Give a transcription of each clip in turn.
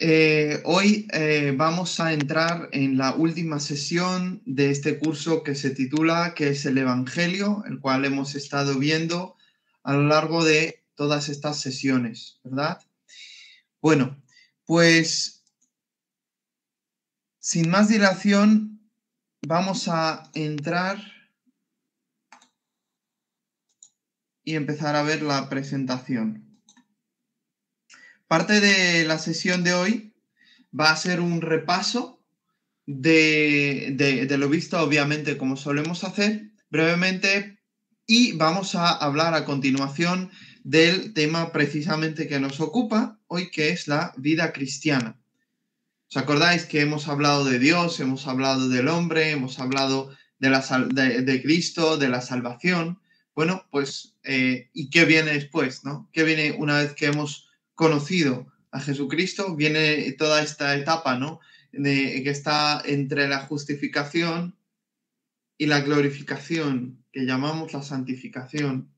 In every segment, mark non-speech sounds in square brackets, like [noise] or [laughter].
Eh, hoy eh, vamos a entrar en la última sesión de este curso que se titula que es el Evangelio, el cual hemos estado viendo a lo largo de todas estas sesiones, ¿verdad? Bueno, pues sin más dilación, vamos a entrar y empezar a ver la presentación. Parte de la sesión de hoy va a ser un repaso de, lo visto, obviamente, como solemos hacer, brevemente, y vamos a hablar a continuación del tema precisamente que nos ocupa hoy, que es la vida cristiana. ¿Os acordáis que hemos hablado de Dios, hemos hablado del hombre, hemos hablado de, la, de, Cristo, de la salvación? Bueno, pues, eh, ¿y qué viene después? ¿no? ¿Qué viene una vez que hemos conocido a Jesucristo, viene toda esta etapa, ¿no? Que está entre la justificación y la glorificación, que llamamos la santificación.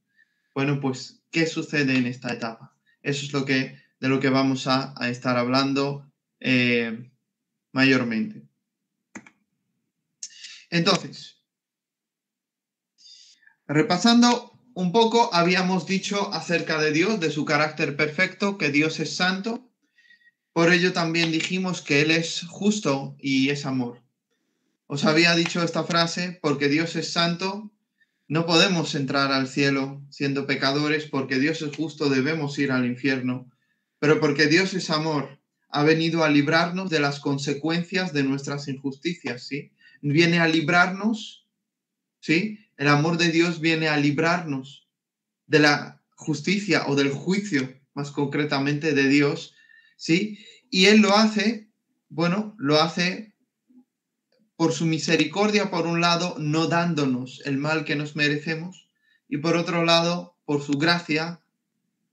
Bueno, pues, ¿qué sucede en esta etapa? Eso es lo que, de lo que vamos a, estar hablando eh, mayormente. Entonces, repasando un poco habíamos dicho acerca de Dios, de su carácter perfecto, que Dios es santo. Por ello también dijimos que Él es justo y es amor. Os había dicho esta frase, porque Dios es santo, no podemos entrar al cielo siendo pecadores, porque Dios es justo, debemos ir al infierno. Pero porque Dios es amor, ha venido a librarnos de las consecuencias de nuestras injusticias, ¿sí? Viene a librarnos, ¿sí? El amor de Dios viene a librarnos de la justicia o del juicio, más concretamente de Dios, ¿sí? Y Él lo hace, bueno, lo hace por su misericordia, por un lado, no dándonos el mal que nos merecemos, y por otro lado, por su gracia,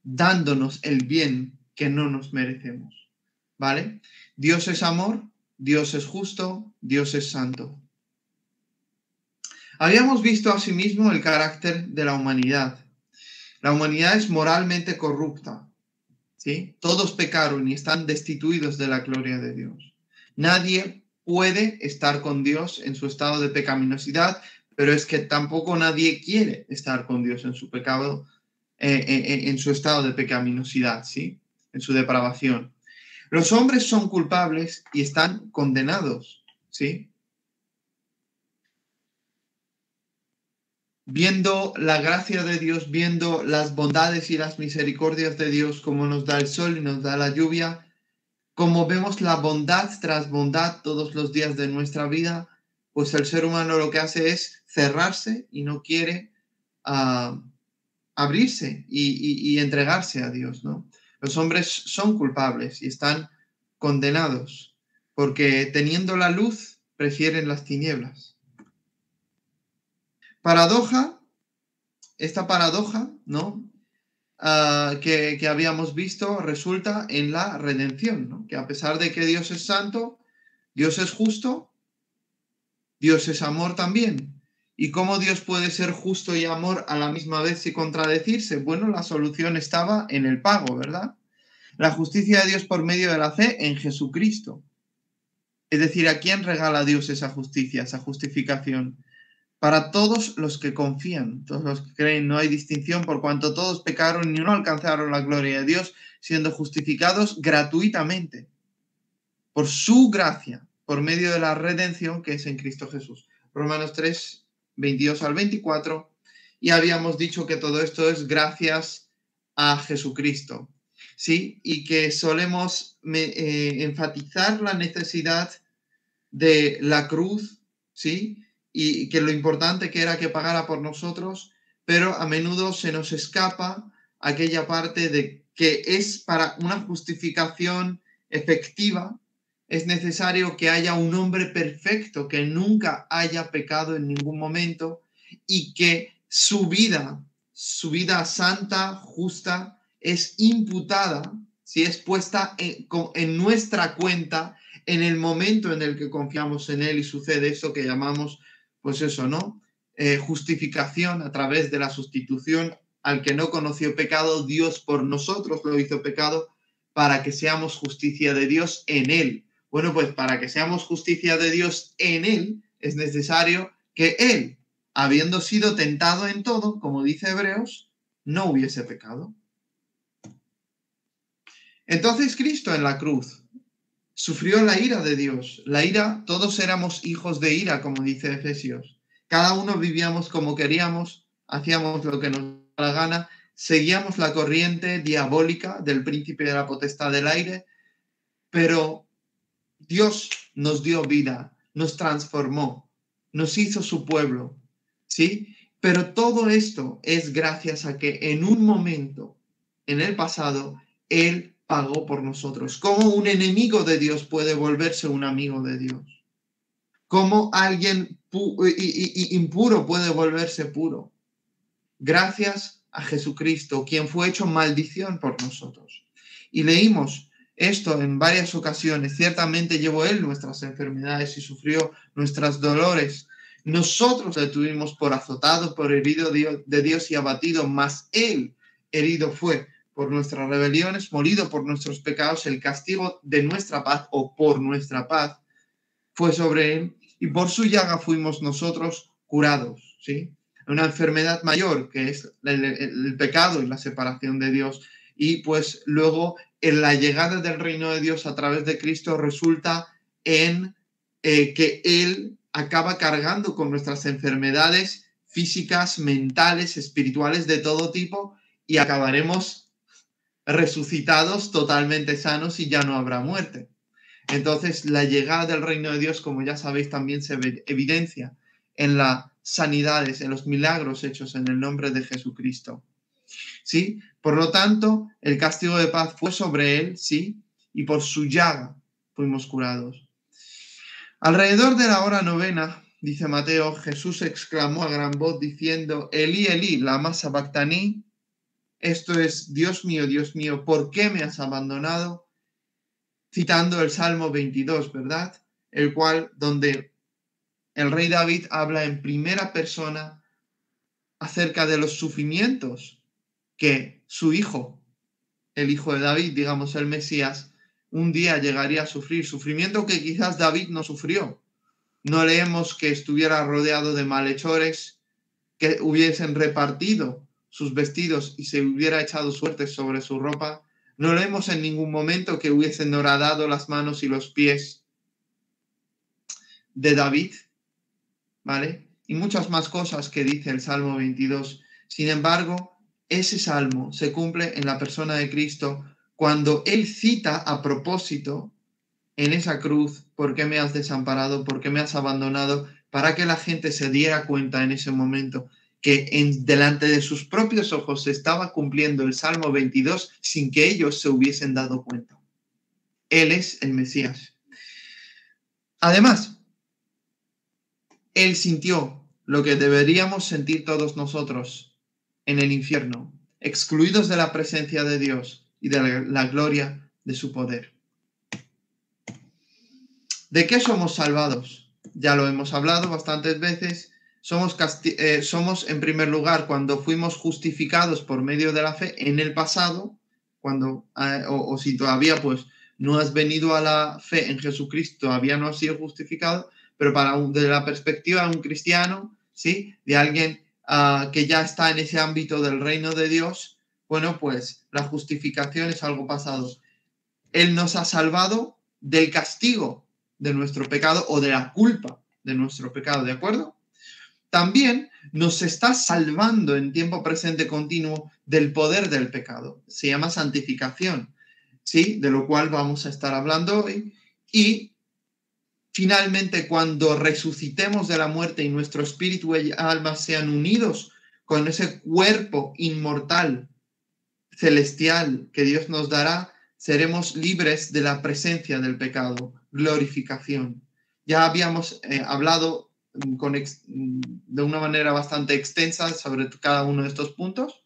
dándonos el bien que no nos merecemos. ¿Vale? Dios es amor, Dios es justo, Dios es santo. Habíamos visto asimismo el carácter de la humanidad. La humanidad es moralmente corrupta. ¿sí? Todos pecaron y están destituidos de la gloria de Dios. Nadie puede estar con Dios en su estado de pecaminosidad, pero es que tampoco nadie quiere estar con Dios en su pecado, eh, eh, eh, en su estado de pecaminosidad, ¿sí? en su depravación. Los hombres son culpables y están condenados, ¿sí? Viendo la gracia de Dios, viendo las bondades y las misericordias de Dios, como nos da el sol y nos da la lluvia, como vemos la bondad tras bondad todos los días de nuestra vida, pues el ser humano lo que hace es cerrarse y no quiere ah, abrirse y, y, entregarse a Dios, ¿no? Los hombres son culpables y están condenados porque teniendo la luz prefieren las tinieblas. Paradoja, esta paradoja, ¿no? Ah, que, habíamos visto resulta en la redención, ¿no? Que a pesar de que Dios es santo, Dios es justo, Dios es amor también. ¿Y cómo Dios puede ser justo y amor a la misma vez y contradecirse? Bueno, la solución estaba en el pago, ¿verdad? La justicia de Dios por medio de la fe en Jesucristo. Es decir, ¿a quién regala Dios esa justicia, esa justificación? Para todos los que confían, todos los que creen, no hay distinción por cuanto todos pecaron y no alcanzaron la gloria de Dios, siendo justificados gratuitamente por su gracia, por medio de la redención que es en Cristo Jesús. Romanos 3, 22 al 24. Y habíamos dicho que todo esto es gracias a Jesucristo, ¿sí? Y que solemos eh, enfatizar la necesidad de la cruz, ¿sí? Y que lo importante que era que pagara por nosotros, pero a menudo se nos escapa aquella parte de que es para una justificación efectiva, es necesario que haya un hombre perfecto, que nunca haya pecado en ningún momento y que su vida, su vida santa, justa, es imputada, si es puesta en, en nuestra cuenta en el momento en el que confiamos en Él y sucede eso que llamamos pues eso, ¿no? Eh, justificación a través de la sustitución al que no conoció pecado, Dios por nosotros lo hizo pecado para que seamos justicia de Dios en Él. Bueno, pues para que seamos justicia de Dios en Él, es necesario que Él, habiendo sido tentado en todo, como dice Hebreos, no hubiese pecado. Entonces Cristo en la cruz sufrió la ira de Dios. La ira, todos éramos hijos de ira, como dice Efesios. Cada uno vivíamos como queríamos, hacíamos lo que nos daba la gana, seguíamos la corriente diabólica del príncipe de la potestad del aire, pero Dios nos dio vida, nos transformó, nos hizo su pueblo, ¿sí? Pero todo esto es gracias a que en un momento, en el pasado, Él pagó por nosotros. ¿Cómo un enemigo de Dios puede volverse un amigo de Dios? ¿Cómo alguien impuro puede volverse puro? Gracias a Jesucristo, quien fue hecho maldición por nosotros. Y leímos esto en varias ocasiones. Ciertamente llevó Él nuestras enfermedades y sufrió nuestras dolores. Nosotros le tuvimos por azotado, por herido de Dios y abatido, mas Él herido fue por nuestras rebeliones, molido por nuestros pecados, el castigo de nuestra paz o por nuestra paz fue sobre él y por su llaga fuimos nosotros curados, ¿sí? Una enfermedad mayor que es el, pecado y la separación de Dios. Y pues luego en la llegada del reino de Dios a través de Cristo resulta en eh, que Él acaba cargando con nuestras enfermedades físicas, mentales, espirituales de todo tipo y acabaremos resucitados totalmente sanos y ya no habrá muerte. Entonces, la llegada del reino de Dios, como ya sabéis, también se evidencia en las sanidades, en los milagros hechos en el nombre de Jesucristo. ¿Sí? Por lo tanto, el castigo de paz fue sobre él, sí, y por su llaga fuimos curados. Alrededor de la hora novena, dice Mateo, Jesús exclamó a gran voz diciendo, Elí, Elí, la sabactaní, esto es, Dios mío, Dios mío, ¿por qué me has abandonado? Citando el Salmo 22, ¿verdad? El cual, donde el rey David habla en primera persona acerca de los sufrimientos que su hijo, el hijo de David, digamos el Mesías, un día llegaría a sufrir, sufrimiento que quizás David no sufrió. No leemos que estuviera rodeado de malhechores que hubiesen repartido sus vestidos y se hubiera echado suerte sobre su ropa, no leemos en ningún momento que hubiesen horadado las manos y los pies de David, ¿vale? Y muchas más cosas que dice el Salmo 22. Sin embargo, ese salmo se cumple en la persona de Cristo cuando Él cita a propósito en esa cruz, ¿por qué me has desamparado? ¿Por qué me has abandonado? Para que la gente se diera cuenta en ese momento que en, delante de sus propios ojos se estaba cumpliendo el Salmo 22 sin que ellos se hubiesen dado cuenta. Él es el Mesías. Además, Él sintió lo que deberíamos sentir todos nosotros en el infierno, excluidos de la presencia de Dios y de la gloria de su poder. ¿De qué somos salvados? Ya lo hemos hablado bastantes veces somos, eh, somos en primer lugar cuando fuimos justificados por medio de la fe en el pasado, cuando, eh, o, si todavía pues no has venido a la fe en Jesucristo, todavía no has sido justificado, pero para un, la perspectiva de un cristiano, ¿sí? De alguien ah, que ya está en ese ámbito del reino de Dios, bueno, pues la justificación es algo pasado. Él nos ha salvado del castigo de nuestro pecado o de la culpa de nuestro pecado, ¿de acuerdo? También nos está salvando en tiempo presente continuo del poder del pecado. Se llama santificación, ¿sí? De lo cual vamos a estar hablando hoy. Y finalmente, cuando resucitemos de la muerte y nuestro espíritu y alma sean unidos con ese cuerpo inmortal, celestial que Dios nos dará, seremos libres de la presencia del pecado, glorificación. Ya habíamos eh, hablado de una manera bastante extensa sobre cada uno de estos puntos.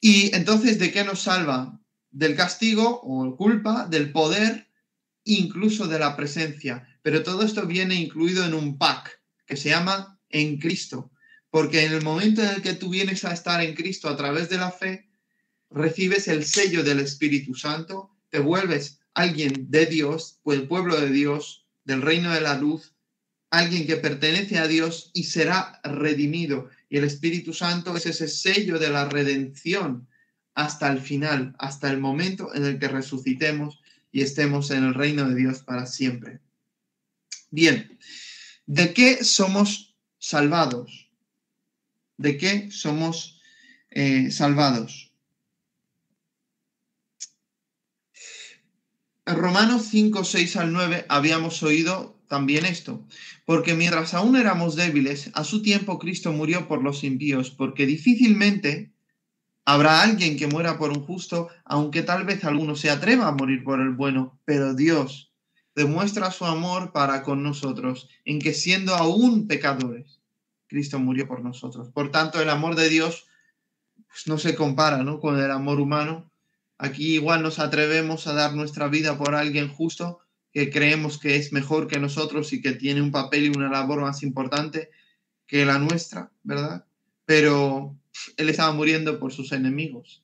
Y entonces, ¿de qué nos salva? Del castigo o culpa, del poder, incluso de la presencia. Pero todo esto viene incluido en un pack que se llama en Cristo. Porque en el momento en el que tú vienes a estar en Cristo a través de la fe, recibes el sello del Espíritu Santo, te vuelves alguien de Dios, el pueblo de Dios, del reino de la luz, alguien que pertenece a Dios y será redimido. Y el Espíritu Santo es ese sello de la redención hasta el final, hasta el momento en el que resucitemos y estemos en el reino de Dios para siempre. Bien, ¿de qué somos salvados? ¿De qué somos eh, salvados? Romanos 5, 6 al 9 habíamos oído también esto, porque mientras aún éramos débiles, a su tiempo Cristo murió por los impíos, porque difícilmente habrá alguien que muera por un justo, aunque tal vez alguno se atreva a morir por el bueno, pero Dios demuestra su amor para con nosotros, en que siendo aún pecadores, Cristo murió por nosotros. Por tanto, el amor de Dios pues, no se compara ¿no? con el amor humano. Aquí igual nos atrevemos a dar nuestra vida por alguien justo, que creemos que es mejor que nosotros y que tiene un papel y una labor más importante que la nuestra, ¿verdad? Pero él estaba muriendo por sus enemigos.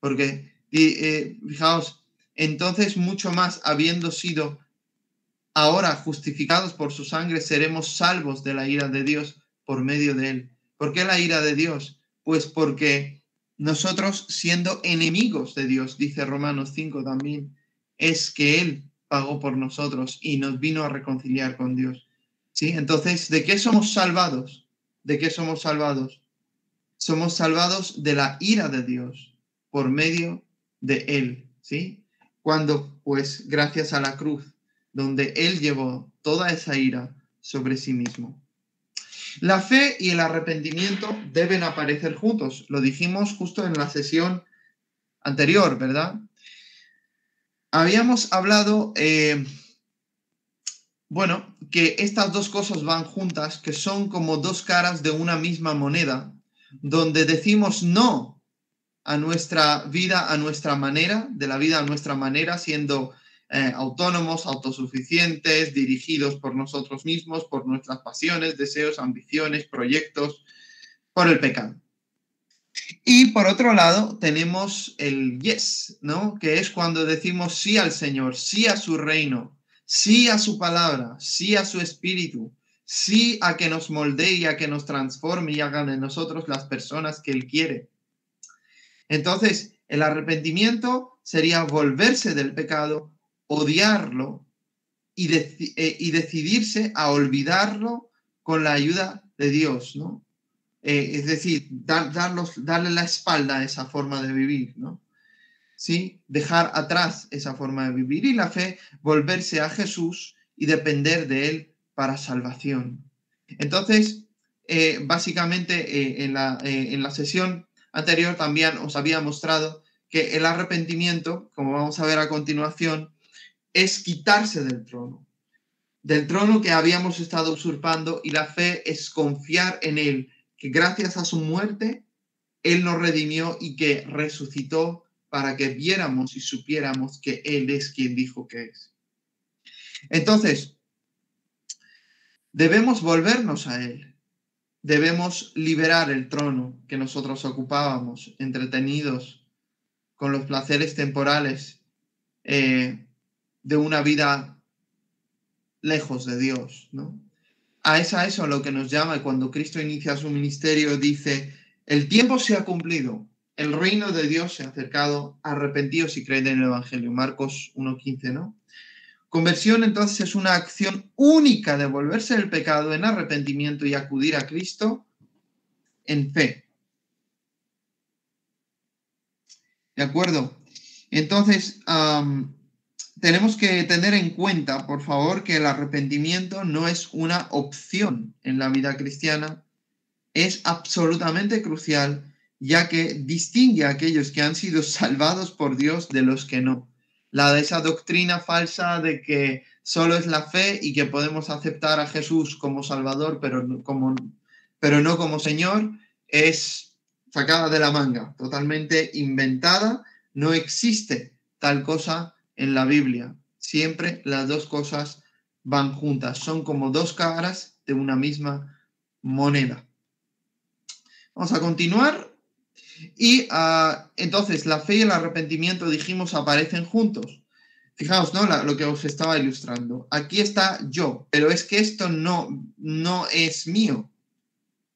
Porque, eh, fijaos, entonces mucho más habiendo sido ahora justificados por su sangre, seremos salvos de la ira de Dios por medio de él. ¿Por qué la ira de Dios? Pues porque nosotros siendo enemigos de Dios, dice Romanos 5 también, es que él pagó por nosotros y nos vino a reconciliar con Dios. ¿Sí? Entonces, ¿de qué somos salvados? ¿De qué somos salvados? Somos salvados de la ira de Dios por medio de Él, ¿sí? Cuando, pues, gracias a la cruz, donde Él llevó toda esa ira sobre sí mismo. La fe y el arrepentimiento deben aparecer juntos. Lo dijimos justo en la sesión anterior, ¿verdad? Habíamos hablado, eh, bueno, que estas dos cosas van juntas, que son como dos caras de una misma moneda, donde decimos no a nuestra vida, a nuestra manera, de la vida a nuestra manera, siendo eh, autónomos, autosuficientes, dirigidos por nosotros mismos, por nuestras pasiones, deseos, ambiciones, proyectos, por el pecado. Y por otro lado, tenemos el yes, ¿no? Que es cuando decimos sí al Señor, sí a su reino, sí a su palabra, sí a su espíritu, sí a que nos moldee y a que nos transforme y haga de nosotros las personas que Él quiere. Entonces, el arrepentimiento sería volverse del pecado, odiarlo y, eh, y decidirse a olvidarlo con la ayuda de Dios, ¿no? Eh, es decir, darle la espalda a esa forma de vivir, ¿no? ¿Sí? Dejar atrás esa forma de vivir y la fe, volverse a Jesús y depender de Él para salvación. Entonces, eh, básicamente eh, en, la, en la sesión anterior también os había mostrado que el arrepentimiento, como vamos a ver a continuación, es quitarse del trono, del trono que habíamos estado usurpando y la fe es confiar en Él, que gracias a su muerte, Él nos redimió y que resucitó para que viéramos y supiéramos que Él es quien dijo que es. Entonces, debemos volvernos a Él. Debemos liberar el trono que nosotros ocupábamos, entretenidos con los placeres temporales eh, de una vida lejos de Dios, ¿no? A es a eso lo que nos llama cuando Cristo inicia su ministerio, dice, el tiempo se ha cumplido, el reino de Dios se ha acercado, arrepentidos y creed en el Evangelio. Marcos 1.15, ¿no? Conversión entonces es una acción única de volverse del pecado en arrepentimiento y acudir a Cristo en fe. ¿De acuerdo? Entonces, tenemos que tener en cuenta, por favor, que el arrepentimiento no es una opción en la vida cristiana, es absolutamente crucial, ya que distingue a aquellos que han sido salvados por Dios de los que no. La de esa doctrina falsa de que solo es la fe y que podemos aceptar a Jesús como Salvador, pero, como, pero no como Señor, es sacada de la manga, totalmente inventada, no existe tal cosa en la Biblia. Siempre las dos cosas van juntas, son como dos caras de una misma moneda. Vamos a continuar. Y ah, entonces la fe y el arrepentimiento, dijimos, aparecen juntos. Fijaos, ¿no? lo que os estaba ilustrando. Aquí está yo, pero es que esto no, no es mío.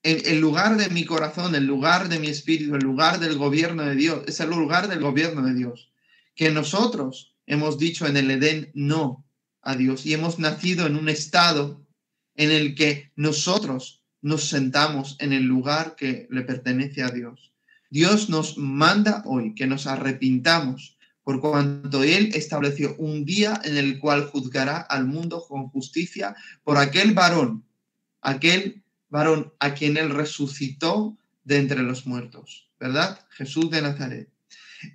En el lugar de mi corazón, el lugar de mi espíritu, el lugar del gobierno de Dios, es el lugar del gobierno de Dios. Que nosotros hemos dicho en el Edén no a Dios y hemos nacido en un estado en el que nosotros nos sentamos en el lugar que le pertenece a Dios. Dios nos manda hoy que nos arrepintamos por cuanto Él estableció un día en el cual juzgará al mundo con justicia por aquel varón, aquel varón a quien Él resucitó de entre los muertos, ¿verdad? Jesús de Nazaret.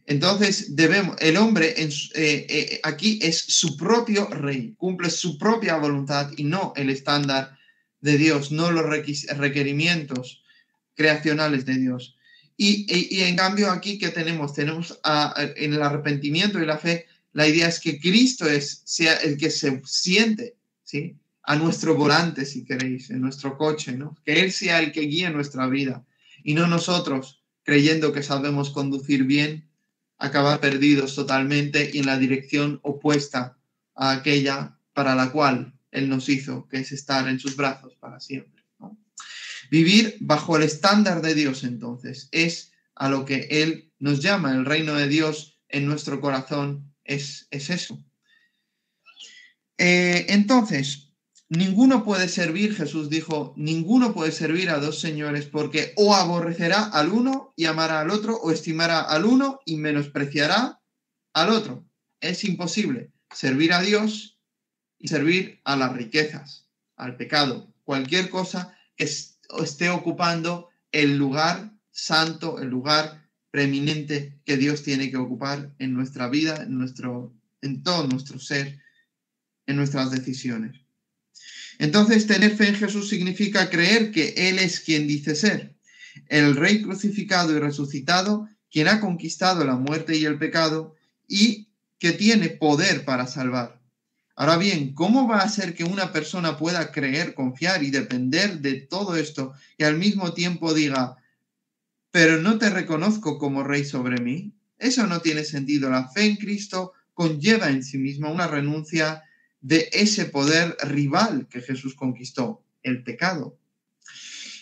Entonces debemos, el hombre eh, eh, aquí es su propio rey, cumple su propia voluntad y no el estándar de Dios, no los requerimientos creacionales de Dios. Y, en cambio aquí que tenemos, tenemos en el arrepentimiento y la fe, la idea es que Cristo es, sea el que se siente, ¿sí? A nuestro volante, si queréis, en nuestro coche, ¿no? Que Él sea el que guíe nuestra vida y no nosotros creyendo que sabemos conducir bien, acabar perdidos totalmente y en la dirección opuesta a aquella para la cual Él nos hizo, que es estar en sus brazos para siempre. Vivir bajo el estándar de Dios entonces es a lo que Él nos llama, el reino de Dios en nuestro corazón es, es eso. Eh, entonces, ninguno puede servir, Jesús dijo, ninguno puede servir a dos señores porque o aborrecerá al uno y amará al otro, o estimará al uno y menospreciará al otro. Es imposible servir a Dios y servir a las riquezas, al pecado, cualquier cosa que esté ocupando el lugar santo, el lugar preeminente que Dios tiene que ocupar en nuestra vida, en, nuestro, en todo nuestro ser, en nuestras decisiones. Entonces, tener fe en Jesús significa creer que Él es quien dice ser, el Rey crucificado y resucitado, quien ha conquistado la muerte y el pecado y que tiene poder para salvar. Ahora bien, ¿cómo va a ser que una persona pueda creer, confiar y depender de todo esto y al mismo tiempo diga, pero no te reconozco como rey sobre mí? Eso no tiene sentido. La fe en Cristo conlleva en sí misma una renuncia de ese poder rival que Jesús conquistó, el pecado.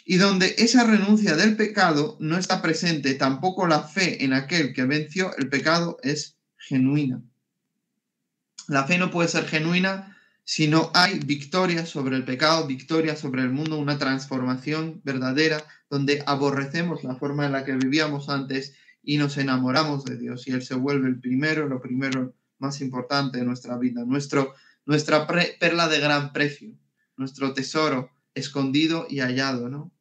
Y donde esa renuncia del pecado no está presente, tampoco la fe en aquel que venció el pecado es genuina. La fe no puede ser genuina si no hay victoria sobre el pecado, victoria sobre el mundo, una transformación verdadera donde aborrecemos la forma en la que vivíamos antes y nos enamoramos de Dios y Él se vuelve el primero, lo primero más importante de nuestra vida, nuestro, nuestra perla de gran precio, nuestro tesoro escondido y hallado, ¿no?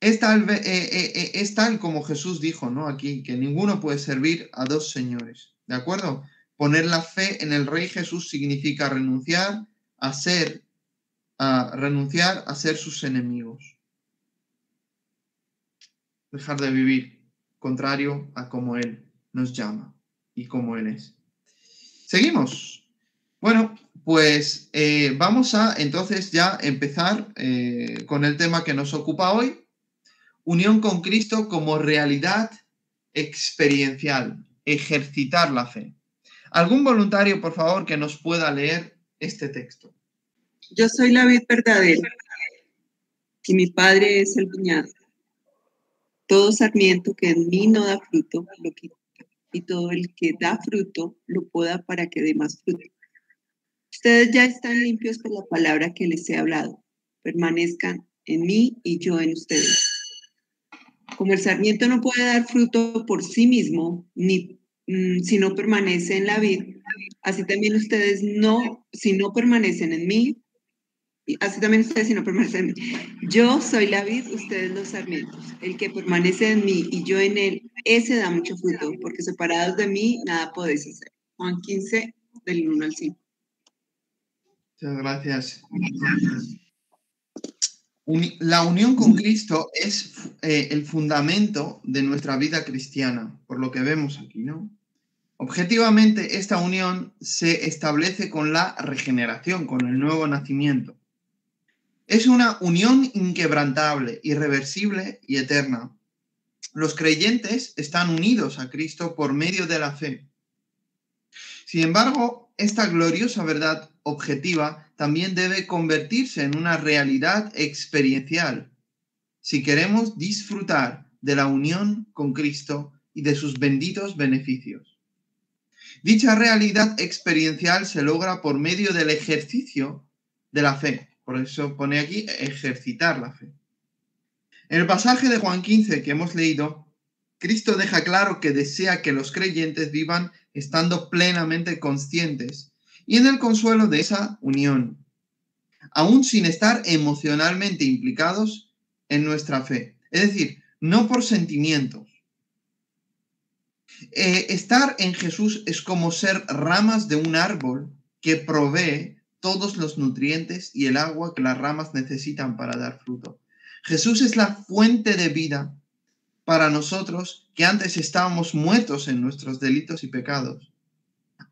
Es tal, eh, eh, eh, es tal como Jesús dijo, ¿no? Aquí, que ninguno puede servir a dos señores, ¿de acuerdo? Poner la fe en el Rey Jesús significa renunciar a ser, a renunciar a ser sus enemigos. Dejar de vivir contrario a como Él nos llama y como Él es. Seguimos. Bueno, pues eh, vamos a entonces ya empezar eh, con el tema que nos ocupa hoy, unión con Cristo como realidad experiencial, ejercitar la fe. ¿Algún voluntario, por favor, que nos pueda leer este texto? Yo soy la vid verdadera y mi padre es el viñado. Todo sarmiento que en mí no da fruto, lo quita, y todo el que da fruto, lo poda para que dé más fruto. Ustedes ya están limpios por la palabra que les he hablado. Permanezcan en mí y yo en ustedes. Como el sarmiento no puede dar fruto por sí mismo, ni Mm, si no permanece en la vid, así también ustedes no, si no permanecen en mí, así también ustedes si no permanecen en mí. Yo soy la vid, ustedes los sarmientos. El que permanece en mí y yo en él, ese da mucho fruto, porque separados de mí nada podéis hacer. Juan 15, del 1 al 5. Muchas gracias. La unión con Cristo es eh, el fundamento de nuestra vida cristiana, por lo que vemos aquí, ¿no? Objetivamente, esta unión se establece con la regeneración, con el nuevo nacimiento. Es una unión inquebrantable, irreversible y eterna. Los creyentes están unidos a Cristo por medio de la fe. Sin embargo, esta gloriosa verdad objetiva también debe convertirse en una realidad experiencial si queremos disfrutar de la unión con Cristo y de sus benditos beneficios. Dicha realidad experiencial se logra por medio del ejercicio de la fe. Por eso pone aquí ejercitar la fe. En el pasaje de Juan 15 que hemos leído, Cristo deja claro que desea que los creyentes vivan estando plenamente conscientes y en el consuelo de esa unión, aún sin estar emocionalmente implicados en nuestra fe. Es decir, no por sentimientos. Eh, estar en Jesús es como ser ramas de un árbol que provee todos los nutrientes y el agua que las ramas necesitan para dar fruto. Jesús es la fuente de vida para nosotros que antes estábamos muertos en nuestros delitos y pecados.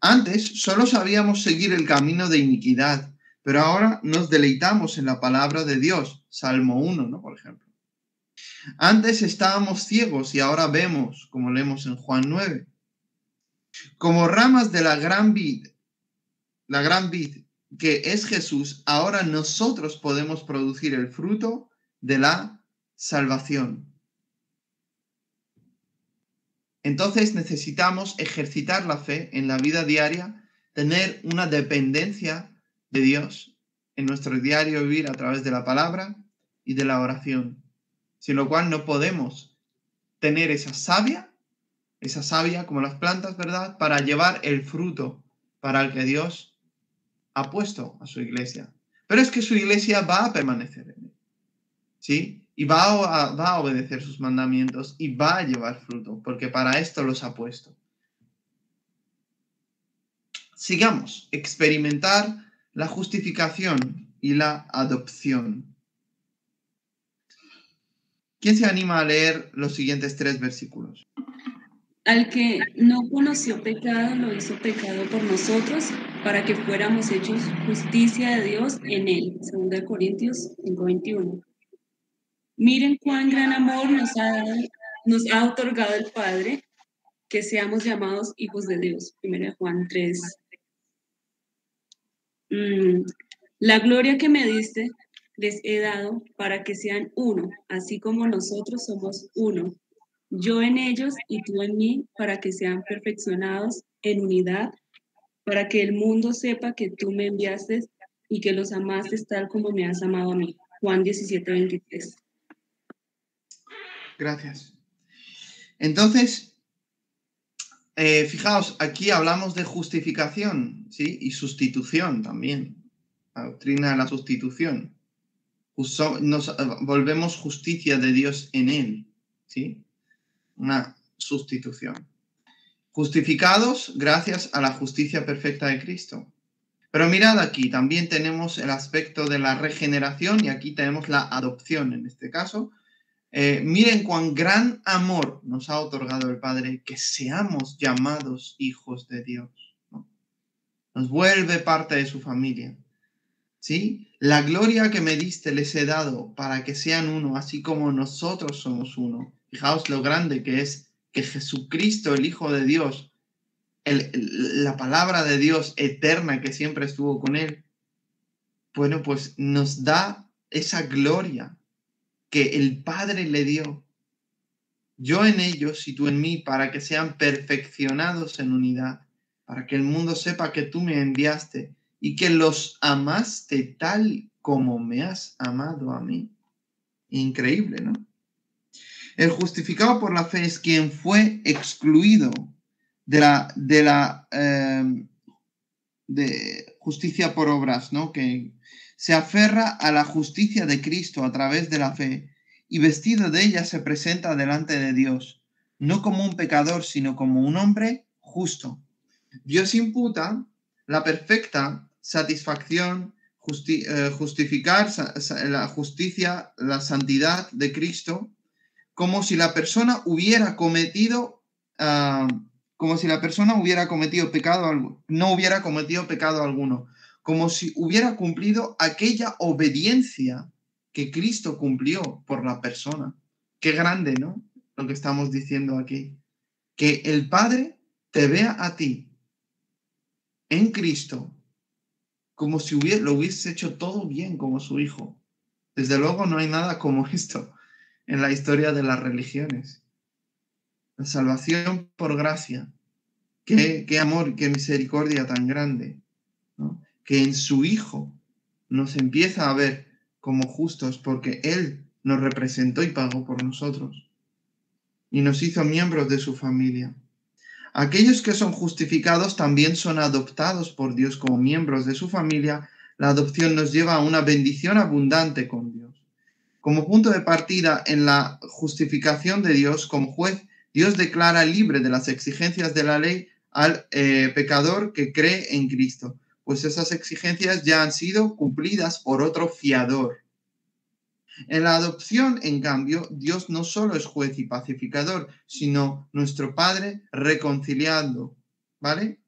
Antes solo sabíamos seguir el camino de iniquidad, pero ahora nos deleitamos en la palabra de Dios. Salmo 1, ¿no? Por ejemplo. Antes estábamos ciegos y ahora vemos, como leemos en Juan 9. Como ramas de la gran vid, la gran vid que es Jesús, ahora nosotros podemos producir el fruto de la salvación. Entonces necesitamos ejercitar la fe en la vida diaria, tener una dependencia de Dios en nuestro diario vivir a través de la palabra y de la oración, sin lo cual no podemos tener esa savia, esa savia como las plantas, ¿verdad?, para llevar el fruto para el que Dios ha puesto a su iglesia. Pero es que su iglesia va a permanecer en él. ¿Sí? Y va a, obedecer sus mandamientos y va a llevar fruto, porque para esto los ha puesto. Sigamos, experimentar la justificación y la adopción. ¿Quién se anima a leer los siguientes tres versículos? Al que no conoció pecado, lo hizo pecado por nosotros, para que fuéramos hechos justicia de Dios en él. 2 Corintios 5:21. Miren cuán gran amor nos ha, nos ha otorgado el Padre, que seamos llamados hijos de Dios. 1 Juan 3. Mm, la gloria que me diste les he dado para que sean uno, así como nosotros somos uno. Yo en ellos y tú en mí, para que sean perfeccionados en unidad, para que el mundo sepa que tú me enviaste y que los amaste tal como me has amado a mí. Juan 17, 23. Gracias. Entonces, eh, fijaos, aquí hablamos de justificación, ¿sí? Y sustitución también. La doctrina de la sustitución. Nos eh, volvemos justicia de Dios en Él, ¿sí? Una sustitución. Justificados gracias a la justicia perfecta de Cristo. Pero mirad aquí, también tenemos el aspecto de la regeneración y aquí tenemos la adopción en este caso, eh, miren cuán gran amor nos ha otorgado el Padre que seamos llamados hijos de Dios. Nos vuelve parte de su familia. ¿Sí? La gloria que me diste les he dado para que sean uno, así como nosotros somos uno. Fijaos lo grande que es que Jesucristo, el Hijo de Dios, la palabra de Dios eterna que siempre estuvo con él, bueno, pues nos da esa gloria que el Padre le dio, yo en ellos y tú en mí, para que sean perfeccionados en unidad, para que el mundo sepa que tú me enviaste y que los amaste tal como me has amado a mí. Increíble, ¿no? El justificado por la fe es quien fue excluido de la, de la em, de justicia por obras, ¿no? Que se aferra a la justicia de Cristo a través de la fe y vestido de ella se presenta delante de Dios, no como un pecador, sino como un hombre justo. Dios imputa la perfecta satisfacción, eh, justificar la justicia, la santidad de Cristo, como si la persona hubiera cometido, ah, como si la persona hubiera cometido pecado, no hubiera cometido pecado alguno como si hubiera cumplido aquella obediencia que Cristo cumplió por la persona. Qué grande, ¿no? Lo que estamos diciendo aquí. Que el Padre te vea a ti en Cristo como si hubiera, lo hubiese hecho todo bien como su hijo. Desde luego no hay nada como [laughs] esto en la historia de las religiones. La salvación por gracia. Qué, qué amor, qué misericordia tan grande. Que en su Hijo nos empieza a ver como justos porque Él nos representó y pagó por nosotros. Y nos hizo miembros de su familia. Aquellos que son justificados también son adoptados por Dios como miembros de su familia. La adopción nos lleva a una bendición abundante con Dios. Como punto de partida en la justificación de Dios como juez, Dios declara libre de las exigencias de la ley al eh, pecador que cree en Cristo, pues esas exigencias ya han sido cumplidas por otro fiador. En la adopción, en cambio, Dios no solo es juez y pacificador, sino nuestro Padre reconciliando, ¿vale?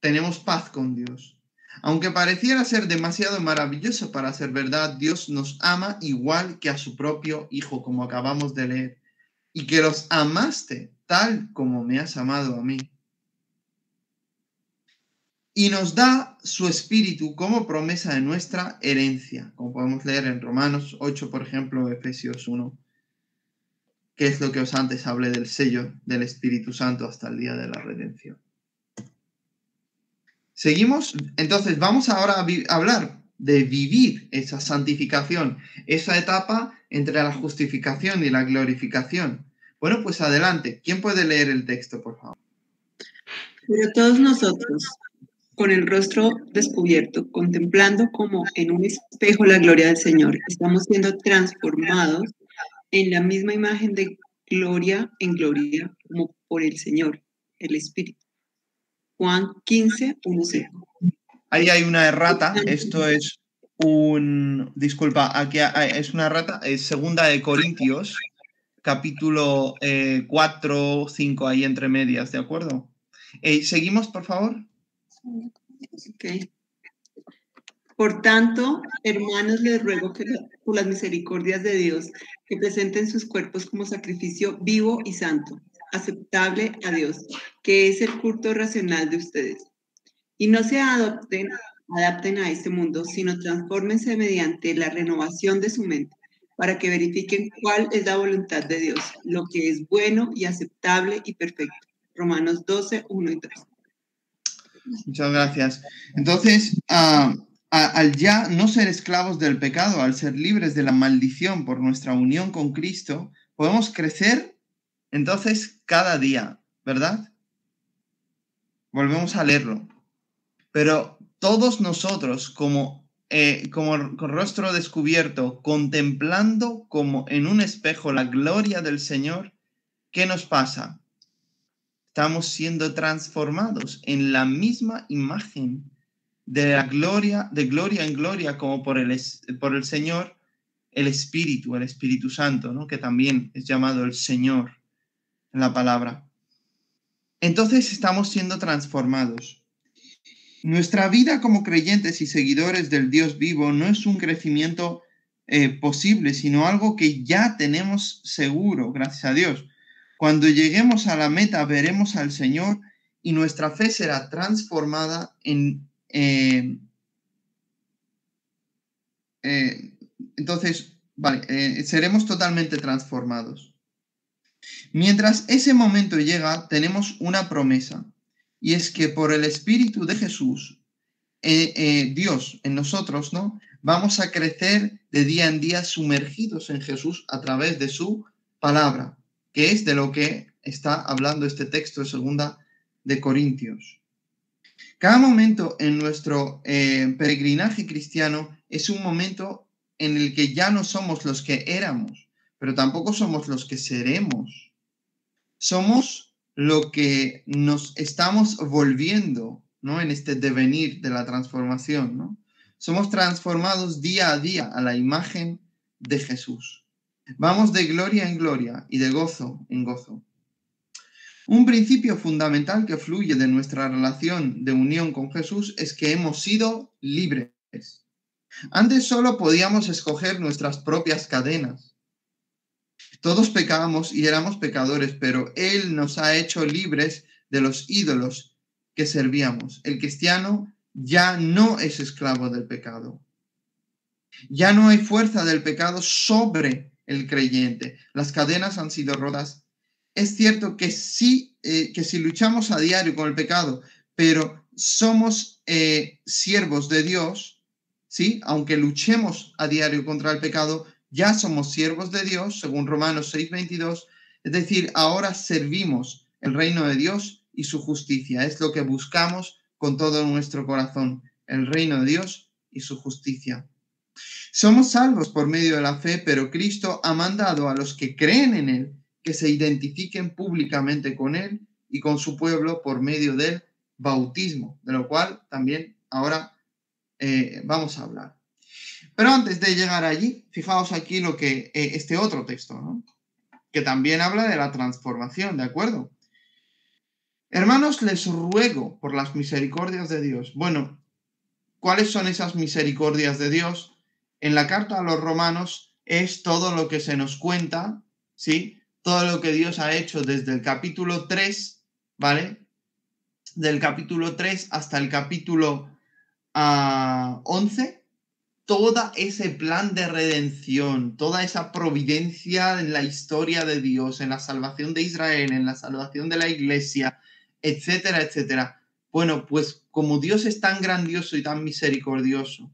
Tenemos paz con Dios. Aunque pareciera ser demasiado maravilloso para ser verdad, Dios nos ama igual que a su propio Hijo, como acabamos de leer, y que los amaste tal como me has amado a mí y nos da su espíritu como promesa de nuestra herencia, como podemos leer en Romanos 8, por ejemplo, Efesios 1, que es lo que os antes hablé del sello del Espíritu Santo hasta el día de la redención. Seguimos, entonces vamos ahora a hablar de vivir esa santificación, esa etapa entre la justificación y la glorificación. Bueno, pues adelante. ¿Quién puede leer el texto, por favor? Pero todos nosotros, con el rostro descubierto, contemplando como en un espejo la gloria del Señor. Estamos siendo transformados en la misma imagen de gloria en gloria como por el Señor, el Espíritu. Juan 15, 1, Ahí hay una errata, esto es un, disculpa, aquí es una errata, es segunda de Corintios, capítulo 4, eh, 5, ahí entre medias, ¿de acuerdo? Eh, Seguimos, por favor. Por tanto, hermanos, les ruego que por las misericordias de Dios, que presenten sus cuerpos como sacrificio vivo y santo, aceptable a Dios, que es el culto racional de ustedes. Y no se adopten, adapten a este mundo, sino transfórmense mediante la renovación de su mente, para que verifiquen cuál es la voluntad de Dios, lo que es bueno y aceptable y perfecto. Romanos 12, 1 y 3. Muchas gracias. Entonces, ah, al ya no ser esclavos del pecado, al ser libres de la maldición por nuestra unión con Cristo, podemos crecer entonces cada día, ¿verdad? Volvemos a leerlo. Pero todos nosotros, como, eh, como con rostro descubierto, contemplando como en un espejo la gloria del Señor, ¿qué nos pasa? Estamos siendo transformados en la misma imagen de la gloria, de gloria en gloria, como por el, por el Señor, el Espíritu, el Espíritu Santo, ¿no? que también es llamado el Señor en la palabra. Entonces estamos siendo transformados. Nuestra vida como creyentes y seguidores del Dios vivo no es un crecimiento eh, posible, sino algo que ya tenemos seguro, gracias a Dios. Cuando lleguemos a la meta veremos al Señor y nuestra fe será transformada en... Eh, eh, entonces, vale, eh, seremos totalmente transformados. Mientras ese momento llega, tenemos una promesa, y es que por el Espíritu de Jesús, Dios en nosotros, ¿no? Vamos a crecer de día en día sumergidos en Jesús a través de su palabra que es de lo que está hablando este texto de segunda de Corintios. Cada momento en nuestro eh, peregrinaje cristiano es un momento en el que ya no somos los que éramos, pero tampoco somos los que seremos. Somos lo que nos estamos volviendo, ¿no? En este devenir de la transformación, ¿no? Somos transformados día a día a la imagen de Jesús. Vamos de gloria en gloria y de gozo en gozo. Un principio fundamental que fluye de nuestra relación de unión con Jesús es que hemos sido libres. Antes solo podíamos escoger nuestras propias cadenas. Todos pecábamos y éramos pecadores, pero Él nos ha hecho libres de los ídolos que servíamos. El cristiano ya no es esclavo del pecado. Ya no hay fuerza del pecado sobre el creyente. Las cadenas han sido rotas. Es cierto que sí, eh, que si luchamos a diario con el pecado, pero somos eh, siervos de Dios, ¿sí? Aunque luchemos a diario contra el pecado, ya somos siervos de Dios, según Romanos 6:22. Es decir, ahora servimos el reino de Dios y su justicia. Es lo que buscamos con todo nuestro corazón, el reino de Dios y su justicia. Somos salvos por medio de la fe, pero Cristo ha mandado a los que creen en Él que se identifiquen públicamente con Él y con su pueblo por medio del bautismo, de lo cual también ahora eh, vamos a hablar. Pero antes de llegar allí, fijaos aquí lo que eh, este otro texto, que también habla de la transformación, ¿de acuerdo? Hermanos, les ruego por las misericordias de Dios. Bueno, ¿cuáles son esas misericordias de Dios? En la carta a los romanos es todo lo que se nos cuenta, ¿sí? Todo lo que Dios ha hecho desde el capítulo 3, ¿vale? Del capítulo 3 hasta el capítulo 11, ah, todo ese plan de redención, toda esa providencia en la historia de Dios, en la salvación de Israel, en la salvación de la iglesia, etcétera, etcétera. Bueno, pues como Dios es tan grandioso y tan misericordioso,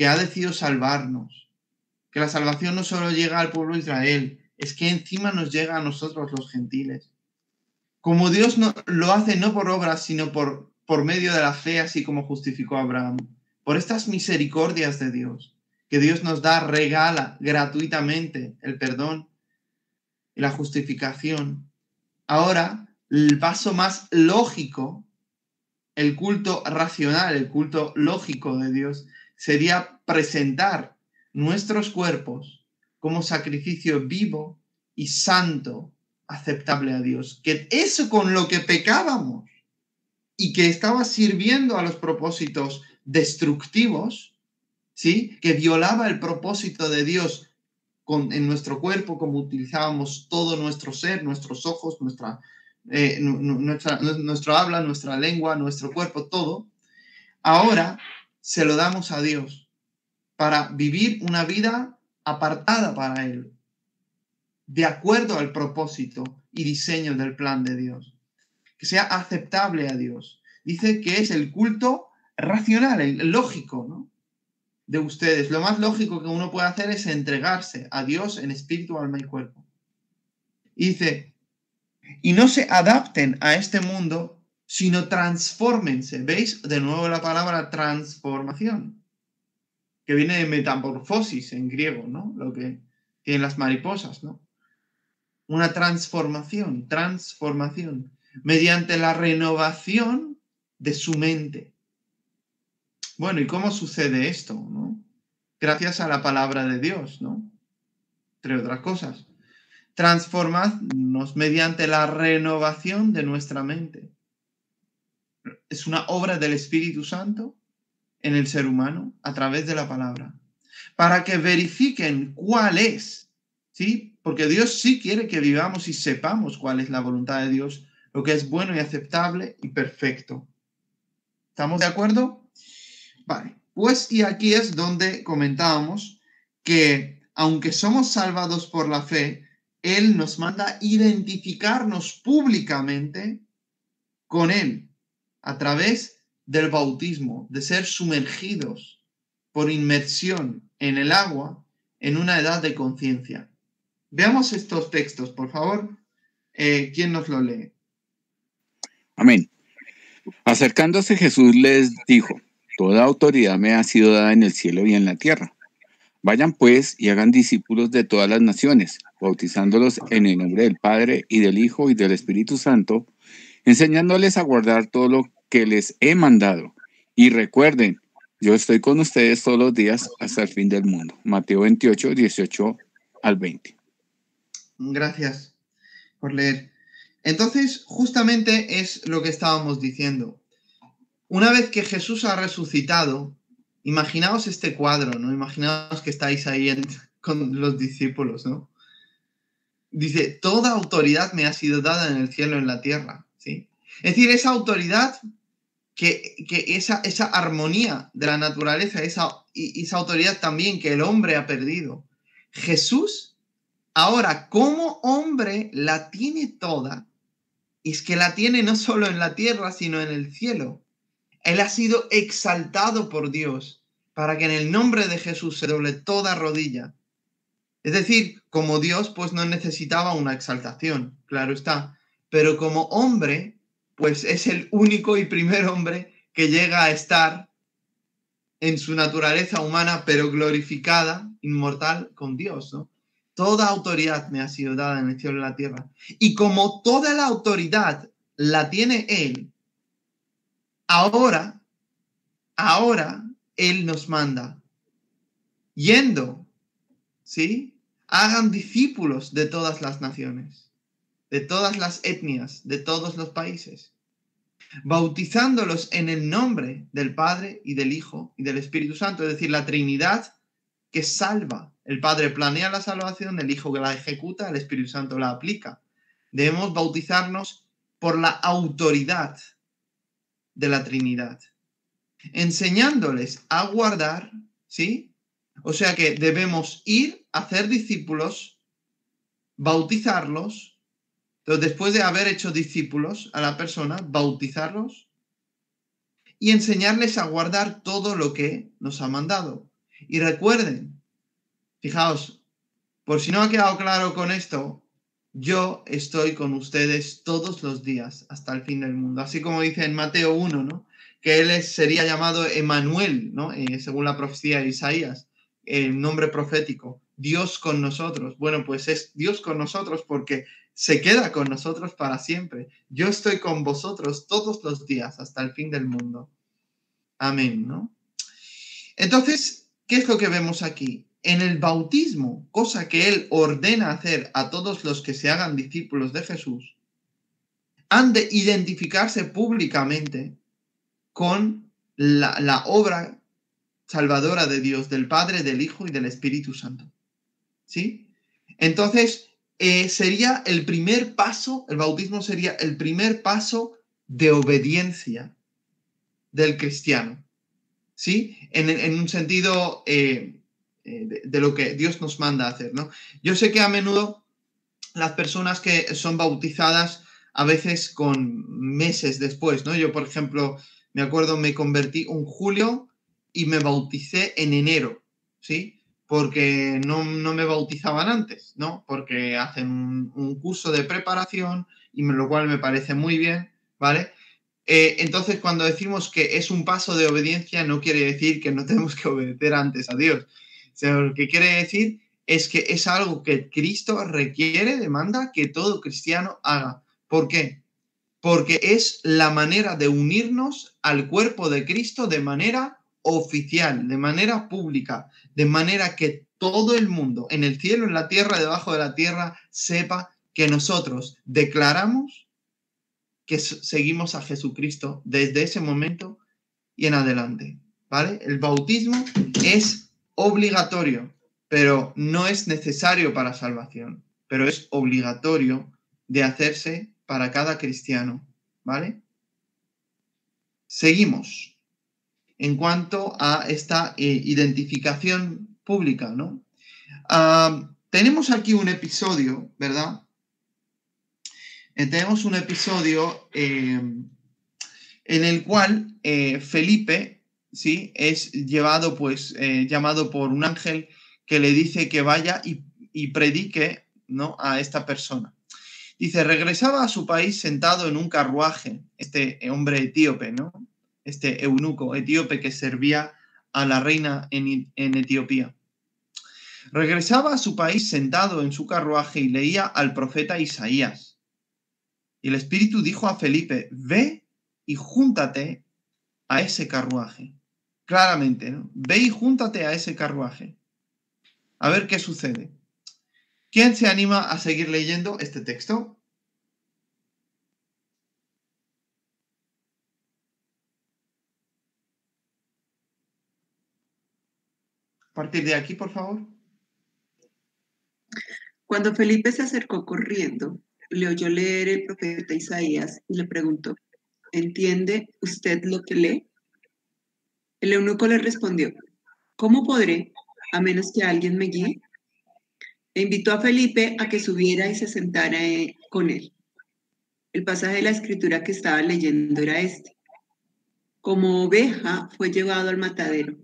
que ha decidido salvarnos, que la salvación no solo llega al pueblo de Israel, es que encima nos llega a nosotros los gentiles. Como Dios no, lo hace no por obras, sino por, por medio de la fe, así como justificó Abraham por estas misericordias de Dios, que Dios nos da, regala gratuitamente el perdón y la justificación. Ahora, el paso más lógico, el culto racional, el culto lógico de Dios, sería presentar nuestros cuerpos como sacrificio vivo y santo, aceptable a Dios. Que eso con lo que pecábamos y que estaba sirviendo a los propósitos destructivos, ¿sí? Que violaba el propósito de Dios con, en nuestro cuerpo, como utilizábamos todo nuestro ser, nuestros ojos, nuestra, eh, nuestra, nuestro habla, nuestra lengua, nuestro cuerpo, todo. Ahora se lo damos a Dios para vivir una vida apartada para Él, de acuerdo al propósito y diseño del plan de Dios, que sea aceptable a Dios. Dice que es el culto racional, el lógico, ¿no? De ustedes. Lo más lógico que uno puede hacer es entregarse a Dios en espíritu, alma y cuerpo. Y dice, y no se adapten a este mundo, sino transfórmense. ¿Veis? De nuevo la palabra transformación, que viene de metamorfosis en griego, ¿no? Lo que tienen las mariposas, ¿no? Una transformación, transformación, mediante la renovación de su mente. Bueno, ¿y cómo sucede esto? ¿no? Gracias a la palabra de Dios, ¿no? Entre otras cosas. Transformadnos mediante la renovación de nuestra mente. Es una obra del Espíritu Santo en el ser humano a través de la palabra. Para que verifiquen cuál es, ¿sí? Porque Dios sí quiere que vivamos y sepamos cuál es la voluntad de Dios, lo que es bueno y aceptable y perfecto. ¿Estamos de acuerdo? Vale, pues y aquí es donde comentábamos que aunque somos salvados por la fe, Él nos manda identificarnos públicamente con Él a través del bautismo, de ser sumergidos por inmersión en el agua en una edad de conciencia. Veamos estos textos, por favor. Eh, ¿Quién nos lo lee? Amén. Acercándose Jesús les dijo, Toda autoridad me ha sido dada en el cielo y en la tierra. Vayan pues y hagan discípulos de todas las naciones, bautizándolos en el nombre del Padre y del Hijo y del Espíritu Santo, enseñándoles a guardar todo lo que les he mandado. Y recuerden, yo estoy con ustedes todos los días hasta el fin del mundo. Mateo 28, 18 al 20. Gracias por leer. Entonces, justamente es lo que estábamos diciendo. Una vez que Jesús ha resucitado, imaginaos este cuadro, ¿no? Imaginaos que estáis ahí con los discípulos, ¿no? Dice, toda autoridad me ha sido dada en el cielo y en la tierra, ¿sí? Es decir, esa autoridad, que, esa, esa, armonía de la naturaleza, esa, y esa autoridad también que el hombre ha perdido. Jesús, ahora como hombre, la tiene toda. Y es que la tiene no solo en la tierra, sino en el cielo. Él ha sido exaltado por Dios para que en el nombre de Jesús se doble toda rodilla. Es decir, como Dios, pues no necesitaba una exaltación, claro está, pero como hombre, pues es el único y primer hombre que llega a estar en su naturaleza humana, pero glorificada, inmortal con Dios. Toda autoridad me ha sido dada en el cielo y la tierra. Y como toda la autoridad la tiene Él, ahora, ahora Él nos manda, yendo, ¿sí? Hagan discípulos de todas las naciones, de todas las etnias, de todos los países, bautizándolos en el nombre del Padre y del Hijo y del Espíritu Santo, es decir, la Trinidad que salva. El Padre planea la salvación, el Hijo que la ejecuta, el Espíritu Santo la aplica. Debemos bautizarnos por la autoridad de la Trinidad, enseñándoles a guardar, ¿sí? O sea que debemos ir a hacer discípulos, bautizarlos, después de haber hecho discípulos a la persona, bautizarlos y enseñarles a guardar todo lo que nos ha mandado. Y recuerden, fijaos, por si no ha quedado claro con esto, yo estoy con ustedes todos los días hasta el fin del mundo. Así como dice en Mateo 1, ¿no? Que él sería llamado Emanuel, ¿no? Eh, según la profecía de Isaías, el nombre profético, Dios con nosotros. Bueno, pues es Dios con nosotros porque se queda con nosotros para siempre. Yo estoy con vosotros todos los días hasta el fin del mundo. Amén, ¿no? Entonces, ¿qué es lo que vemos aquí? en el bautismo, cosa que Él ordena hacer a todos los que se hagan discípulos de Jesús, han de identificarse públicamente con la, obra salvadora de Dios, del Padre, del Hijo y del Espíritu Santo. ¿Sí? Entonces, eh, sería el primer paso, el bautismo sería el primer paso de obediencia del cristiano. ¿Sí? En, un sentido eh, eh, de, lo que Dios nos manda hacer, ¿no? Yo sé que a menudo las personas que son bautizadas a veces con meses después, ¿no? Yo, por ejemplo, me acuerdo, me convertí un julio y me bauticé en enero, ¿sí? Porque no, me bautizaban antes, ¿no? Porque hacen un, curso de preparación y lo cual me parece muy bien, ¿vale? Eh, entonces, cuando decimos que es un paso de obediencia, no quiere decir que no [laughs] tenemos que obedecer antes a Dios, lo que quiere decir es que es algo que Cristo requiere, demanda que todo cristiano haga. ¿Por qué? Porque es la manera de unirnos al cuerpo de Cristo de manera oficial, de manera pública, de manera que todo el mundo, en el cielo, en la tierra, debajo de la tierra, sepa que nosotros declaramos que seguimos a Jesucristo desde ese momento y en adelante. ¿Vale? El bautismo es obligatorio, pero no es necesario para salvación, pero es obligatorio de hacerse para cada cristiano, ¿vale? Seguimos. En cuanto a esta eh, identificación pública, ¿no? Ah, tenemos aquí un episodio, ¿verdad? Eh, tenemos un episodio eh, en el cual Felipe ¿sí? Es llevado, pues, llamado por un ángel que le dice que vaya y, predique, ¿no? A esta persona. Dice, regresaba a su país sentado en un carruaje, este hombre etíope, ¿no? Este eunuco etíope que servía a la reina en, en Etiopía. Regresaba a su país sentado en su carruaje y leía al profeta Isaías. Y el Espíritu dijo a Felipe, ve y júntate a ese carruaje claramente, ¿no? Ve y júntate a ese carruaje. A ver qué sucede. ¿Quién se anima a seguir leyendo este texto? Partir de aquí, por favor. Cuando Felipe se acercó corriendo, le oyó leer el profeta Isaías y le preguntó, ¿entiende usted lo que lee? El eunuco le respondió, ¿cómo podré, a menos que alguien me guíe? E invitó a Felipe a que subiera y se sentara eh, con él. El pasaje de la escritura que estaba leyendo era este. Como oveja fue llevado al matadero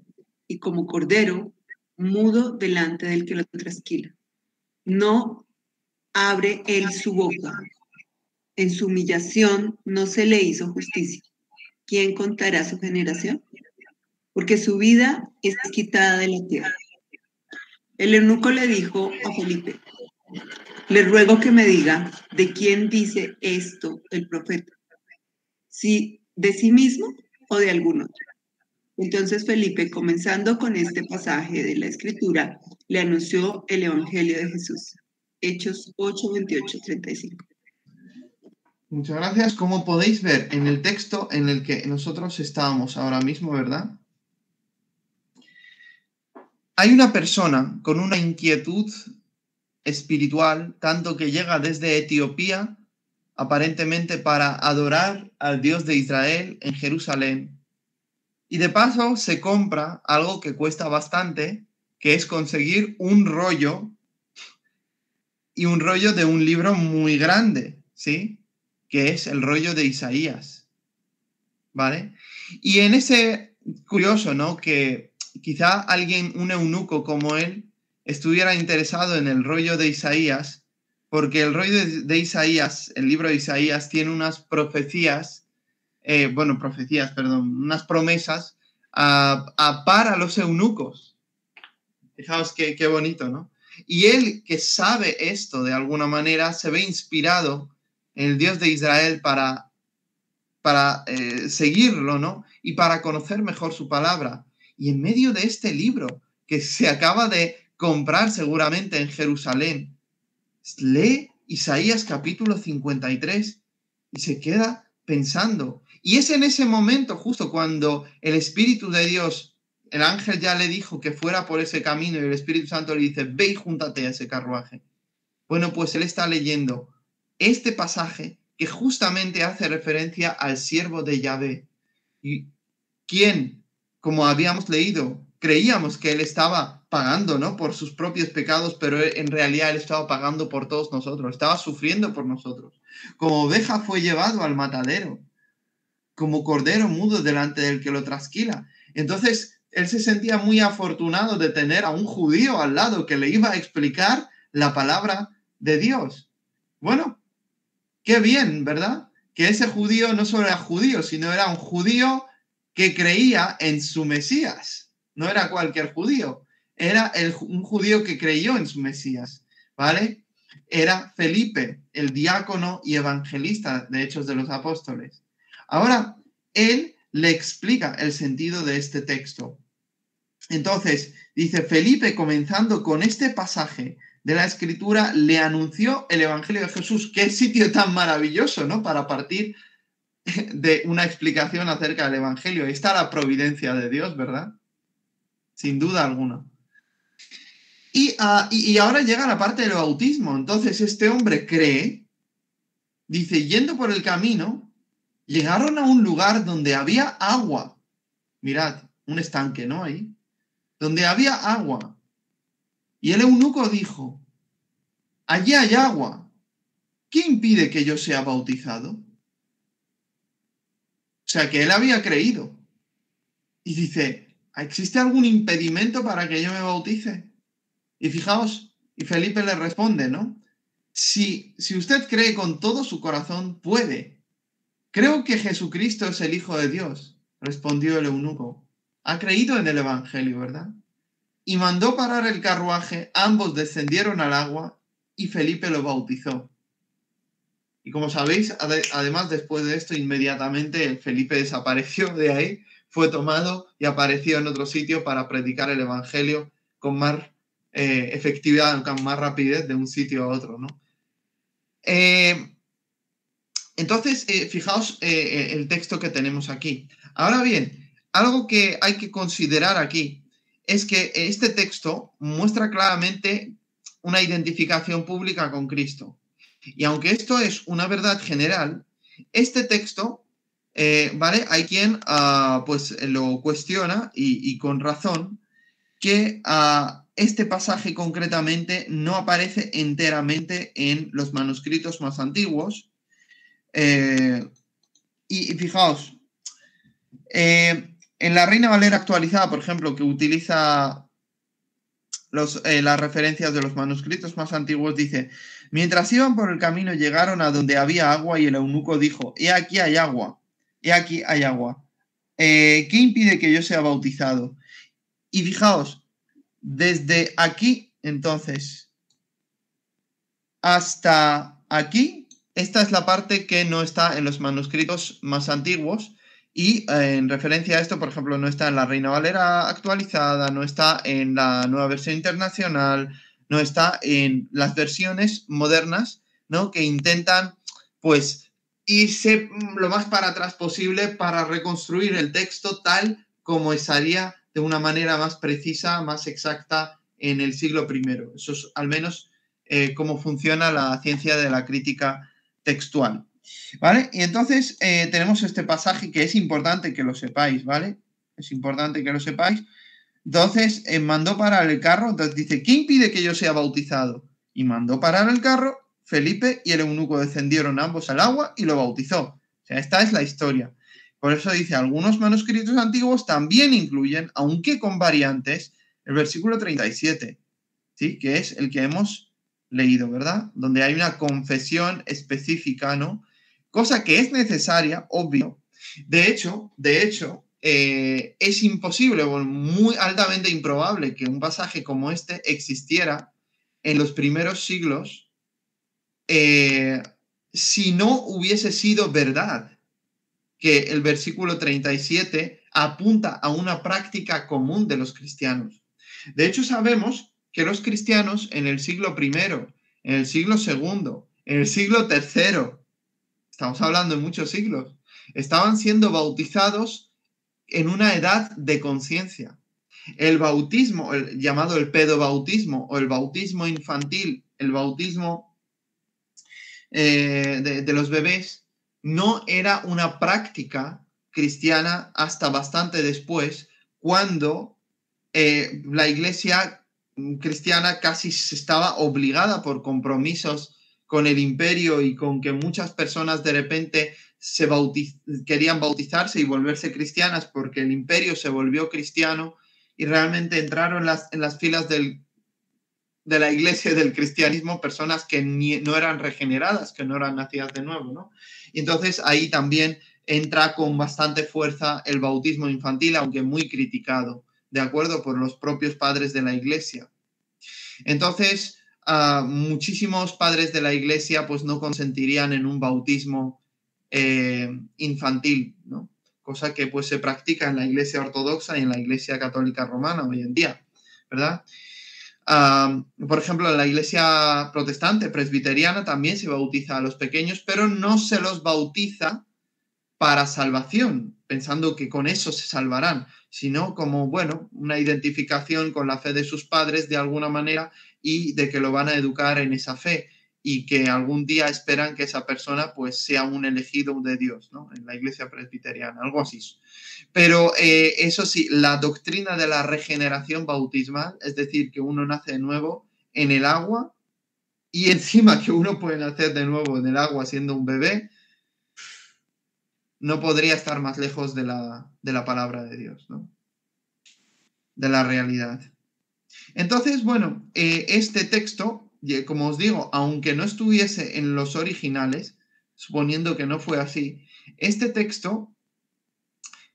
y como cordero mudo delante del que lo trasquila. No abre él su boca. En su humillación no se le hizo justicia. ¿Quién contará su generación? Porque su vida es quitada de la tierra. El eunuco le dijo a Felipe, le ruego que me diga de quién dice esto el profeta, si de sí mismo o de algún otro. Entonces Felipe, comenzando con este pasaje de la escritura, le anunció el Evangelio de Jesús. Hechos 8, 28, 35. Muchas gracias. Como podéis ver en el texto en el que nosotros estábamos ahora mismo, ¿verdad? Hay una persona con una inquietud espiritual, tanto que llega desde Etiopía, aparentemente para adorar al Dios de Israel en Jerusalén. Y de paso se compra algo que cuesta bastante, que es conseguir un rollo y un rollo de un libro muy grande, ¿sí? Que es el rollo de Isaías. ¿Vale? Y en ese curioso, ¿no? Que quizá alguien, un eunuco como él, estuviera interesado en el rollo de Isaías, porque el rollo de, Isaías, el libro de Isaías, tiene unas profecías, eh, bueno, profecías, perdón, unas promesas a, para los eunucos. Fijaos qué, qué bonito, ¿no? Y él que sabe esto de alguna manera se ve inspirado en el Dios de Israel para, para eh, seguirlo, ¿no? Y para conocer mejor su palabra. Y en medio de este libro que se acaba de comprar seguramente en Jerusalén, lee Isaías capítulo 53 y se queda pensando. Y es en ese momento, justo cuando el Espíritu de Dios, el ángel ya le dijo que fuera por ese camino y el Espíritu Santo le dice, ve y júntate a ese carruaje. Bueno, pues él está leyendo este pasaje que justamente hace referencia al siervo de Yahvé. ¿Y quién como habíamos leído, creíamos que él estaba pagando, ¿no? Por sus propios pecados, pero en realidad él estaba pagando por todos nosotros, estaba sufriendo por nosotros. Como oveja fue llevado al matadero, como cordero mudo delante del que lo trasquila. Entonces, él se sentía muy afortunado de tener a un judío al lado que le iba a explicar la palabra de Dios. Bueno, qué bien, ¿verdad? Que ese judío no solo era judío, sino era un judío que creía en su Mesías. No era cualquier judío, era un judío que creyó en su Mesías, ¿vale? Era Felipe, el diácono y evangelista de Hechos de los Apóstoles. Ahora, él le explica el sentido de este texto. Entonces, dice Felipe, comenzando con este pasaje de la escritura, le anunció el Evangelio de Jesús. Qué sitio tan maravilloso, ¿no? Para partir de una explicación acerca del Evangelio. está la providencia de Dios, ¿verdad? Sin duda alguna. Ah, y, y, ahora llega la parte del bautismo. Entonces este hombre cree, dice, yendo por el camino, llegaron a un lugar donde había agua. Mirad, un estanque, ¿no? Ahí. Donde había agua. Y el eunuco dijo, allí hay agua. ¿Qué impide que yo sea bautizado? O sea, que él había creído. Y dice, ¿existe algún impedimento para que yo me bautice? Y fijaos, y Felipe le responde, ¿no? Si, si usted cree con todo su corazón, puede. Creo que Jesucristo es el Hijo de Dios, respondió el eunuco. Ha creído en el Evangelio, ¿verdad? Y mandó parar el carruaje, ambos descendieron al agua y Felipe lo bautizó. Y como sabéis, además después de esto, inmediatamente Felipe desapareció de ahí, fue tomado y apareció en otro sitio para predicar el Evangelio con más eh, efectividad, con más rapidez de un sitio a otro, ¿no? Eh, entonces, eh, fijaos el texto que tenemos aquí. Ahora bien, algo que hay que considerar aquí es que este texto muestra claramente una identificación pública con Cristo. Y aunque esto es una verdad general, este texto eh, ¿vale? Hay quien ah, pues lo cuestiona y, con razón que ah, este pasaje concretamente no aparece enteramente en los manuscritos más antiguos. Eh, y, fijaos, eh, en la Reina Valera actualizada, por ejemplo, que utiliza eh, las referencias de los manuscritos más antiguos, dice, mientras iban por el camino llegaron a donde había agua y el eunuco dijo, he aquí hay agua, he aquí hay agua. ¿Qué impide que yo sea bautizado? Y fijaos, desde aquí, entonces, hasta aquí, esta es la parte que no está en los manuscritos más antiguos y eh, en referencia a esto, por ejemplo, no está en la Reina Valera actualizada, no está en la nueva versión internacional, no está en las versiones modernas, ¿no? Que intentan, pues, irse lo más para atrás posible para reconstruir el texto tal como estaría de una manera más precisa, más exacta en el siglo I. Eso es al menos eh, cómo funciona la ciencia de la crítica textual. ¿Vale? Y entonces eh, tenemos este pasaje que es importante que lo sepáis, ¿vale? Es importante que lo sepáis. Entonces, eh, mandó parar el carro, entonces dice, ¿quién impide que yo sea bautizado? Y mandó parar el carro, Felipe y el eunuco descendieron ambos al agua y lo bautizó. O sea, esta es la historia. Por eso dice, algunos manuscritos antiguos también incluyen, aunque con variantes, el versículo 37, ¿sí? que es el que hemos leído, ¿verdad? Donde hay una confesión específica, ¿no? Cosa que es necesaria, obvio. De hecho, de hecho, eh, es imposible muy altamente improbable que un pasaje como este existiera en los primeros siglos eh, si no hubiese sido verdad que el versículo 37 apunta a una práctica común de los cristianos. De hecho, sabemos que los cristianos en el siglo I, en el siglo II, en el siglo III, estamos hablando de muchos siglos, estaban siendo bautizados en una edad de conciencia. El bautismo, el, llamado el pedobautismo o el bautismo infantil, el bautismo eh, de los bebés, no era una práctica cristiana hasta bastante después, cuando eh, la iglesia cristiana casi estaba obligada por compromisos con el imperio y con que muchas personas de repente querían bautizarse y volverse cristianas porque el imperio se volvió cristiano y realmente entraron las, en las filas del, de la iglesia del cristianismo personas que no eran regeneradas, que no eran nacidas de nuevo, ¿no? Y entonces ahí también entra con bastante fuerza el bautismo infantil, aunque muy criticado, de acuerdo, por los propios padres de la iglesia. Entonces, ah, muchísimos padres de la iglesia pues no consentirían en un bautismo eh, infantil, ¿no? Cosa que pues se practica en la iglesia ortodoxa y en la iglesia católica romana hoy en día, ¿verdad? por ejemplo, en la iglesia protestante presbiteriana también se bautiza a los pequeños, pero no se los bautiza para salvación, pensando que con eso se salvarán, sino como, bueno, una identificación con la fe de sus padres de alguna manera y de que lo van a educar en esa fe y que algún día esperan que esa persona pues sea un elegido de Dios, ¿no? En la iglesia presbiteriana, algo así. Pero eh, eso sí, la doctrina de la regeneración bautismal, es decir, que uno nace de nuevo en el agua y encima que uno puede nacer de nuevo en el agua siendo un bebé, no podría estar más lejos de la, de la palabra de Dios, ¿no? De la realidad. Entonces, bueno, eh, este texto como os digo, aunque no estuviese en los originales, suponiendo que no fue así, este texto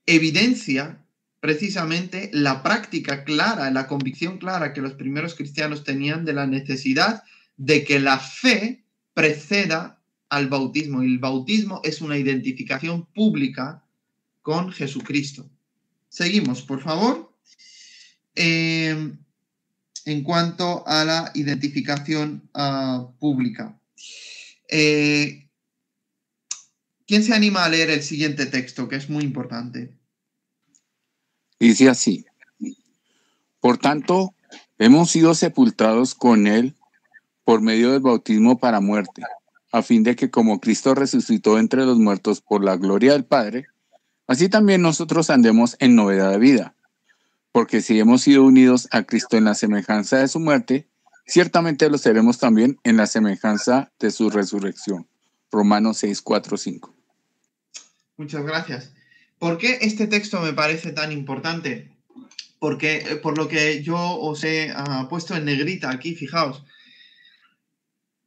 evidencia precisamente la práctica clara, la convicción clara que los primeros cristianos tenían de la necesidad de que la fe preceda al bautismo. Y el bautismo es una identificación pública con Jesucristo. Seguimos, por favor. Eh, en cuanto a la identificación ah, pública. Eh, ¿Quién se anima a leer el siguiente texto, que es muy importante? Dice así, por tanto, hemos sido sepultados con Él por medio del bautismo para muerte, a fin de que como Cristo resucitó entre los muertos por la gloria del Padre, Así también nosotros andemos en novedad de vida, porque si hemos sido unidos a Cristo en la semejanza de su muerte, ciertamente lo seremos también en la semejanza de su resurrección. Romanos 6, 4, 5. Muchas gracias. ¿Por qué este texto me parece tan importante? Porque eh, por lo que yo os he uh, puesto en negrita aquí, fijaos.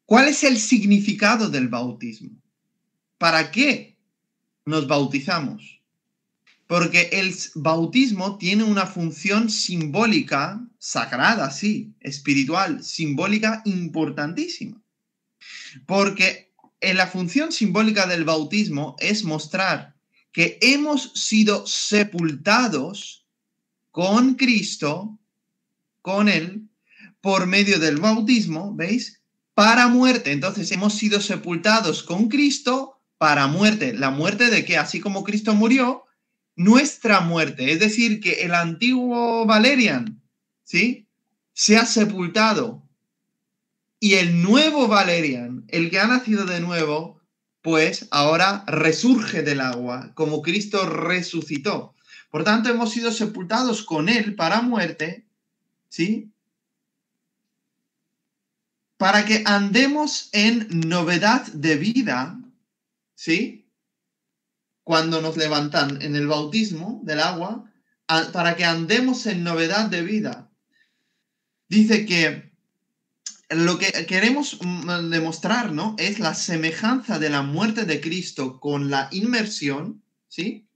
¿Cuál es el significado del bautismo? ¿Para qué nos bautizamos? Porque el bautismo tiene una función simbólica, sagrada, sí, espiritual, simbólica importantísima. Porque en la función simbólica del bautismo es mostrar que hemos sido sepultados con Cristo, con Él, por medio del bautismo, ¿veis? Para muerte. Entonces hemos sido sepultados con Cristo para muerte. ¿La muerte de qué? Así como Cristo murió, nuestra muerte. Es decir, que el antiguo Valerian, ¿sí? Se ha sepultado. Y el nuevo Valerian, el que ha nacido de nuevo, pues ahora resurge del agua, como Cristo resucitó. Por tanto, hemos sido sepultados con Él para muerte, ¿sí? Para que andemos en novedad de vida, ¿sí? cuando nos levantan en el bautismo del agua, para que andemos en novedad de vida. Dice que lo que queremos mm, demostrar, ¿no? Es la semejanza de la muerte de Cristo con la inmersión, ¿sí?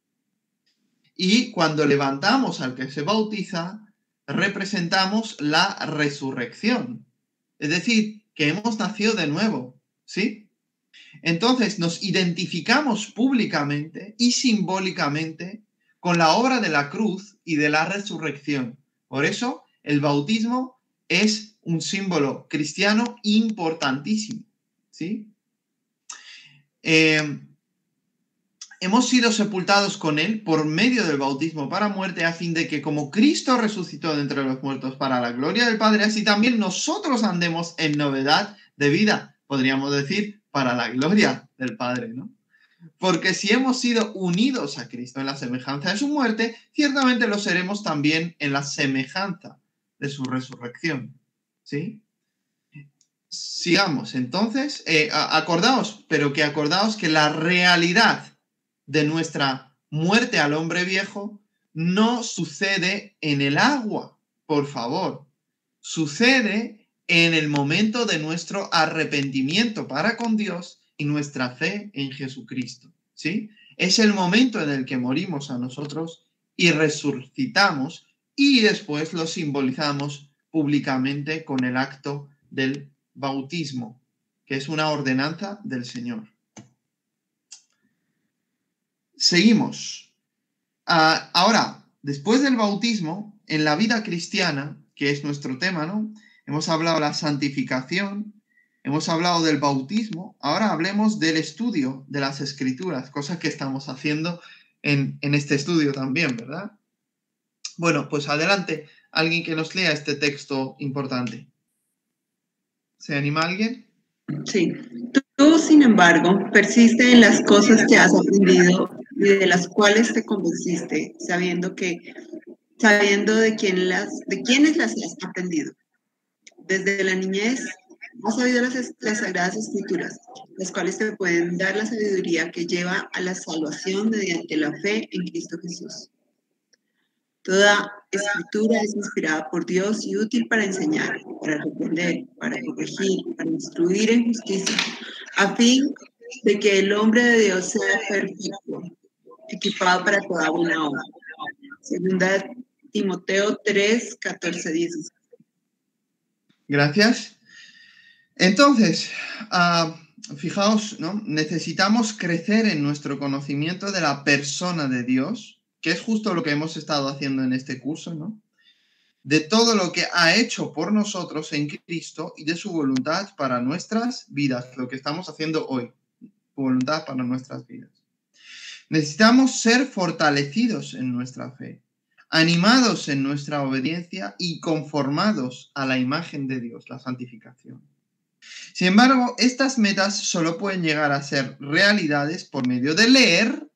Y cuando levantamos al que se bautiza, representamos la resurrección. Es decir, que hemos nacido de nuevo, ¿sí? Entonces nos identificamos públicamente y simbólicamente con la obra de la cruz y de la resurrección. Por eso el bautismo es un símbolo cristiano importantísimo. ¿sí? Eh, hemos sido sepultados con Él por medio del bautismo para muerte, a fin de que como Cristo resucitó de entre los muertos para la gloria del Padre, así también nosotros andemos en novedad de vida. Podríamos decir, para la gloria del Padre, ¿no? Porque si hemos sido unidos a Cristo en la semejanza de su muerte, ciertamente lo seremos también en la semejanza de su resurrección. ¿Sí? Sigamos, entonces, eh, acordaos, pero que acordaos que la realidad de nuestra muerte al hombre viejo no sucede en el agua, por favor. Sucede en el momento de nuestro arrepentimiento para con Dios y nuestra fe en Jesucristo. ¿sí? Es el momento en el que morimos a nosotros y resucitamos y después lo simbolizamos públicamente con el acto del bautismo, que es una ordenanza del Señor. Seguimos. Ah, ahora, después del bautismo, en la vida cristiana, que es nuestro tema, ¿no? hemos hablado de la santificación, hemos hablado del bautismo, ahora hablemos del estudio de las escrituras, cosa que estamos haciendo en, este estudio también, ¿verdad? Bueno, pues adelante, alguien que nos lea este texto importante. ¿Se anima alguien? Sí. Tú, sin embargo, persiste en las cosas que has aprendido y de las cuales te convenciste, sabiendo que, sabiendo de quién las, de quiénes las has aprendido desde la niñez has sabido las, sagradas escrituras, las cuales te pueden dar la sabiduría que lleva a la salvación mediante la fe en Cristo Jesús. Toda escritura es inspirada por Dios y útil para enseñar, para reprender, para corregir, para instruir en justicia, a fin de que el hombre de Dios sea perfecto, equipado para toda buena obra. Segunda Timoteo 3, 14, 16. Gracias. Entonces, ah, fijaos, ¿no? Necesitamos crecer en nuestro conocimiento de la persona de Dios, que es justo lo que hemos estado haciendo en este curso, ¿no? De todo lo que ha hecho por nosotros en Cristo y de su voluntad para nuestras vidas, lo que estamos haciendo hoy, voluntad para nuestras vidas. Necesitamos ser fortalecidos en nuestra fe animados en nuestra obediencia y conformados a la imagen de Dios, la santificación. Sin embargo, estas metas solo pueden llegar a ser realidades por medio de leer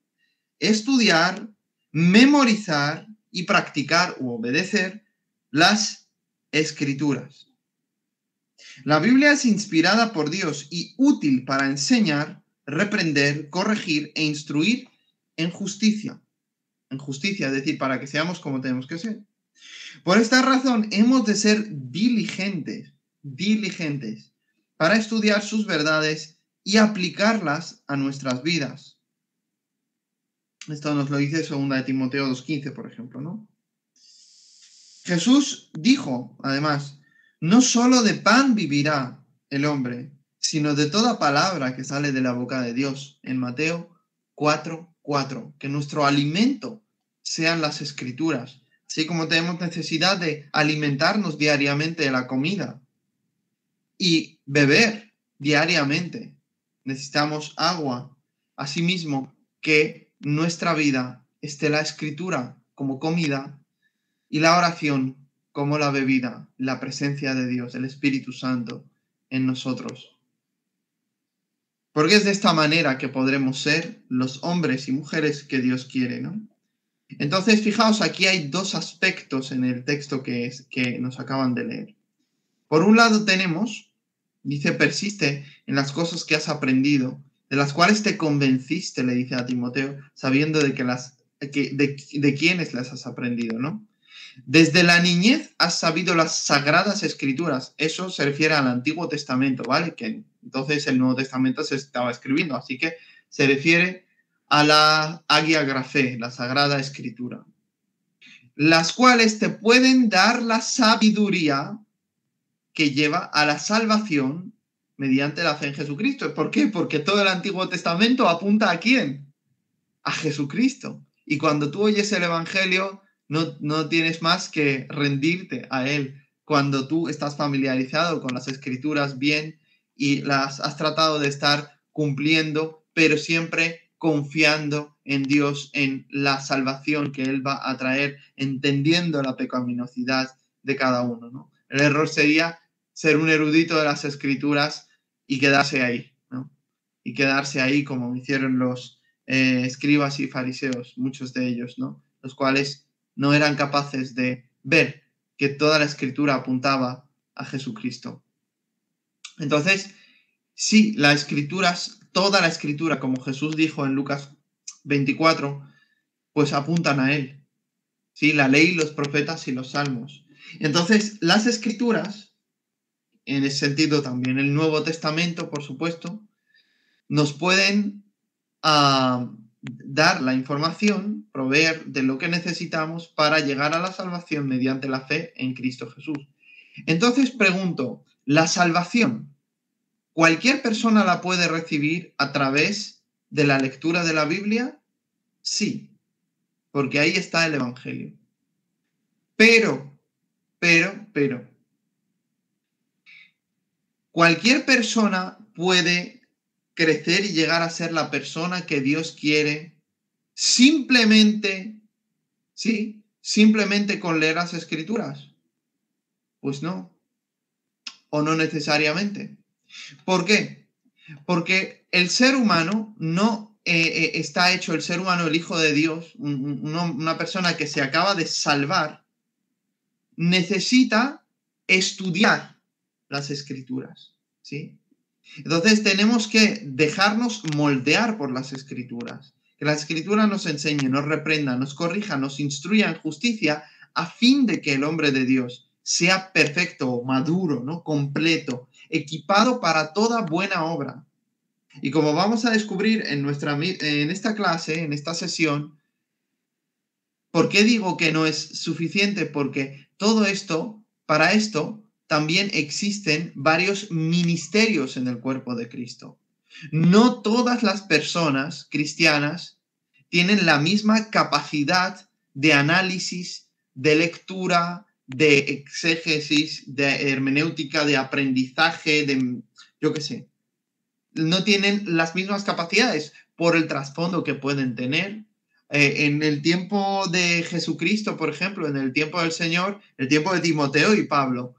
estudiar, memorizar y practicar u obedecer las escrituras. La Biblia es inspirada por Dios y útil para enseñar, reprender, corregir e instruir en justicia. En justicia, es decir, para que seamos como tenemos que ser. Por esta razón hemos de ser diligentes, diligentes, para estudiar sus verdades y aplicarlas a nuestras vidas. Esto nos lo dice 2 de Timoteo 2.15, por ejemplo, ¿no? Jesús dijo, además, no solo de pan vivirá el hombre, sino de toda palabra que sale de la boca de Dios. En Mateo 4, 4. Que nuestro alimento sean las escrituras, así como tenemos necesidad de alimentarnos diariamente de la comida y beber diariamente. Necesitamos agua. Asimismo, que nuestra vida esté la escritura como comida y la oración como la bebida, la presencia de Dios, el Espíritu Santo en nosotros. Porque es de esta manera que podremos ser los hombres y mujeres que Dios quiere, ¿no? Entonces, fijaos, aquí hay dos aspectos en el texto que, es, que nos acaban de leer. Por un lado tenemos, dice, persiste en las cosas que has aprendido, de las cuales te convenciste, le dice a Timoteo, sabiendo de, que las, de, de quiénes las has aprendido, ¿no? Desde la niñez has sabido las sagradas escrituras. Eso se refiere al Antiguo Testamento, ¿vale? Que entonces el Nuevo Testamento se estaba escribiendo, así que se refiere a la Agia Grafé, la Sagrada Escritura, las cuales te pueden dar la sabiduría que lleva a la salvación mediante la fe en Jesucristo. ¿Por qué? Porque todo el Antiguo Testamento apunta a quién? A Jesucristo. Y cuando tú oyes el Evangelio, no, tienes más que rendirte a Él cuando tú estás familiarizado con las escrituras bien y las has tratado de estar cumpliendo, pero siempre confiando en Dios, en la salvación que Él va a traer, entendiendo la pecaminosidad de cada uno. ¿no? El error sería ser un erudito de las escrituras y quedarse ahí, ¿no? Y quedarse ahí como hicieron los eh, escribas y fariseos, muchos de ellos, ¿no? Los cuales no eran capaces de ver que toda la escritura apuntaba a Jesucristo. Entonces, sí, la escritura, toda la escritura, como Jesús dijo en Lucas 24, pues apuntan a Él. Sí, la ley, los profetas y los salmos. Entonces, las escrituras, en ese sentido también el Nuevo Testamento, por supuesto, nos pueden ah, dar la información, proveer de lo que necesitamos para llegar a la salvación mediante la fe en Cristo Jesús. Entonces pregunto, ¿la salvación cualquier persona la puede recibir a través de la lectura de la Biblia? Sí, porque ahí está el Evangelio. Pero, pero, pero, cualquier persona puede crecer y llegar a ser la persona que Dios quiere simplemente, sí, simplemente con leer las escrituras? Pues no, o no necesariamente. ¿Por qué? Porque el ser humano no eh, eh, está hecho, el ser humano, el Hijo de Dios, una persona que se acaba de salvar, necesita estudiar las escrituras, ¿sí? Entonces tenemos que dejarnos moldear por las escrituras. Que la escritura nos enseñe, nos reprenda, nos corrija, nos instruya en justicia a fin de que el hombre de Dios sea perfecto, maduro, ¿no? completo, equipado para toda buena obra. Y como vamos a descubrir en, nuestra, en esta clase, en esta sesión, ¿por qué digo que no es suficiente? Porque todo esto, para esto, también existen varios ministerios en el cuerpo de Cristo. No todas las personas cristianas tienen la misma capacidad de análisis, de lectura, de exégesis, de hermenéutica, de aprendizaje, de, yo qué sé. No tienen las mismas capacidades por el trasfondo que pueden tener. Eh, en el tiempo de Jesucristo, por ejemplo, en el tiempo del Señor, el tiempo de Timoteo y Pablo,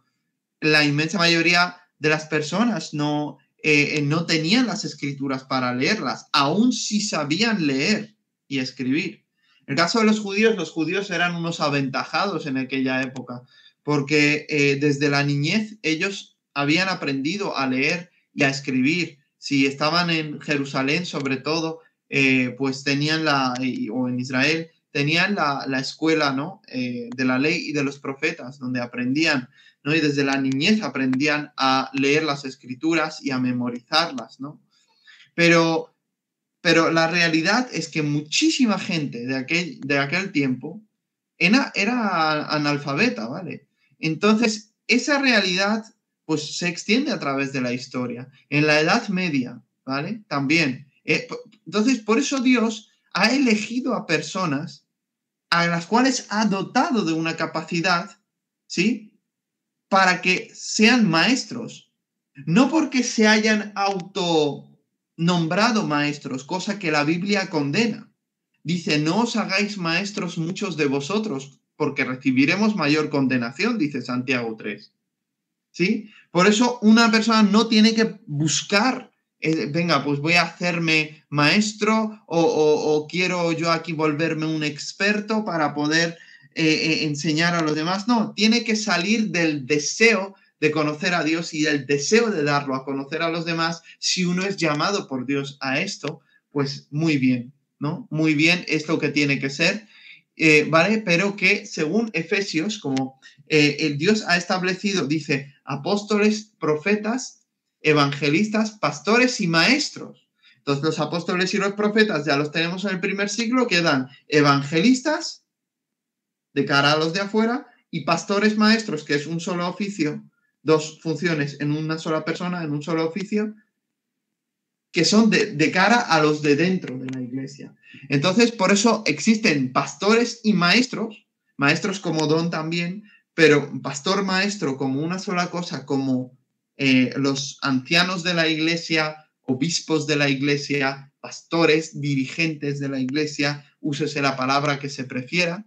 la inmensa mayoría de las personas no, eh, no tenían las escrituras para leerlas, aún si sabían leer, y escribir. En el caso de los judíos, los judíos eran unos aventajados en aquella época, porque eh, desde la niñez ellos habían aprendido a leer y a escribir. Si estaban en Jerusalén, sobre todo, eh, pues tenían la, o en Israel, tenían la, escuela ¿no? Eh, de la ley y de los profetas, donde aprendían, ¿no? y desde la niñez aprendían a leer las escrituras y a memorizarlas. ¿no? Pero pero la realidad es que muchísima gente de aquel, de aquel tiempo era, era analfabeta, ¿vale? Entonces, esa realidad pues se extiende a través de la historia. En la Edad Media, ¿vale? También. Eh, entonces, por eso Dios ha elegido a personas a las cuales ha dotado de una capacidad, ¿sí? Para que sean maestros. No porque se hayan auto nombrado maestros, cosa que la Biblia condena. Dice, no os hagáis maestros muchos de vosotros, porque recibiremos mayor condenación, dice Santiago 3. ¿Sí? Por eso una persona no tiene que buscar, eh, venga, pues voy a hacerme maestro o, quiero yo aquí volverme un experto para poder eh, eh, enseñar a los demás. No, tiene que salir del deseo de conocer a Dios y el deseo de darlo a conocer a los demás, si uno es llamado por Dios a esto, pues muy bien, ¿no? Muy bien es lo que tiene que ser, ¿vale? Pero que según Efesios, como el Dios ha establecido, dice, apóstoles, profetas, evangelistas, pastores y maestros. Entonces los apóstoles y los profetas ya los tenemos en el primer siglo, quedan evangelistas de cara a los de afuera y pastores maestros, que es un solo oficio, dos funciones en una sola persona, en un solo oficio, que son de, cara a los de dentro de la iglesia. Entonces, por eso existen pastores y maestros, maestros como don también, pero pastor maestro como una sola cosa, como eh, los ancianos de la iglesia, obispos de la iglesia, pastores, dirigentes de la iglesia, úsese la palabra que se prefiera,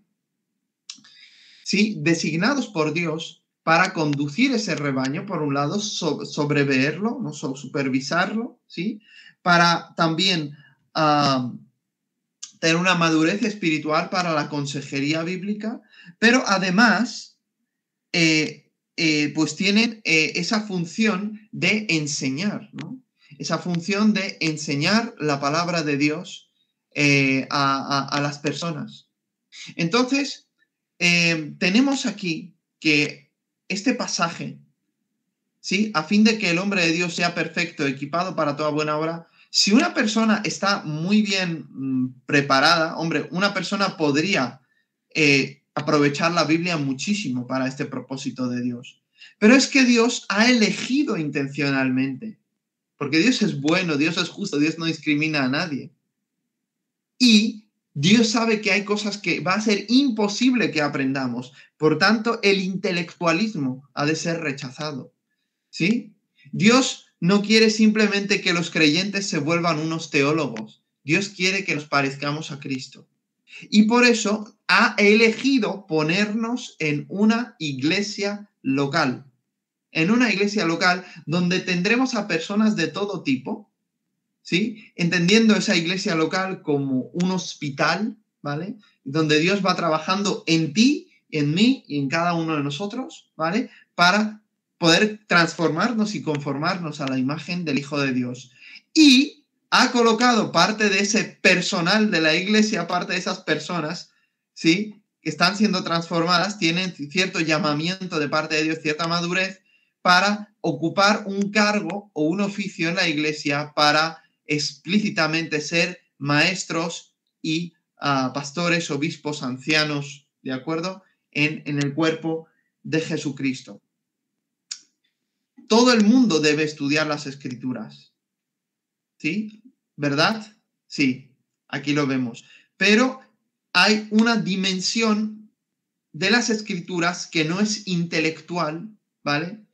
sí, designados por Dios para conducir ese rebaño, por un lado, sobreverlo, ¿no? supervisarlo, ¿sí? Para también tener una madurez espiritual para la consejería bíblica, pero además, eh, eh, pues tienen eh, esa función de enseñar. Esa función de enseñar la palabra de Dios a, a, las personas. Entonces, tenemos aquí que este pasaje, ¿sí? A fin de que el hombre de Dios sea perfecto, equipado para toda buena obra. Si una persona está muy bien mm, preparada, hombre, una persona podría eh, aprovechar la Biblia muchísimo para este propósito de Dios. Pero es que Dios ha elegido intencionalmente, porque Dios es bueno, Dios es justo, Dios no discrimina a nadie. Y Dios sabe que hay cosas que va a ser imposible que aprendamos. Por tanto, el intelectualismo ha de ser rechazado. ¿Sí? Dios no quiere simplemente que los creyentes se vuelvan unos teólogos. Dios quiere que nos parezcamos a Cristo. Y por eso ha elegido ponernos en una iglesia local. En una iglesia local donde tendremos a personas de todo tipo, ¿sí? Entendiendo esa iglesia local como un hospital, ¿vale? Donde Dios va trabajando en ti, en mí y en cada uno de nosotros, ¿vale? Para poder transformarnos y conformarnos a la imagen del Hijo de Dios. Y ha colocado parte de ese personal de la iglesia, parte de esas personas, ¿sí? Que están siendo transformadas, tienen cierto llamamiento de parte de Dios, cierta madurez, para ocupar un cargo o un oficio en la iglesia para explícitamente ser maestros y ah, pastores, obispos, ancianos, ¿de acuerdo? En, en el cuerpo de Jesucristo. Todo el mundo debe estudiar las escrituras. ¿Sí? ¿Verdad? Sí, aquí lo vemos. Pero hay una dimensión de las escrituras que no es intelectual, ¿vale?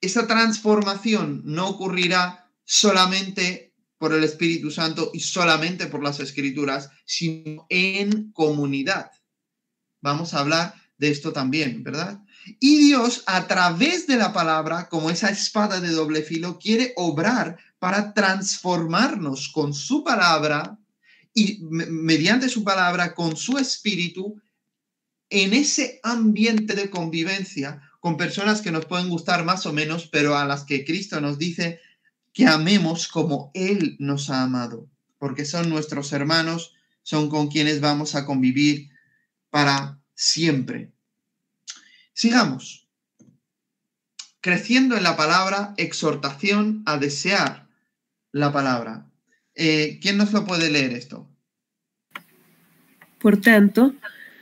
Esa transformación no ocurrirá solamente por el Espíritu Santo y solamente por las escrituras, sino en comunidad. Vamos a hablar de esto también, ¿verdad? Y Dios, a través de la palabra, como esa espada de doble filo, quiere obrar para transformarnos con su palabra y mediante su palabra, con su espíritu, en ese ambiente de convivencia con personas que nos pueden gustar más o menos, pero a las que Cristo nos dice que amemos como Él nos ha amado, porque son nuestros hermanos, son con quienes vamos a convivir para siempre. Sigamos. Creciendo en la palabra, exhortación a desear la palabra. Eh, ¿Quién nos lo puede leer esto? Por tanto,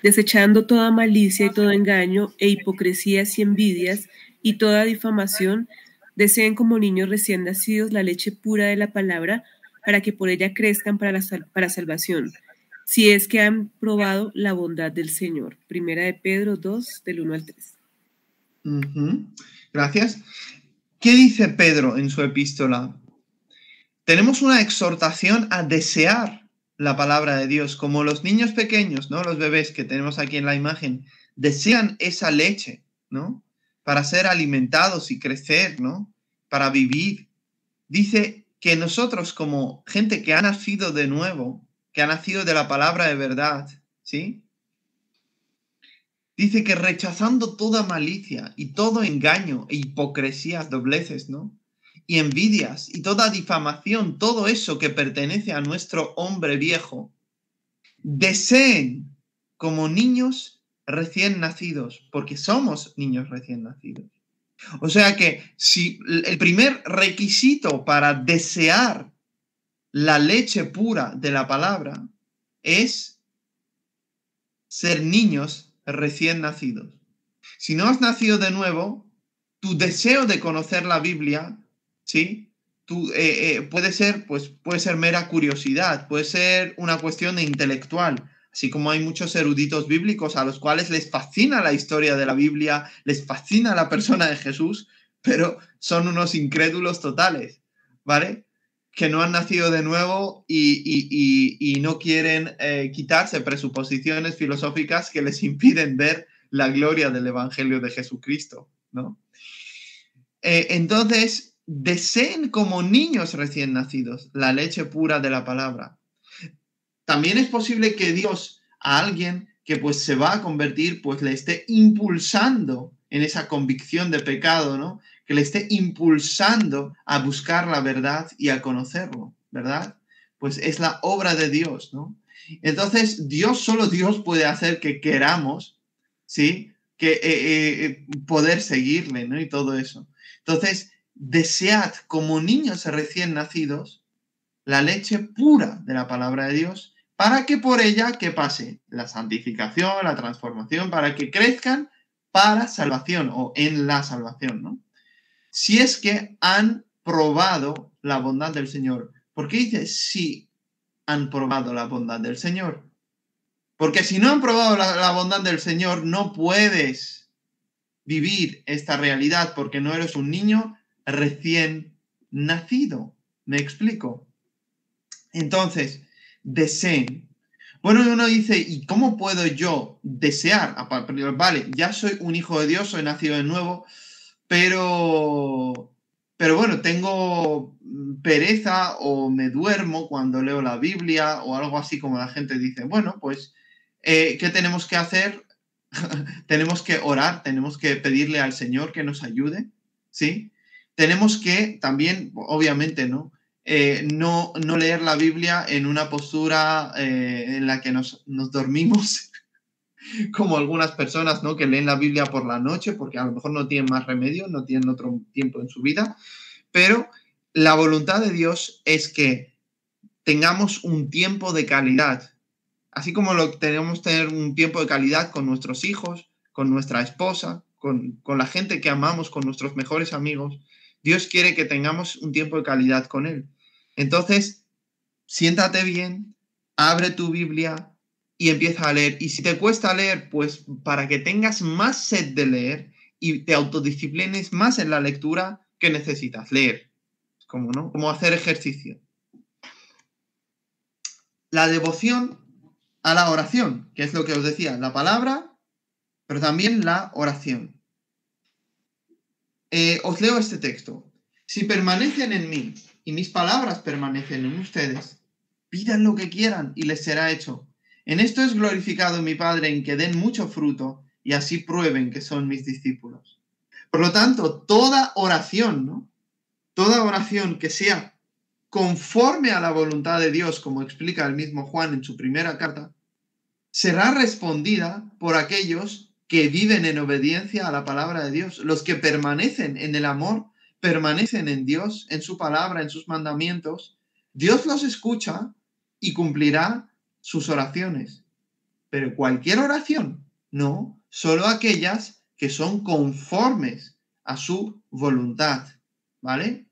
desechando toda malicia y todo engaño e hipocresías y envidias y toda difamación, deseen como niños recién nacidos la leche pura de la palabra para que por ella crezcan para, la para salvación, si es que han probado la bondad del Señor. Primera de Pedro 2, del 1 al 3. Gracias. ¿Qué dice Pedro en su epístola? Tenemos una exhortación a desear la palabra de Dios, como los niños pequeños, ¿no? Los bebés que tenemos aquí en la imagen, desean esa leche, ¿no? Para ser alimentados y crecer, ¿no? Para vivir. Dice que nosotros como gente que ha nacido de nuevo, que ha nacido de la palabra de verdad, ¿sí? Dice que rechazando toda malicia y todo engaño e hipocresía, dobleces, ¿no? Y envidias y toda difamación, todo eso que pertenece a nuestro hombre viejo, deseen como niños recién nacidos, porque somos niños recién nacidos. O sea que si el primer requisito para desear la leche pura de la palabra es ser niños recién nacidos. Si no has nacido de nuevo, tu deseo de conocer la Biblia ¿sí? Tú, eh, eh, puede ser, pues, puede ser mera curiosidad, puede ser una cuestión intelectual, así como hay muchos eruditos bíblicos a los cuales les fascina la historia de la Biblia, les fascina la persona de Jesús, pero son unos incrédulos totales, ¿vale? Que no han nacido de nuevo y, no quieren eh, quitarse presuposiciones filosóficas que les impiden ver la gloria del Evangelio de Jesucristo, ¿no? entonces, deseen como niños recién nacidos la leche pura de la palabra. También es posible que Dios a alguien que pues se va a convertir, pues le esté impulsando en esa convicción de pecado, ¿no? Que le esté impulsando a buscar la verdad y a conocerlo, ¿verdad? Pues es la obra de Dios, ¿no? Entonces, Dios, solo Dios puede hacer que queramos, ¿sí? Que eh, eh, poder seguirle, ¿no? Y todo eso. Entonces, desead como niños recién nacidos la leche pura de la palabra de Dios, para que por ella que pase la santificación, la transformación, para que crezcan para salvación o en la salvación, ¿no? Si es que han probado la bondad del Señor. ¿Por qué dice si han probado la bondad del Señor? Porque si no han probado la bondad del Señor, no puedes vivir esta realidad porque no eres un niño recién nacido. ¿Me explico? Entonces, deseen. Bueno, uno dice, ¿y cómo puedo yo desear? Vale, ya soy un hijo de Dios, soy nacido de nuevo, pero, pero bueno, tengo pereza o me duermo cuando leo la Biblia o algo así como la gente dice, bueno, pues, eh, ¿qué tenemos que hacer? [laughs] tenemos que orar, tenemos que pedirle al Señor que nos ayude, ¿sí? Tenemos que también, obviamente, ¿no? Eh, no, no, leer la Biblia en una postura eh, en la que nos, nos, dormimos, [laughs] como algunas personas ¿no? que leen la Biblia por la noche, porque a lo mejor no tienen más remedio, no tienen otro tiempo en su vida, pero la voluntad de Dios es que tengamos un tiempo de calidad, así como lo tenemos tener un tiempo de calidad con nuestros hijos, con nuestra esposa, con, con la gente que amamos, con nuestros mejores amigos, Dios quiere que tengamos un tiempo de calidad con Él. Entonces, siéntate bien, abre tu Biblia y empieza a leer. Y si te cuesta leer, pues para que tengas más sed de leer y te autodisciplines más en la lectura que necesitas, leer. Como, ¿no? Como hacer ejercicio. La devoción a la oración, que es lo que os decía, la palabra, pero también la oración. Eh, os leo este texto. Si permanecen en mí y mis palabras permanecen en ustedes, pidan lo que quieran y les será hecho. En esto es glorificado mi Padre en que den mucho fruto y así prueben que son mis discípulos. Por lo tanto, toda oración, ¿no? Toda oración que sea conforme a la voluntad de Dios, como explica el mismo Juan en su primera carta, será respondida por aquellos que viven en obediencia a la palabra de Dios, los que permanecen en el amor, permanecen en Dios, en su palabra, en sus mandamientos. Dios los escucha y cumplirá sus oraciones. Pero cualquier oración, no, solo aquellas que son conformes a su voluntad, ¿vale?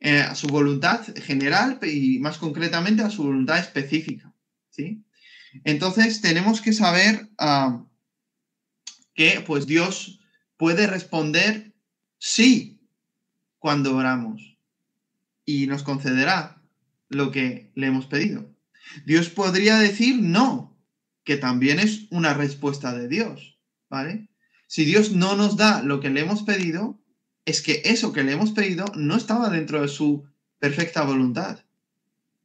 Eh, a su voluntad general y más concretamente a su voluntad específica, ¿sí? Entonces tenemos que saber ah, que pues Dios puede responder sí cuando oramos y nos concederá lo que le hemos pedido. Dios podría decir no, que también es una respuesta de Dios, ¿vale? Si Dios no nos da lo que le hemos pedido, es que eso que le hemos pedido no estaba dentro de su perfecta voluntad.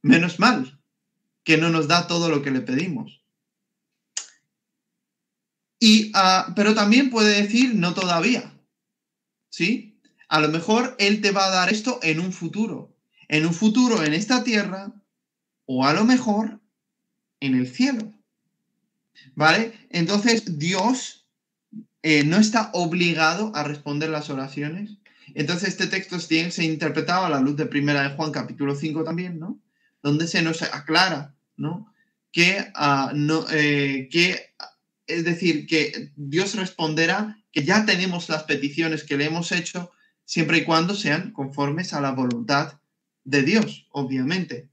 Menos mal que no nos da todo lo que le pedimos. Y, ah, pero también puede decir no todavía. ¿Sí? A lo mejor Él te va a dar esto en un futuro. En un futuro en esta tierra o a lo mejor en el cielo. ¿Vale? Entonces Dios eh, no está obligado a responder las oraciones. Entonces este texto se interpretado a la luz de Primera de Juan capítulo 5 también, ¿no? Donde se nos aclara, ¿no? Que, ah, no, eh, que, es decir, que Dios responderá que ya tenemos las peticiones que le hemos hecho siempre y cuando sean conformes a la voluntad de Dios, obviamente.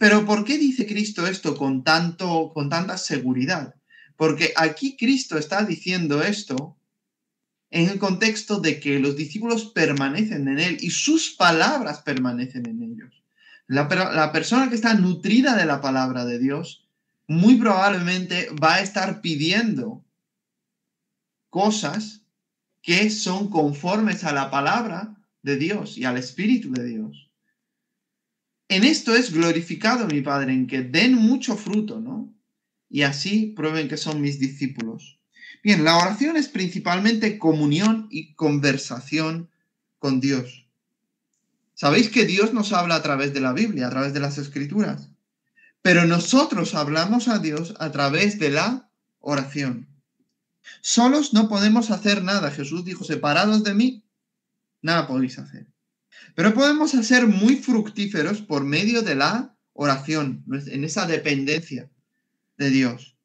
Pero ¿por qué dice Cristo esto con, tanto, con tanta seguridad? Porque aquí Cristo está diciendo esto en el contexto de que los discípulos permanecen en Él y sus palabras permanecen en ellos. La, la persona que está nutrida de la palabra de Dios muy probablemente va a estar pidiendo cosas que son conformes a la palabra de Dios y al Espíritu de Dios. En esto es glorificado mi Padre, en que den mucho fruto, ¿no? Y así prueben que son mis discípulos. Bien, la oración es principalmente comunión y conversación con Dios. Sabéis que Dios nos habla a través de la Biblia, a través de las Escrituras, pero nosotros hablamos a Dios a través de la oración. Solos no podemos hacer nada. Jesús dijo, separados de mí, nada podéis hacer. Pero podemos ser muy fructíferos por medio de la oración, en esa dependencia de Dios.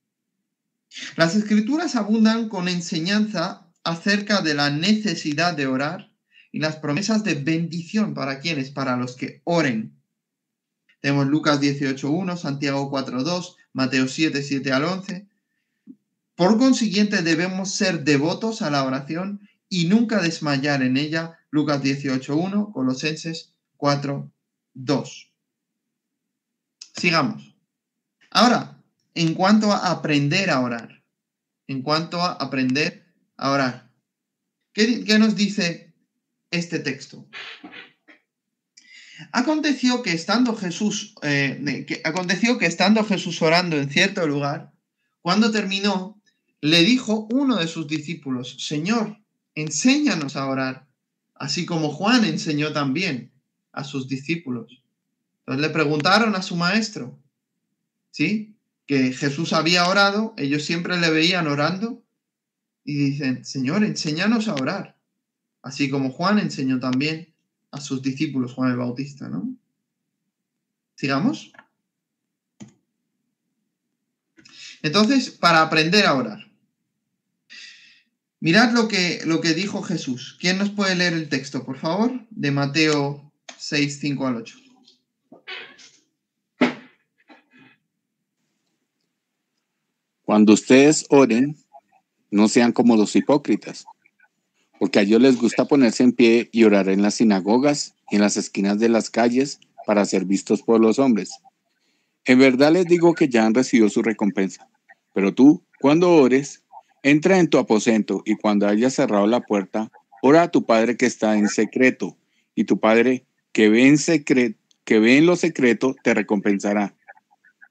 Las escrituras abundan con enseñanza acerca de la necesidad de orar y las promesas de bendición para quienes, para los que oren. Tenemos Lucas 18.1, Santiago 4.2, Mateo 7, 7 al 11. Por consiguiente, debemos ser devotos a la oración y nunca desmayar en ella, Lucas 18.1, Colosenses 4.2. Sigamos. Ahora, en cuanto a aprender a orar, en cuanto a aprender a orar, ¿qué, nos dice este texto? Aconteció que estando Jesús, eh, aconteció que estando Jesús orando en cierto lugar, cuando terminó, le dijo uno de sus discípulos, Señor, enséñanos a orar, así como Juan enseñó también a sus discípulos. Entonces le preguntaron a su maestro, ¿sí? Que Jesús había orado, ellos siempre le veían orando y dicen, Señor, enséñanos a orar, así como Juan enseñó también a sus discípulos, Juan el Bautista, ¿no? Sigamos. Entonces, para aprender a orar. Mirad lo que, lo que dijo Jesús. ¿Quién nos puede leer el texto, por favor? De Mateo 6, 5 al 8. Cuando ustedes oren, no sean como los hipócritas, porque a ellos les gusta ponerse en pie y orar en las sinagogas y en las esquinas de las calles para ser vistos por los hombres. En verdad les digo que ya han recibido su recompensa. Pero tú, cuando ores, Entra en tu aposento y cuando hayas cerrado la puerta, ora a tu Padre que está en secreto, y tu Padre que ve en secreto, que ve en lo secreto te recompensará.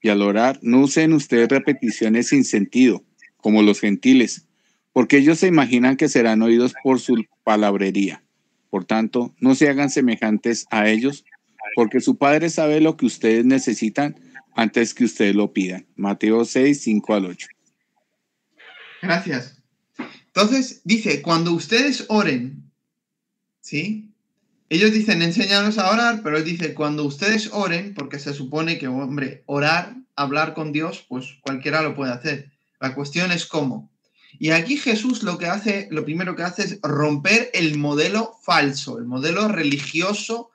Y al orar, no usen ustedes repeticiones sin sentido, como los gentiles, porque ellos se imaginan que serán oídos por su palabrería. Por tanto, no se hagan semejantes a ellos, porque su Padre sabe lo que ustedes necesitan antes que ustedes lo pidan. Mateo 6, 5 al 8. Gracias. Entonces, dice, cuando ustedes oren, ¿sí? Ellos dicen, enséñanos a orar, pero él dice, cuando ustedes oren, porque se supone que, hombre, orar, hablar con Dios, pues cualquiera lo puede hacer. La cuestión es cómo. Y aquí Jesús lo que hace, lo primero que hace es romper el modelo falso, el modelo religioso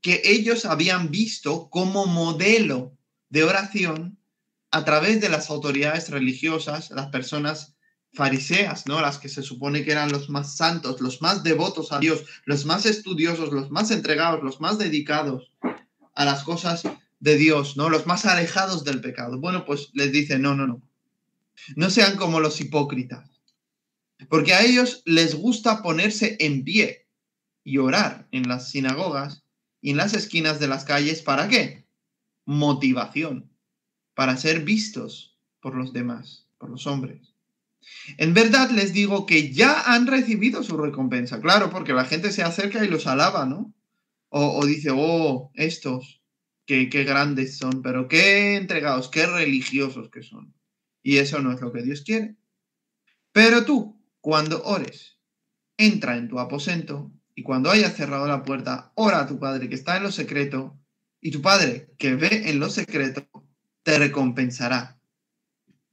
que ellos habían visto como modelo de oración a través de las autoridades religiosas, las personas fariseas, ¿no? Las que se supone que eran los más santos, los más devotos a Dios, los más estudiosos, los más entregados, los más dedicados a las cosas de Dios, ¿no? Los más alejados del pecado. Bueno, pues les dice, no, no, no. No sean como los hipócritas. Porque a ellos les gusta ponerse en pie y orar en las sinagogas y en las esquinas de las calles. ¿Para qué? Motivación. Para ser vistos por los demás, por los hombres. En verdad les digo que ya han recibido su recompensa. Claro, porque la gente se acerca y los alaba, ¿no? O, dice, oh, estos, qué, qué grandes son, pero qué entregados, qué religiosos que son. Y eso no es lo que Dios quiere. Pero tú, cuando ores, entra en tu aposento y cuando hayas cerrado la puerta, ora a tu Padre que está en lo secreto y tu Padre que ve en lo secreto te recompensará.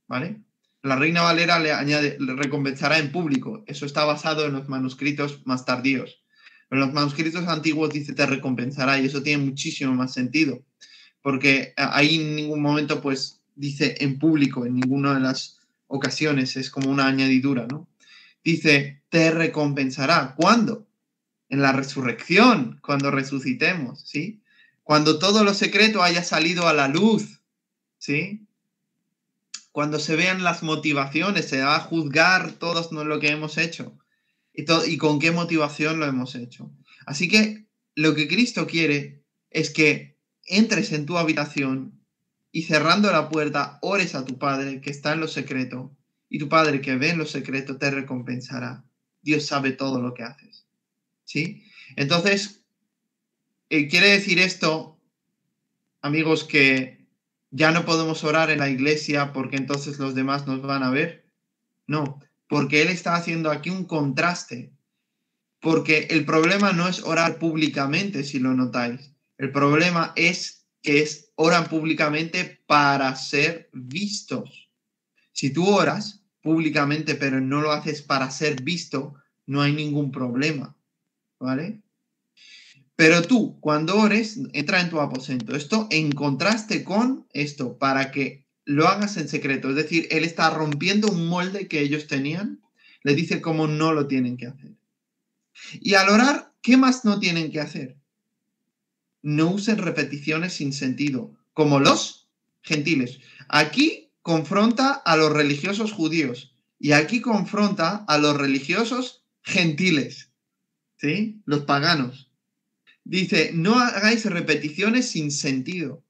¿Vale? La Reina Valera le añade, le recompensará en público. Eso está basado en los manuscritos más tardíos. En los manuscritos antiguos dice te recompensará y eso tiene muchísimo más sentido. Porque ahí en ningún momento pues dice en público en ninguna de las ocasiones, es como una añadidura, ¿no? Dice, te recompensará. ¿Cuándo? En la resurrección, cuando resucitemos, ¿sí? Cuando todo lo secreto haya salido a la luz, ¿sí? Cuando se vean las motivaciones, se va a juzgar todo lo que hemos hecho y, y con qué motivación lo hemos hecho. Así que lo que Cristo quiere es que entres en tu habitación y cerrando la puerta, ores a tu Padre que está en lo secreto, y tu Padre que ve en lo secreto te recompensará. Dios sabe todo lo que haces. ¿Sí? Entonces, eh, quiere decir esto, amigos, que ya no podemos orar en la iglesia porque entonces los demás nos van a ver. No, porque Él está haciendo aquí un contraste. Porque el problema no es orar públicamente, si lo notáis. El problema es que es oran públicamente para ser vistos. Si tú oras públicamente pero no lo haces para ser visto, no hay ningún problema, ¿vale? Pero tú, cuando ores, entra en tu aposento. Esto en contraste con esto, para que lo hagas en secreto. Es decir, él está rompiendo un molde que ellos tenían. Le dice cómo no lo tienen que hacer. Y al orar, ¿qué más no tienen que hacer? No usen repeticiones sin sentido, como los gentiles. Aquí confronta a los religiosos judíos y aquí confronta a los religiosos gentiles, ¿sí? Los paganos. Dice, no hagáis repeticiones sin sentido,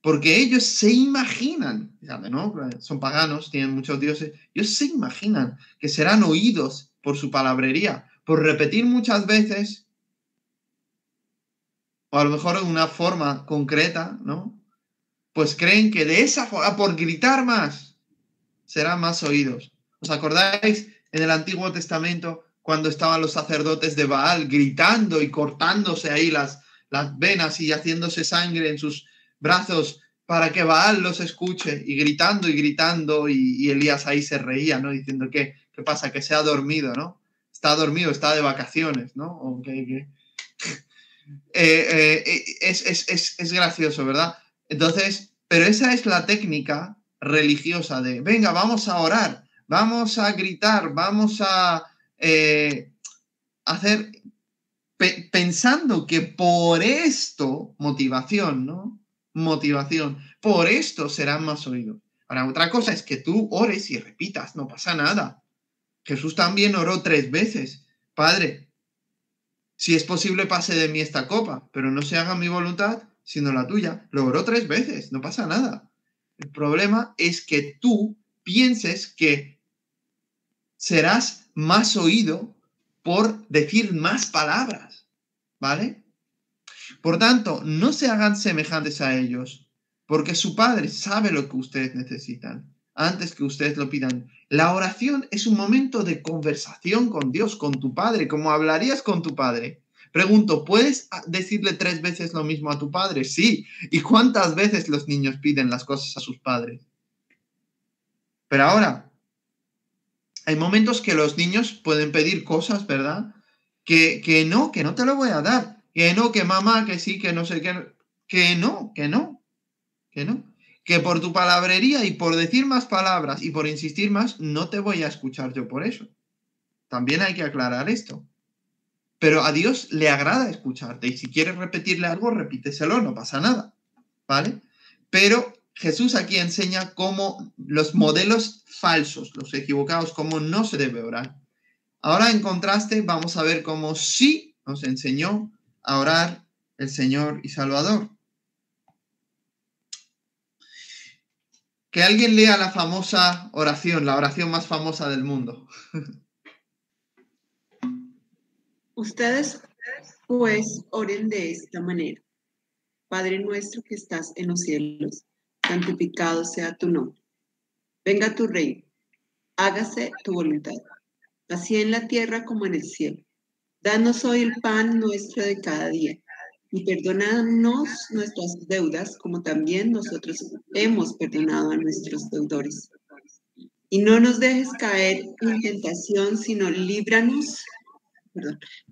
porque ellos se imaginan, ¿no? son paganos, tienen muchos dioses, ellos se imaginan que serán oídos por su palabrería, por repetir muchas veces o a lo mejor en una forma concreta, ¿no? Pues creen que de esa forma, por gritar más, serán más oídos. ¿Os acordáis en el Antiguo Testamento cuando estaban los sacerdotes de Baal gritando y cortándose ahí las, las venas y haciéndose sangre en sus brazos para que Baal los escuche y gritando y gritando y, Elías ahí se reía, ¿no? Diciendo que, ¿qué pasa? Que se ha dormido, ¿no? Está dormido, está de vacaciones, ¿no? Eh, eh, es, gracioso, ¿verdad? Entonces, pero esa es la técnica religiosa de, venga, vamos a orar, vamos a gritar, vamos a eh, hacer, pensando que por esto, motivación, ¿no? Motivación, por esto serán más oídos. Ahora, otra cosa es que tú ores y repitas, no pasa nada. Jesús también oró tres veces. Padre, Si es posible, pase de mí esta copa, pero no se haga mi voluntad, sino la tuya. Lo oró tres veces, no pasa nada. El problema es que tú pienses que serás más oído por decir más palabras, ¿vale? Por tanto, no se hagan semejantes a ellos, porque su Padre sabe lo que ustedes necesitan antes que ustedes lo pidan. La oración es un momento de conversación con Dios, con tu Padre, como hablarías con tu Padre. Pregunto, ¿puedes decirle tres veces lo mismo a tu padre? Sí. ¿Y cuántas veces los niños piden las cosas a sus padres? Pero ahora, hay momentos que los niños pueden pedir cosas, ¿verdad? Que, que no, que no te lo voy a dar. Que no, que mamá, que sí, que no sé qué. Que no, que no, que no. Que por tu palabrería y por decir más palabras y por insistir más, no te voy a escuchar yo por eso. También hay que aclarar esto. Pero a Dios le agrada escucharte y si quieres repetirle algo, repíteselo, no pasa nada, ¿vale? Pero Jesús aquí enseña cómo los modelos falsos, los equivocados, cómo no se debe orar. Ahora en contraste vamos a ver cómo sí nos enseñó a orar el Señor y Salvador. Que alguien lea la famosa oración, la oración más famosa del mundo. Ustedes, pues, oren de esta manera. Padre nuestro que estás en los cielos, santificado sea tu nombre. Venga tu reino, hágase tu voluntad, así en la tierra como en el cielo. Danos hoy el pan nuestro de cada día y perdónanos nuestras deudas como también nosotros hemos perdonado a nuestros deudores. Y no nos dejes caer en tentación, sino líbranos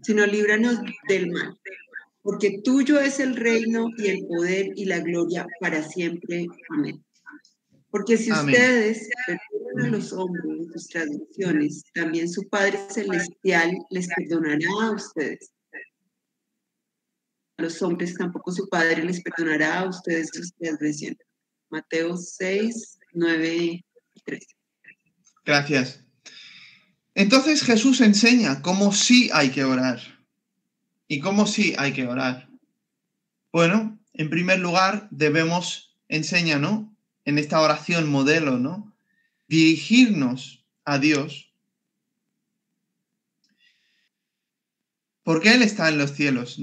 sino líbranos del mal, porque tuyo es el reino y el poder y la gloria para siempre. Amén. Porque si ustedes perdonan a los hombres sus transgresiones, también su Padre Celestial les perdonará a ustedes. Los hombres tampoco su Padre les perdonará a ustedes sus transgresiones. Mateo 6, 9 y 13. Gracias. Entonces Jesús enseña cómo sí hay que orar. ¿Y cómo sí hay que orar? Bueno, en primer lugar, debemos, enseñar, ¿no? En esta oración modelo, ¿no? Dirigirnos a Dios. Porque Él está en los cielos,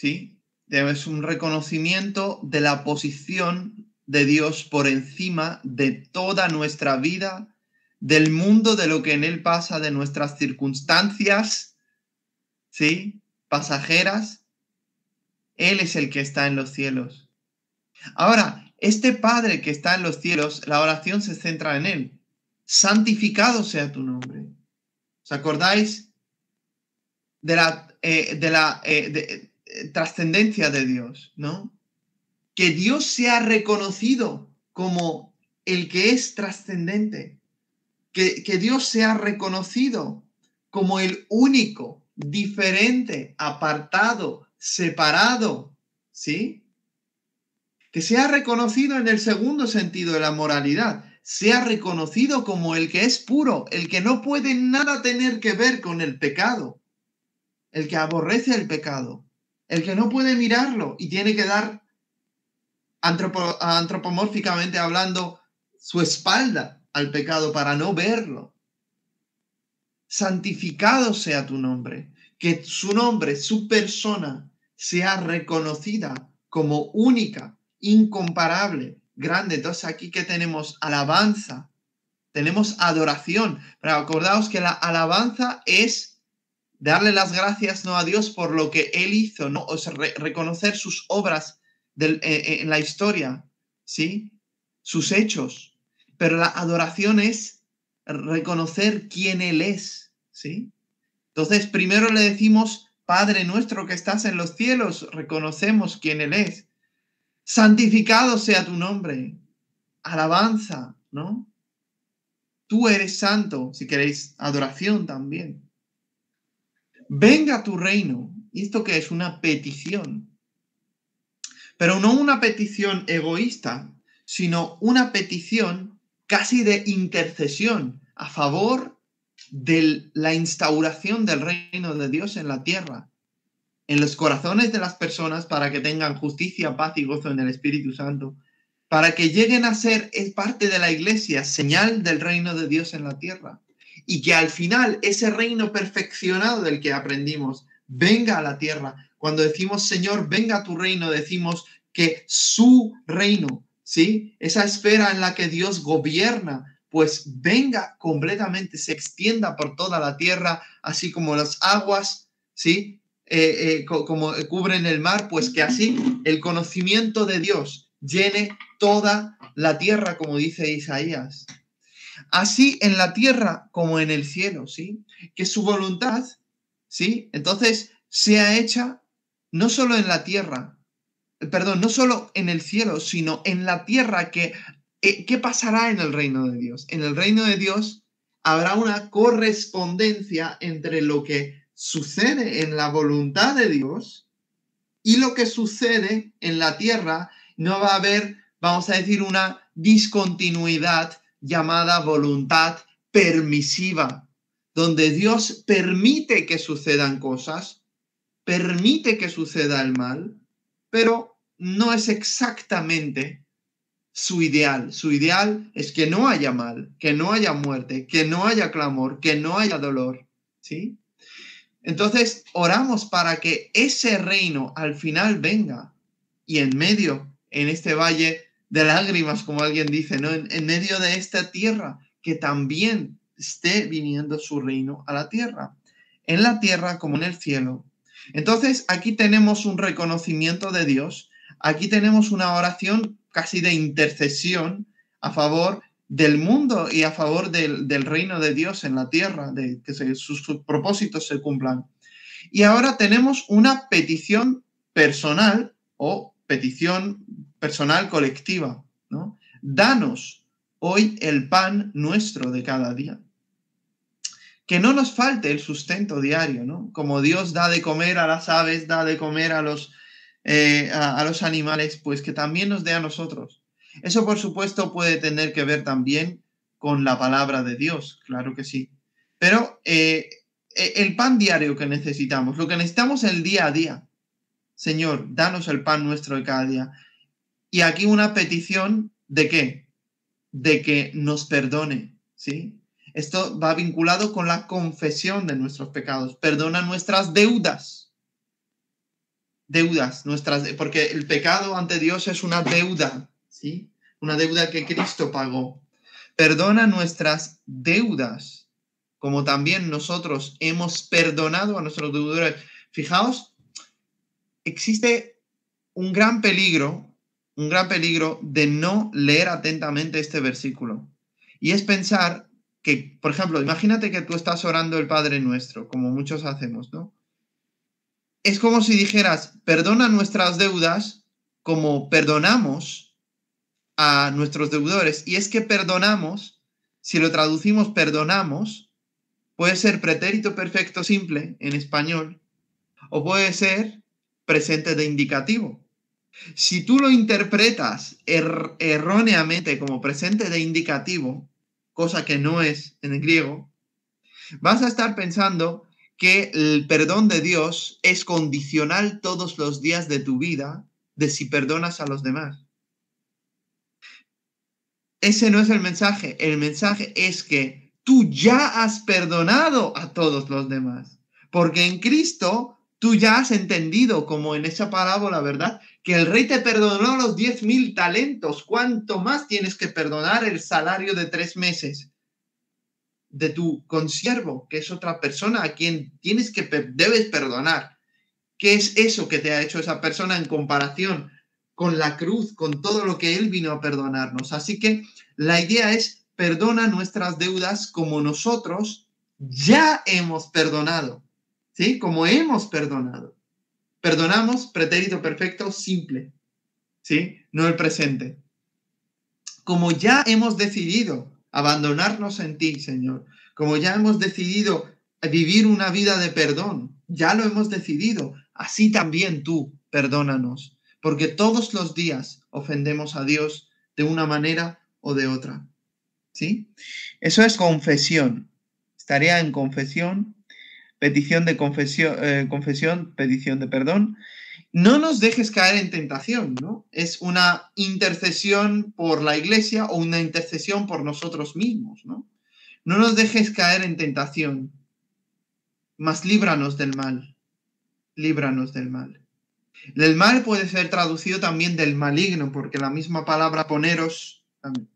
¿sí? Es un reconocimiento de la posición de Dios por encima de toda nuestra vida del mundo, de lo que en él pasa, de nuestras circunstancias, ¿sí? Pasajeras. Él es el que está en los cielos. Ahora, este Padre que está en los cielos, la oración se centra en él. Santificado sea tu nombre. ¿Os acordáis de la, eh, de la eh, trascendencia de Dios, no? Que Dios sea reconocido como el que es trascendente que, Dios sea reconocido como el único, diferente, apartado, separado, ¿sí? Que sea reconocido en el segundo sentido de la moralidad, sea reconocido como el que es puro, el que no puede nada tener que ver con el pecado, el que aborrece el pecado, el que no puede mirarlo y tiene que dar antropomórficamente hablando su espalda al pecado para no verlo. Santificado sea tu nombre, que su nombre, su persona, sea reconocida como única, incomparable, grande. Entonces aquí que tenemos alabanza, tenemos adoración. Pero acordaos que la alabanza es darle las gracias no a Dios por lo que Él hizo, no, o reconocer sus obras eh, eh, en la historia, ¿sí? Sus hechos pero la adoración es reconocer quién Él es, ¿sí? Entonces, primero le decimos, Padre nuestro que estás en los cielos, reconocemos quién Él es. Santificado sea tu nombre. Alabanza, ¿no? Tú eres santo, si queréis, adoración también. Venga tu reino. ¿Y esto qué es? Una petición. Pero no una petición egoísta, sino una petición casi de intercesión a favor de la instauración del reino de Dios en la tierra. en los corazones de las personas para que tengan justicia, paz y gozo en el Espíritu Santo, para que lleguen a ser parte de la iglesia, señal del reino de Dios en la tierra. Y que al final ese reino perfeccionado del que aprendimos venga a la tierra. Cuando decimos, Señor, venga a tu reino, decimos que su reino, ¿sí? Esa esfera en la que Dios gobierna, pues venga completamente, se extienda por toda la tierra, así como las aguas, ¿sí? Eh, eh, como cubren el mar, pues que así el conocimiento de Dios llene toda la tierra, como dice Isaías. Así en la tierra como en el cielo, ¿sí? Que su voluntad, ¿sí? Entonces sea hecha no solo en la tierra, perdón, no solo en el cielo, sino en la tierra que eh, ¿qué pasará en el reino de Dios? En el reino de Dios habrá una correspondencia entre lo que sucede en la voluntad de Dios y lo que sucede en la tierra. No va a haber, vamos a decir, una discontinuidad llamada voluntad permisiva, donde Dios permite que sucedan cosas, permite que suceda el mal, pero no es exactamente su ideal. Su ideal es que no haya mal, que no haya muerte, que no haya clamor, que no haya dolor. ¿Sí? Entonces, oramos para que ese reino al final venga y en medio, en este valle de lágrimas, como alguien dice, ¿no? En, medio de esta tierra, que también esté viniendo su reino a la tierra, en la tierra como en el cielo. Entonces, aquí tenemos un reconocimiento de Dios, aquí tenemos una oración casi de intercesión a favor del mundo y a favor del, reino de Dios en la tierra, de que sus, propósitos se cumplan. Y ahora tenemos una petición personal o petición personal colectiva, ¿no? Danos hoy el pan nuestro de cada día. Que no nos falte el sustento diario, ¿no? Como Dios da de comer a las aves, da de comer a los eh, a, los animales, pues que también nos dé a nosotros. Eso, por supuesto, puede tener que ver también con la palabra de Dios, claro que sí. Pero eh, e, el pan diario que necesitamos, lo que necesitamos el día a día. Señor, danos el pan nuestro de cada día. Y aquí una petición de qué? De que nos perdone, ¿sí? Esto va vinculado con la confesión de nuestros pecados. Perdona nuestras deudas deudas, nuestras, porque el pecado ante Dios es una deuda, ¿sí? Una deuda que Cristo pagó. Perdona nuestras deudas, como también nosotros hemos perdonado a nuestros deudores. Fijaos, existe un gran peligro, un gran peligro de no leer atentamente este versículo. Y es pensar que, por ejemplo, imagínate que tú estás orando el Padre Nuestro, como muchos hacemos, ¿no? es como si dijeras, perdona nuestras deudas como perdonamos a nuestros deudores. Y es que perdonamos, si lo traducimos perdonamos, puede ser pretérito perfecto simple en español o puede ser presente de indicativo. Si tú lo interpretas er-, erróneamente como presente de indicativo, cosa que no es en el griego, vas a estar pensando que el perdón de Dios es condicional todos los días de tu vida de si perdonas a los demás. Ese no es el mensaje. El mensaje es que tú ya has perdonado a todos los demás. Porque en Cristo tú ya has entendido, como en esa parábola, ¿verdad? Que el rey te perdonó los diez mil talentos. ¿Cuánto más tienes que perdonar el salario de tres meses? de tu consiervo, que es otra persona a quien tienes que debes perdonar. ¿Qué es eso que te ha hecho esa persona en comparación con la cruz, con todo lo que él vino a perdonarnos? Así que la idea es perdona nuestras deudas como nosotros ya hemos perdonado, ¿sí? Como hemos perdonado. Perdonamos pretérito perfecto simple, ¿sí? No el presente. Como ya hemos decidido abandonarnos en ti, Señor. Como ya hemos decidido vivir una vida de perdón, ya lo hemos decidido, así también tú perdónanos, porque todos los días ofendemos a Dios de una manera o de otra. ¿Sí? Eso es confesión. Estaría en confesión petición de confesión, eh, confesión, petición de perdón. No nos dejes caer en tentación, ¿no? Es una intercesión por la iglesia o una intercesión por nosotros mismos, ¿no? No nos dejes caer en tentación, mas líbranos del mal, líbranos del mal. El mal puede ser traducido también del maligno, porque la misma palabra poneros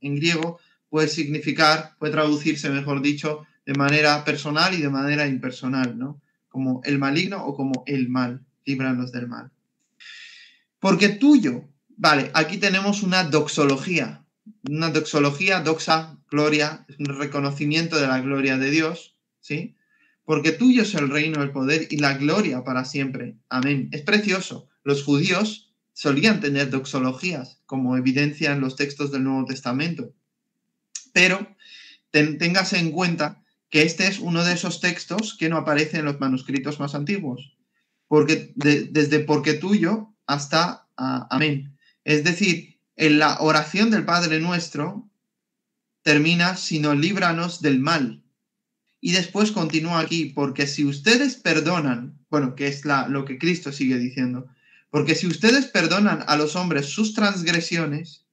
en griego puede significar, puede traducirse, mejor dicho, de manera personal y de manera impersonal, ¿no? Como el maligno o como el mal, líbranos del mal. Porque tuyo, vale, aquí tenemos una doxología, una doxología, doxa, gloria, es un reconocimiento de la gloria de Dios, ¿sí? Porque tuyo es el reino, el poder y la gloria para siempre. Amén. Es precioso. Los judíos solían tener doxologías, como evidencia en los textos del Nuevo Testamento. Pero téngase en cuenta que este es uno de esos textos que no aparece en los manuscritos más antiguos, porque desde porque tuyo hasta amén. Es decir, en la oración del Padre Nuestro termina, sino líbranos del mal. Y después continúa aquí, porque si ustedes perdonan, bueno, que es la, lo que Cristo sigue diciendo, porque si ustedes perdonan a los hombres sus transgresiones,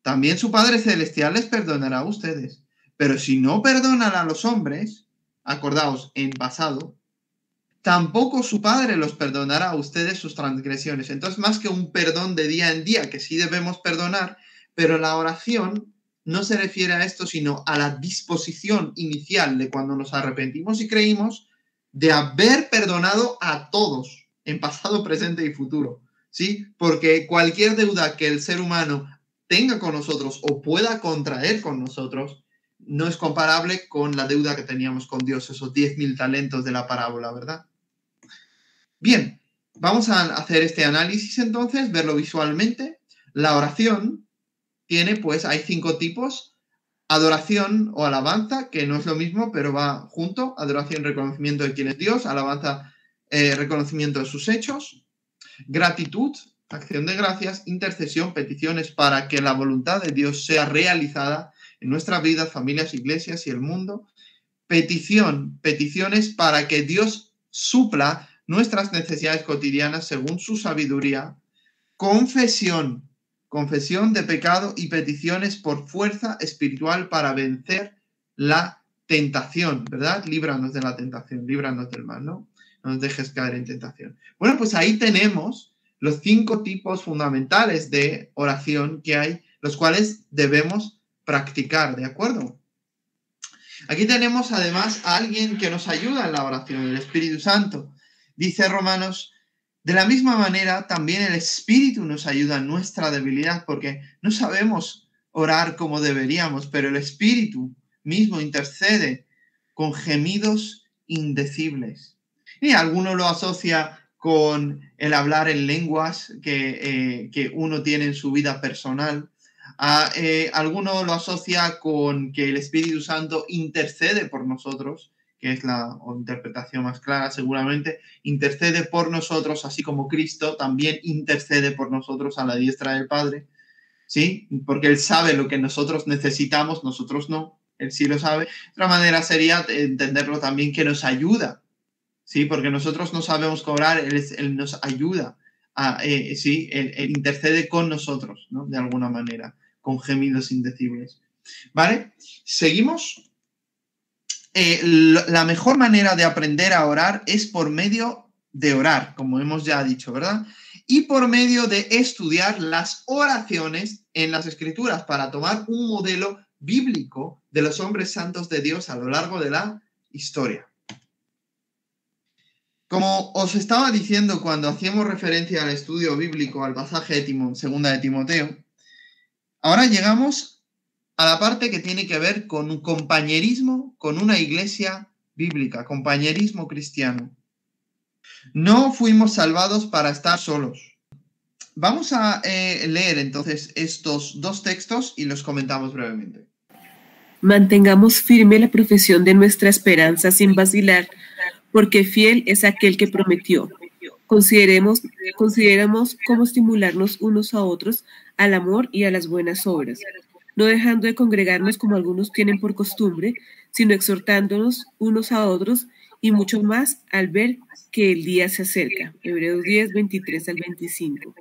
también su Padre Celestial les perdonará a ustedes. Pero si no perdonan a los hombres, acordaos, en pasado, tampoco su Padre los perdonará a ustedes sus transgresiones. Entonces, más que un perdón de día en día, que sí debemos perdonar, pero la oración no se refiere a esto, sino a la disposición inicial de cuando nos arrepentimos y creímos de haber perdonado a todos, en pasado, presente y futuro. ¿Sí? Porque cualquier deuda que el ser humano tenga con nosotros o pueda contraer con nosotros, no es comparable con la deuda que teníamos con Dios, esos 10.000 talentos de la parábola, ¿verdad? Bien, vamos a hacer este análisis entonces, verlo visualmente. La oración tiene, pues, hay cinco tipos. Adoración o alabanza, que no es lo mismo, pero va junto. Adoración, reconocimiento de quién es Dios. Alabanza, eh, reconocimiento de sus hechos. Gratitud, acción de gracias. Intercesión, peticiones para que la voluntad de Dios sea realizada en nuestras vidas, familias, iglesias y el mundo. Petición, peticiones para que Dios supla nuestras necesidades cotidianas según su sabiduría. Confesión, confesión de pecado y peticiones por fuerza espiritual para vencer la tentación, ¿verdad? Líbranos de la tentación, líbranos del mal, ¿no? No nos dejes caer en tentación. Bueno, pues ahí tenemos los cinco tipos fundamentales de oración que hay, los cuales debemos practicar, ¿de acuerdo? Aquí tenemos además a alguien que nos ayuda en la oración, el Espíritu Santo. Dice Romanos, de la misma manera también el Espíritu nos ayuda en nuestra debilidad porque no sabemos orar como deberíamos, pero el Espíritu mismo intercede con gemidos indecibles. Y alguno lo asocia con el hablar en lenguas que, eh, que uno tiene en su vida personal. Eh, alguno lo asocia con que el Espíritu Santo intercede por nosotros, que es la interpretación más clara seguramente, intercede por nosotros, así como Cristo también intercede por nosotros a la diestra del Padre, ¿sí? Porque Él sabe lo que nosotros necesitamos, nosotros no, Él sí lo sabe. Otra manera sería entenderlo también que nos ayuda, ¿sí? Porque nosotros no sabemos cobrar, Él, nos ayuda, a, eh, ¿sí? Él, intercede con nosotros, ¿no? De alguna manera con gemidos indecibles. ¿Vale? Seguimos. Eh, la mejor manera de aprender a orar es por medio de orar, como hemos ya dicho, ¿verdad? Y por medio de estudiar las oraciones en las escrituras para tomar un modelo bíblico de los hombres santos de Dios a lo largo de la historia. Como os estaba diciendo cuando hacíamos referencia al estudio bíblico, al pasaje de Timón, segunda de Timoteo, Ahora llegamos a la parte que tiene que ver con un compañerismo con una iglesia bíblica, compañerismo cristiano. No fuimos salvados para estar solos. Vamos a eh, leer entonces estos dos textos y los comentamos brevemente. Mantengamos firme la profesión de nuestra esperanza sin vacilar, porque fiel es aquel que prometió. Consideremos, consideramos cómo estimularnos unos a otros al amor y a las buenas obras, no dejando de congregarnos como algunos tienen por costumbre, sino exhortándonos unos a otros y mucho más al ver que el día se acerca. Hebreos 10, 23 al 25.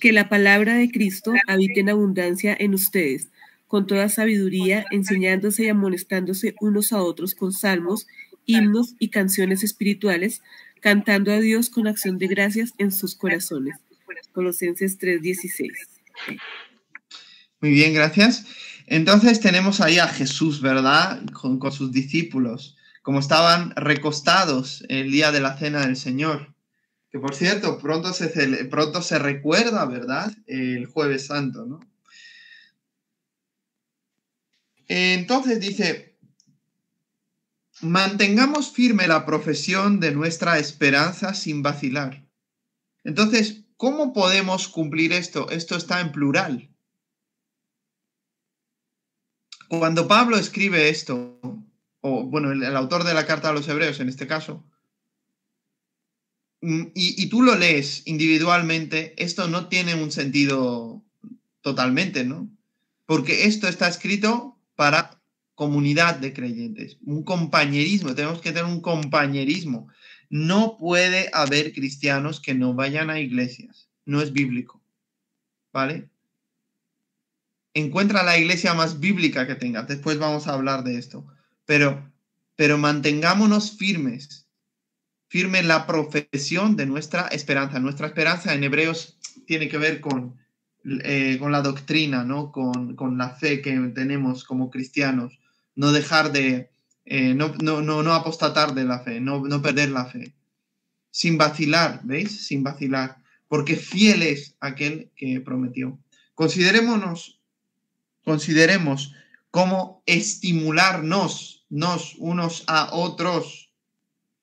Que la palabra de Cristo habite en abundancia en ustedes, con toda sabiduría, enseñándose y amonestándose unos a otros con salmos, himnos y canciones espirituales, cantando a Dios con acción de gracias en sus corazones. Colosenses 3:16. Muy bien, gracias. Entonces tenemos ahí a Jesús, ¿verdad? Con, con, sus discípulos, como estaban recostados el día de la cena del Señor. Que por cierto, pronto se, pronto se recuerda, ¿verdad? El jueves santo, ¿no? Entonces dice, mantengamos firme la profesión de nuestra esperanza sin vacilar. Entonces, ¿cómo podemos cumplir esto? Esto está en plural. Cuando Pablo escribe esto, o bueno, el, autor de la carta a los hebreos en este caso, mm, y, y, tú lo lees individualmente, esto no tiene un sentido totalmente, ¿no? Porque esto está escrito para comunidad de creyentes, un compañerismo, tenemos que tener un compañerismo. No puede haber cristianos que no vayan a iglesias, no es bíblico, ¿vale? Encuentra la iglesia más bíblica que tengas, después vamos a hablar de esto, pero, pero mantengámonos firmes, firme la profesión de nuestra esperanza. Nuestra esperanza en hebreos tiene que ver con eh, con la doctrina, ¿no? Con, con, la fe que tenemos como cristianos, no dejar de, eh, no, no, no, apostatar de la fe, no, no perder la fe, sin vacilar, ¿veis? Sin vacilar, porque fiel es aquel que prometió. Considerémonos, consideremos cómo estimularnos, nos, unos a otros,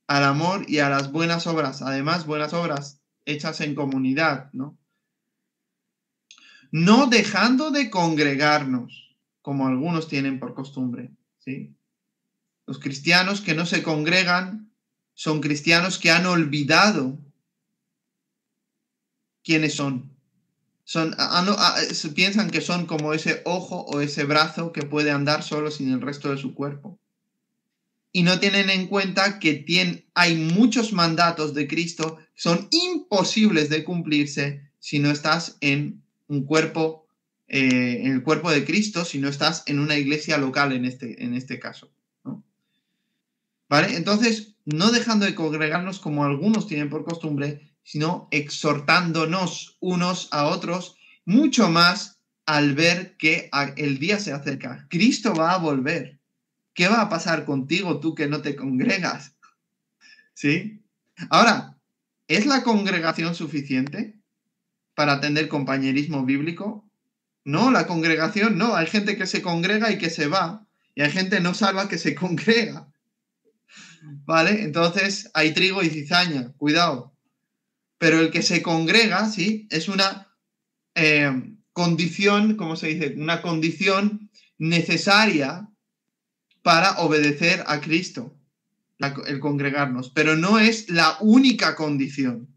al amor y a las buenas obras, además buenas obras hechas en comunidad, ¿no? no dejando de congregarnos, como algunos tienen por costumbre. ¿sí? Los cristianos que no se congregan son cristianos que han olvidado quiénes son. son piensan que son como ese ojo o ese brazo que puede andar solo sin el resto de su cuerpo. Y no tienen en cuenta que hay muchos mandatos de Cristo son imposibles de cumplirse si no estás en un cuerpo, eh, en el cuerpo de Cristo si no estás en una iglesia local en este, en este caso. Entonces, no dejando de congregarnos como algunos tienen por costumbre, sino exhortándonos unos a otros, mucho más al ver que el día se acerca. Cristo va a volver. ¿Qué va a pasar contigo tú que no te congregas? [laughs] ¿Sí? Ahora, ¿es la congregación suficiente? para atender compañerismo bíblico? No, la congregación no. Hay gente que se congrega y que se va. Y hay gente no salva que se [laughs] congrega. ¿Vale? Entonces hay trigo y cizaña. Cuidado. Pero el que se congrega, sí, es una eh, condición, ¿cómo se dice? Una condición necesaria para obedecer a Cristo, el congregarnos. Pero no es la única condición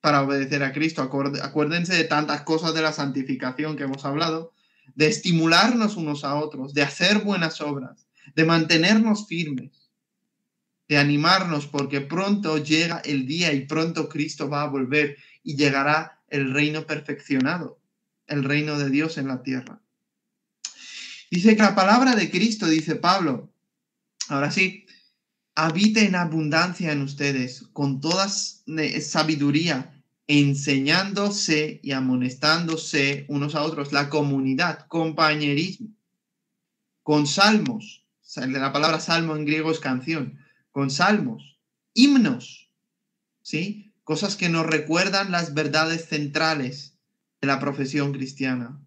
para obedecer a Cristo. Acuérdense de tantas cosas de la santificación que hemos hablado, de estimularnos unos a otros, de hacer buenas obras, de mantenernos firmes, de animarnos, porque pronto llega el día y pronto Cristo va a volver y llegará el reino perfeccionado, el reino de Dios en la tierra. Dice que la palabra de Cristo, dice Pablo, ahora sí, habite en abundancia en ustedes, con toda sabiduría enseñándose y amonestándose unos a otros, la comunidad, compañerismo, con salmos, la palabra salmo en griego es canción, con salmos, himnos, ¿sí? Cosas que nos recuerdan las verdades centrales de la profesión cristiana.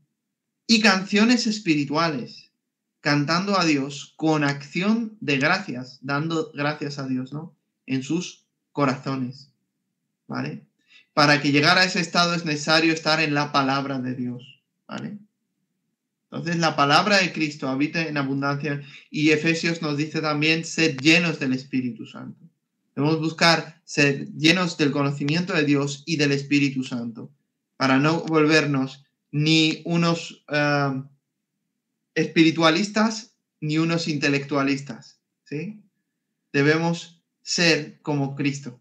Y canciones espirituales, cantando a Dios con acción de gracias, dando gracias a Dios, ¿no? En sus corazones, ¿vale? para que llegara a ese estado es necesario estar en la palabra de Dios. ¿vale? Entonces la palabra de Cristo habita en abundancia y Efesios nos dice también ser llenos del Espíritu Santo. Debemos buscar ser llenos del conocimiento de Dios y del Espíritu Santo para no volvernos ni unos eh, espiritualistas ni unos intelectualistas, ¿sí? Debemos ser como Cristo.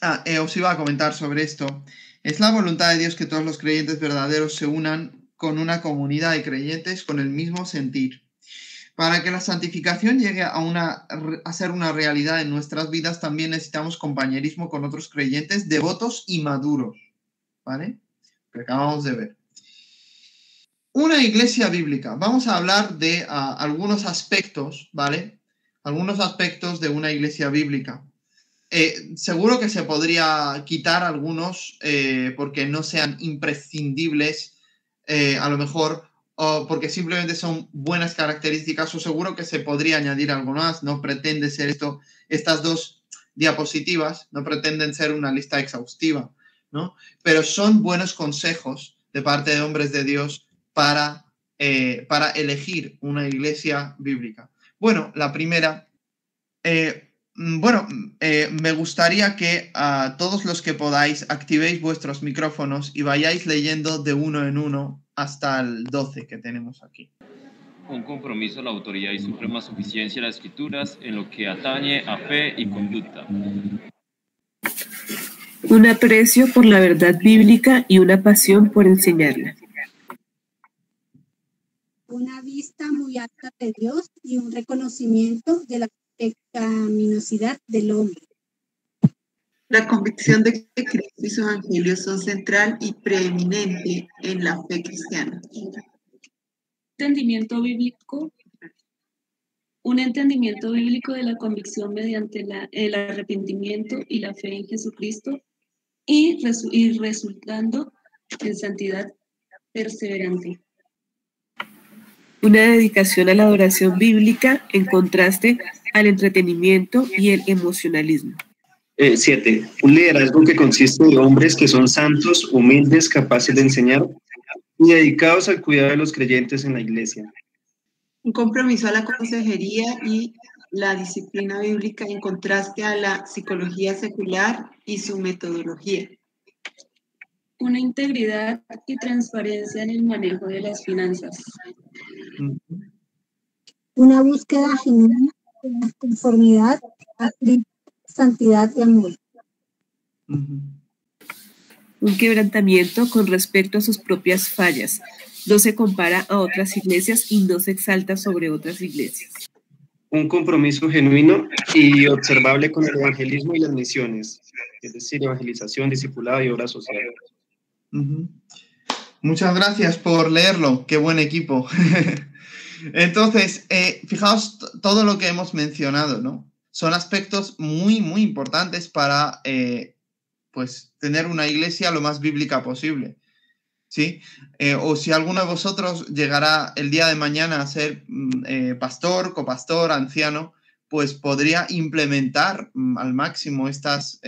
Ah, eh, os iba a comentar sobre esto. Es la voluntad de Dios que todos los creyentes verdaderos se unan con una comunidad de creyentes con el mismo sentir. Para que la santificación llegue a, una, a ser una realidad en nuestras vidas, también necesitamos compañerismo con otros creyentes devotos y maduros. ¿Vale? Que acabamos de ver. Una iglesia bíblica. Vamos a hablar de ah, algunos aspectos, ¿vale? Algunos aspectos de una iglesia bíblica. Eh, seguro que se podría quitar algunos eh, porque no sean imprescindibles, eh, a lo mejor, o porque simplemente son buenas características, o seguro que se podría añadir algo más. No pretende ser esto, estas dos diapositivas, no pretenden ser una lista exhaustiva, ¿no? Pero son buenos consejos de parte de hombres de Dios para, para elegir una iglesia bíblica. Bueno, la primera, bueno, eh, me gustaría que a todos los que podáis activéis vuestros micrófonos y vayáis leyendo de uno en uno hasta el 12 que tenemos aquí. Un compromiso a la autoridad y suprema suficiencia de las escrituras en lo que atañe a fe y conducta. Un aprecio por la verdad bíblica y una pasión por enseñarla. Una vista muy alta de Dios y un reconocimiento de la pecaminosidad del hombre. La convicción de que Cristo y su evangelio son central y preeminente en la fe cristiana. Entendimiento bíblico. Un entendimiento bíblico de la convicción mediante el arrepentimiento y la fe en Jesucristo y, y resultando en santidad perseverante una dedicación a la adoración bíblica en contraste al entretenimiento y el emocionalismo. Eh, siete, un liderazgo que consiste de hombres que son santos, humildes, capaces de enseñar y dedicados al cuidado de los creyentes en la iglesia. Un compromiso a la consejería y la disciplina bíblica en contraste a la psicología secular y su metodología. Una integridad y transparencia en el manejo de las finanzas. Una búsqueda genuina conformidad a santidad y amor. Un quebrantamiento con respecto a sus propias fallas. No se compara a otras iglesias y no se exalta sobre otras iglesias. Un compromiso genuino y observable con el evangelismo y las misiones, es decir, evangelización, discipulado y obra social. Muchas gracias por leerlo. Qué buen equipo. [laughs] Entonces, eh, fijaos todo lo que hemos mencionado, ¿no? Son aspectos muy, muy importantes para, eh, pues, tener una iglesia lo más bíblica posible. ¿Sí? Eh, o si alguno de vosotros llegará el día de mañana a ser mm, pastor, copastor, anciano, pues podría implementar mm, al máximo estas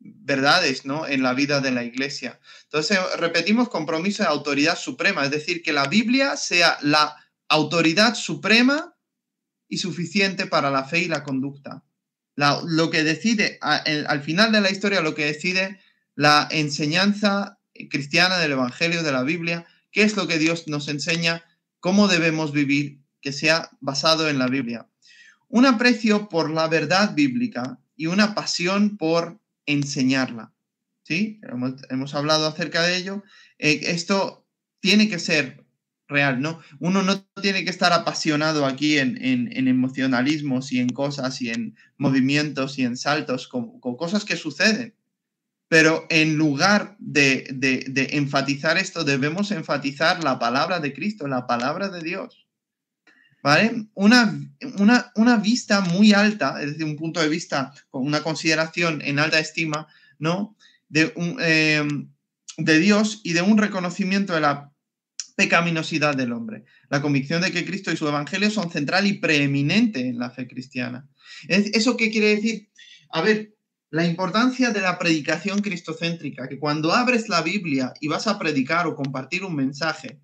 verdades ¿no? en la vida de la iglesia. Entonces, repetimos compromiso de autoridad suprema, es decir, que la Biblia sea la autoridad suprema y suficiente para la fe y la conducta. lo que decide, al final de la historia, lo que decide la enseñanza cristiana del Evangelio, de la Biblia, qué es lo que Dios nos enseña, cómo debemos vivir, que sea basado en la Biblia. Un aprecio por la verdad bíblica y una pasión por enseñarla. ¿Sí? Hemos, hablado acerca de ello. Eh, esto tiene que ser real, ¿no? Uno no tiene que estar apasionado aquí en, emocionalismos y en cosas y en movimientos y en saltos con, cosas que suceden. Pero en lugar de, enfatizar esto, debemos enfatizar la palabra de Cristo, la palabra de Dios. ¿Vale? Una, una, una vista muy alta, es decir, un punto de vista con una consideración en alta estima, ¿no? De, eh, de Dios y de un reconocimiento de la pecaminosidad del hombre. La convicción de que Cristo y su Evangelio son central y preeminente en la fe cristiana. ¿Eso qué quiere decir? A ver, la importancia de la predicación cristocéntrica, que cuando abres la Biblia y vas a predicar o compartir un mensaje,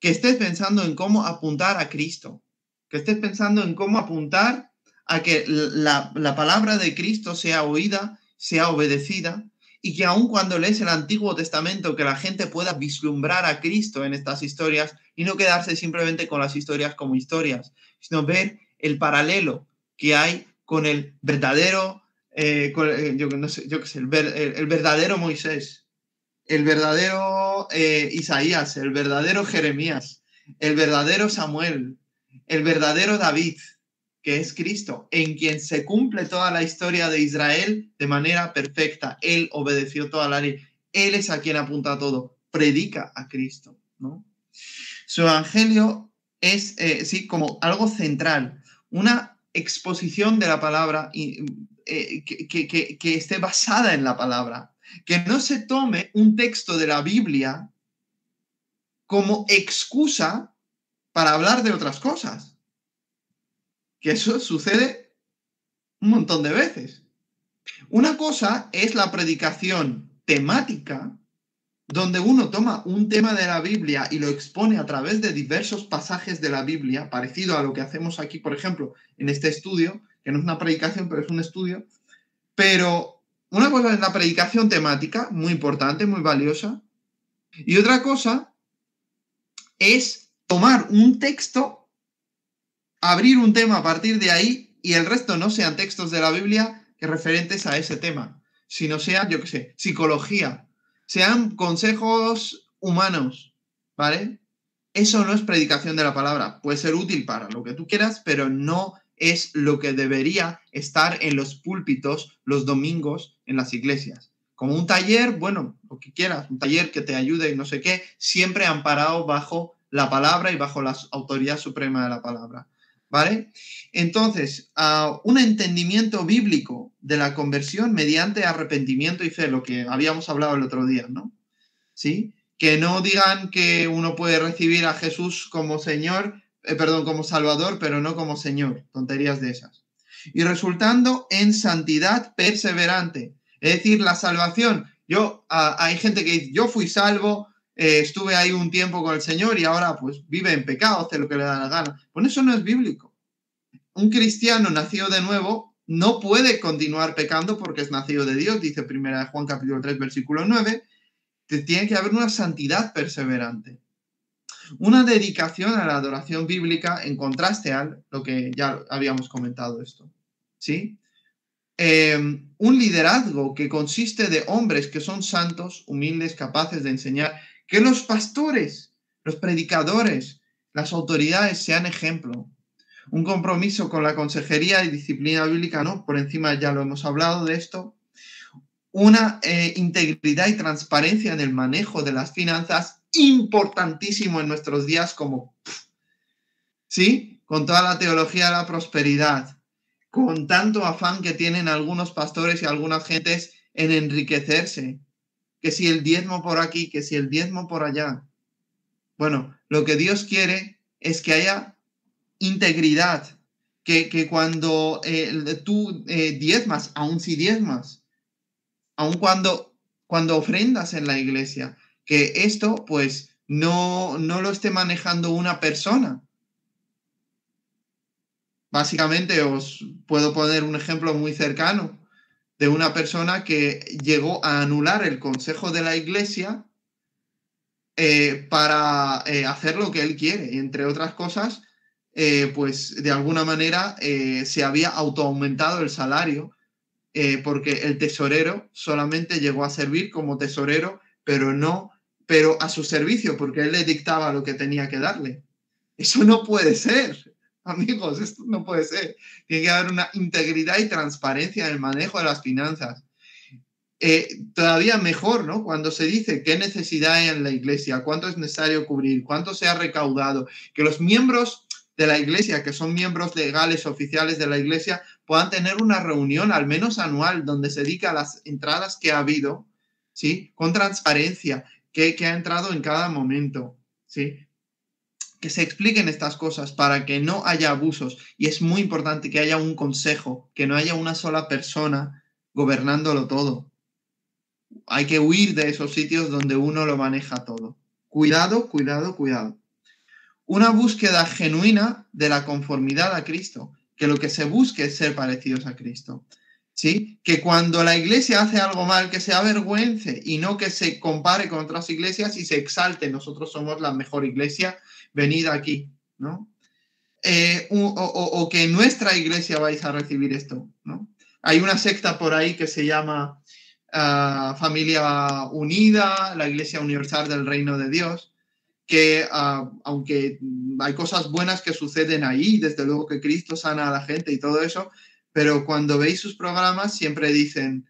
que estés pensando en cómo apuntar a Cristo, que estés pensando en cómo apuntar a que la, la palabra de Cristo sea oída, sea obedecida y que aun cuando lees el Antiguo Testamento, que la gente pueda vislumbrar a Cristo en estas historias y no quedarse simplemente con las historias como historias, sino ver el paralelo que hay con el verdadero, eh, eh, yo, qué sé, el verdadero Moisés, el verdadero eh, Isaías, el verdadero Jeremías, el verdadero Samuel, el verdadero David, que es Cristo, en quien se cumple toda la historia de Israel de manera perfecta. Él obedeció toda la ley. Él es a quien apunta todo. Predica a Cristo, ¿no? Su evangelio es, eh, sí, como algo central, una exposición de la palabra y, eh, que, que- esté basada en la palabra. Que no se tome un texto de la Biblia como excusa para hablar de otras cosas. Que eso sucede un montón de veces. Una cosa es la predicación temática, donde uno toma un tema de la Biblia y lo expone a través de diversos pasajes de la Biblia, parecido a lo que hacemos aquí, por ejemplo, en este estudio, que no es una predicación, pero es un estudio. Pero una cosa es la predicación temática, muy importante, muy valiosa, y otra cosa es tomar un texto, abrir un tema a partir de ahí y el resto no sean textos de la Biblia que referentes a ese tema, sino sean, yo qué sé, psicología, sean consejos humanos, ¿vale? Eso no es predicación de la palabra. Puede ser útil para lo que tú quieras, pero no es lo que debería estar en los púlpitos los domingos en las iglesias. Como un taller, bueno, lo que quieras, un taller que te ayude y no sé qué, siempre amparado bajo la palabra y bajo la autoridad suprema de la palabra. ¿Vale? Entonces, uh, un entendimiento bíblico de la conversión mediante arrepentimiento y fe, lo que habíamos hablado el otro día, ¿no? ¿Sí? Que no digan que uno puede recibir a Jesús como Señor, eh, perdón, como Salvador, pero no como Señor, tonterías de esas. Y resultando en santidad perseverante, es decir, la salvación. Yo, uh, hay gente que dice, yo fui salvo, eh, estuve ahí un tiempo con el Señor y ahora pues vive en pecado, hace lo que le da la gana. Pues eso no es bíblico. Un cristiano nacido de nuevo no puede continuar pecando porque es nacido de Dios, dice 1 Juan capítulo 3 versículo 9. Que tiene que haber una santidad perseverante. Una dedicación a la adoración bíblica en contraste a lo que ya habíamos comentado esto. ¿Sí? Eh, un liderazgo que consiste de hombres que son santos, humildes, capaces de enseñar, que los pastores, los predicadores, las autoridades sean ejemplo. Un compromiso con la consejería y disciplina bíblica, ¿no? Por encima ya lo hemos hablado de esto. Una eh, integridad y transparencia en el manejo de las finanzas, importantísimo en nuestros días como, ¿sí? Con toda la teología de la prosperidad, con tanto afán que tienen algunos pastores y algunas gentes en enriquecerse, que si el diezmo por aquí, que si el diezmo por allá. Bueno, lo que Dios quiere es que haya integridad, que, que cuando eh, tú eh, diezmas, aun si diezmas, aun cuando, cuando ofrendas en la iglesia, que esto pues no, no lo esté manejando una persona. Básicamente os puedo poner un ejemplo muy cercano de una persona que llegó a anular el consejo de la iglesia eh, para eh, hacer lo que él quiere. Y entre otras cosas, eh, pues de alguna manera se había autoaumentado el salario porque el tesorero solamente llegó a servir como tesorero, pero no, pero a su servicio, porque él le dictaba lo que tenía que darle. Eso no puede ser. Amigos, esto no puede ser. Tiene que haber una integridad y transparencia en el manejo de las finanzas. Eh, todavía mejor, ¿no? Cuando se dice qué necesidad hay en la iglesia, cuánto es necesario cubrir, cuánto se ha recaudado, que los miembros de la iglesia, que son miembros legales oficiales de la iglesia, puedan tener una reunión al menos anual donde se dedica a las entradas que ha habido, ¿sí? Con transparencia, que, que ha entrado en cada momento, ¿sí? Que se expliquen estas cosas para que no haya abusos. Y es muy importante que haya un consejo, que no haya una sola persona gobernándolo todo. Hay que huir de esos sitios donde uno lo maneja todo. Cuidado, cuidado, cuidado. Una búsqueda genuina de la conformidad a Cristo, que lo que se busque es ser parecidos a Cristo. ¿sí? Que cuando la iglesia hace algo mal, que se avergüence y no que se compare con otras iglesias y se exalte, nosotros somos la mejor iglesia, venid aquí, ¿no? Eh, o, o, que en nuestra iglesia vais a recibir esto, ¿no? Hay una secta por ahí que se llama ah, Familia Unida, la Iglesia Universal del Reino de Dios, que ah, aunque hay cosas buenas que suceden ahí, desde luego que Cristo sana a la gente y todo eso, pero cuando veis sus programas siempre dicen,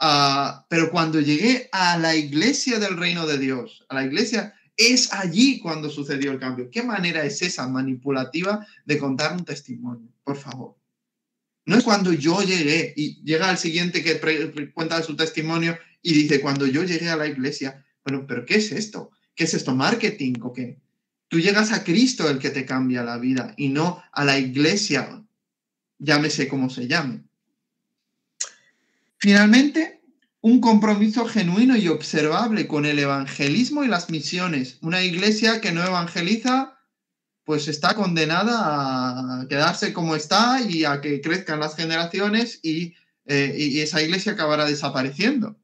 ah, pero cuando llegué a la iglesia del reino de Dios, a la iglesia, es allí cuando sucedió el cambio. ¿Qué manera es esa manipulativa de contar un testimonio? Por favor. No es cuando yo llegué y llega el siguiente que cuenta su testimonio y dice, cuando yo llegué a la iglesia, bueno, pero ¿qué es esto? ¿Qué es esto? ¿Marketing o qué? Tú llegas a Cristo el que te cambia la vida y no a la iglesia llámese como se llame. Finalmente, un compromiso genuino y observable con el evangelismo y las misiones. Una iglesia que no evangeliza, pues está condenada a quedarse como está y a que crezcan las generaciones y, eh, y esa iglesia acabará desapareciendo.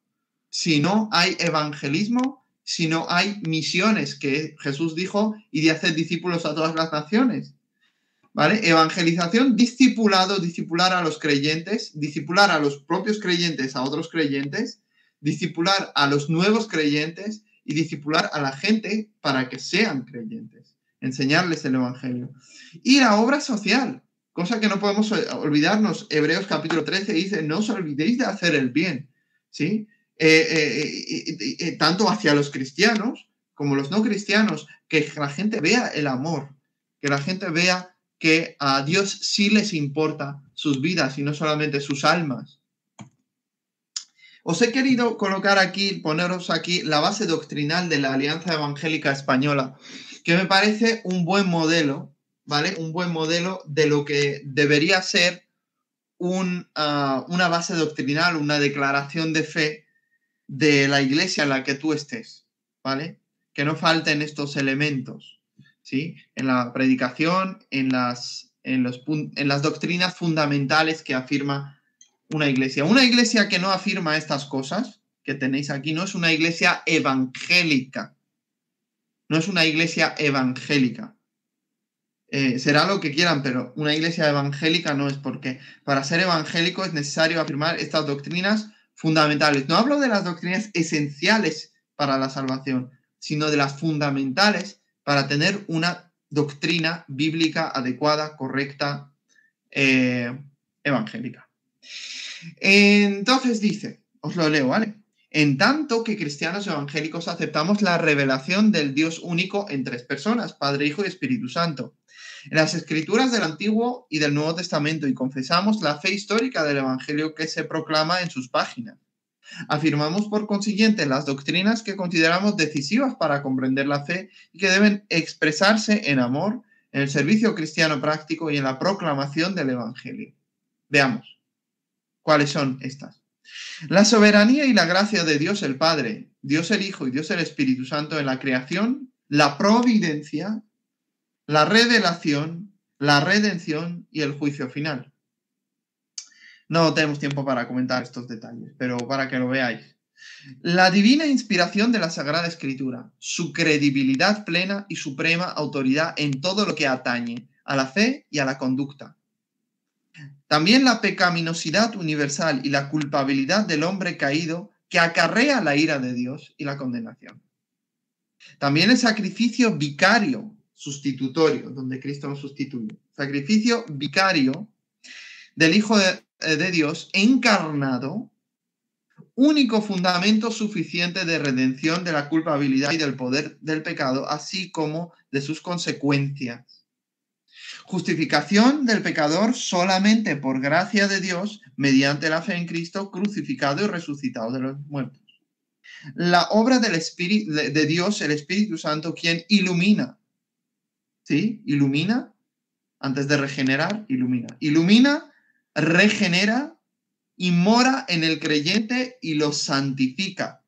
Si no hay evangelismo, si no hay misiones, que Jesús dijo, y de hacer discípulos a todas las naciones. Evangelización, discipulado, discipular a los creyentes, discipular a los propios creyentes, a otros creyentes, discipular a los nuevos creyentes y discipular a la gente para que sean creyentes, enseñarles el Evangelio. Y la obra social, cosa que no podemos olvidarnos, Hebreos capítulo 13 dice, no os olvidéis de hacer el bien, ¿sí? Eh, eh, eh, tanto hacia los cristianos como los no cristianos, que la gente vea el amor, que la gente vea que a Dios sí les importa sus vidas y no solamente sus almas. Os he querido colocar aquí, poneros aquí la base doctrinal de la Alianza Evangélica Española, que me parece un buen modelo, ¿vale? Un buen modelo de lo que debería ser ah, una base doctrinal, una declaración de fe de la iglesia en la que tú estés, ¿vale? Que no falten estos elementos. En la predicación, en las, en, los, en las doctrinas fundamentales que afirma una iglesia. Una iglesia que no afirma estas cosas que tenéis aquí no es una iglesia evangélica. No es una iglesia evangélica. Eh, será lo que quieran, pero una iglesia evangélica no es porque para ser evangélico es necesario afirmar estas doctrinas fundamentales. No hablo de las doctrinas esenciales para la salvación, sino de las fundamentales para tener una doctrina bíblica adecuada, correcta, eh, evangélica. Entonces dice, os lo leo, ¿vale? En tanto que cristianos evangélicos aceptamos la revelación del Dios único en tres personas, Padre, Hijo y Espíritu Santo, en las escrituras del Antiguo y del Nuevo Testamento y confesamos la fe histórica del Evangelio que se proclama en sus páginas. Afirmamos por consiguiente las doctrinas que consideramos decisivas para comprender la fe y que deben expresarse en amor, en el servicio cristiano práctico y en la proclamación del Evangelio. Veamos, ¿cuáles son estas? La soberanía y la gracia de Dios el Padre, Dios el Hijo y Dios el Espíritu Santo en la creación, la providencia, la revelación, la redención y el juicio final. No tenemos tiempo para comentar estos detalles, pero para que lo veáis. La divina inspiración de la Sagrada Escritura, su credibilidad plena y suprema autoridad en todo lo que atañe a la fe y a la conducta. También la pecaminosidad universal y la culpabilidad del hombre caído que acarrea la ira de Dios y la condenación. También el sacrificio vicario, sustitutorio, donde Cristo nos sustituye. Sacrificio vicario del Hijo de, de Dios encarnado, único fundamento suficiente de redención de la culpabilidad y del poder del pecado, así como de sus consecuencias. Justificación del pecador solamente por gracia de Dios mediante la fe en Cristo crucificado y resucitado de los muertos. La obra del Espíritu de Dios, el Espíritu Santo, quien ilumina. ¿Sí? Ilumina antes de regenerar, ilumina. Ilumina regenera y mora en el creyente y lo santifica.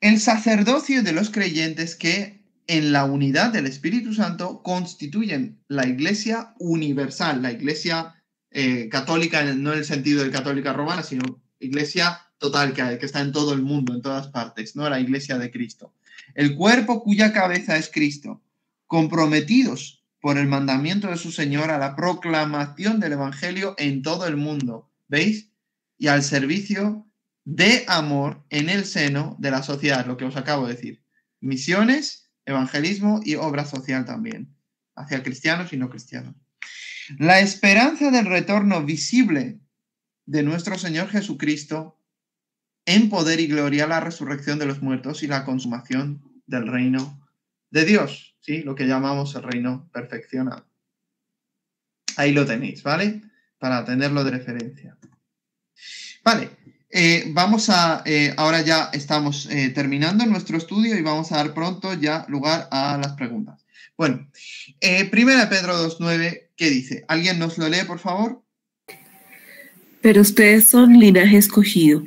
El sacerdocio de los creyentes que en la unidad del Espíritu Santo constituyen la iglesia universal, la iglesia eh, católica, no en el sentido de católica romana, sino iglesia total que, está en todo el mundo, en todas partes, ¿no? La iglesia de Cristo. El cuerpo cuya cabeza es Cristo, comprometidos por el mandamiento de su Señor a la proclamación del Evangelio en todo el mundo, ¿veis? Y al servicio de amor en el seno de la sociedad, lo que os acabo de decir. Misiones, evangelismo y obra social también, hacia cristianos y no cristianos. La esperanza del retorno visible de nuestro Señor Jesucristo en poder y gloria la resurrección de los muertos y la consumación del reino de Dios, ¿sí? Lo que llamamos el reino perfeccionado. Ahí lo tenéis, ¿vale? Para tenerlo de referencia. Vale, eh, vamos a, eh, ahora ya estamos eh, terminando nuestro estudio y vamos a dar pronto ya lugar a las preguntas. Bueno, primera Pedro 2.9, ¿qué dice? ¿Alguien nos lo lee, por favor? Pero ustedes son linaje escogido,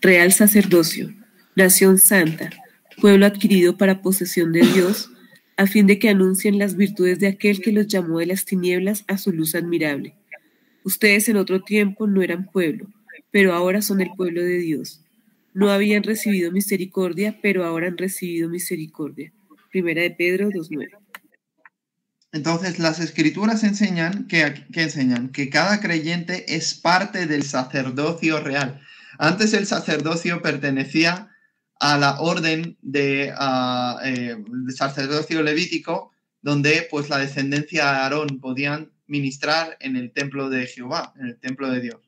real sacerdocio, nación santa, pueblo adquirido para posesión de Dios, a fin de que anuncien las virtudes de aquel que los llamó de las tinieblas a su luz admirable. Ustedes en otro tiempo no eran pueblo, pero ahora son el pueblo de Dios. No habían recibido misericordia, pero ahora han recibido misericordia. Primera de Pedro 2.9. Entonces, las escrituras enseñan que, que, enseñan que cada creyente es parte del sacerdocio real. Antes el sacerdocio pertenecía a la orden de, uh, sacerdocio levítico, donde pues la descendencia de Aarón podían ministrar en el templo de Jehová, en el templo de Dios.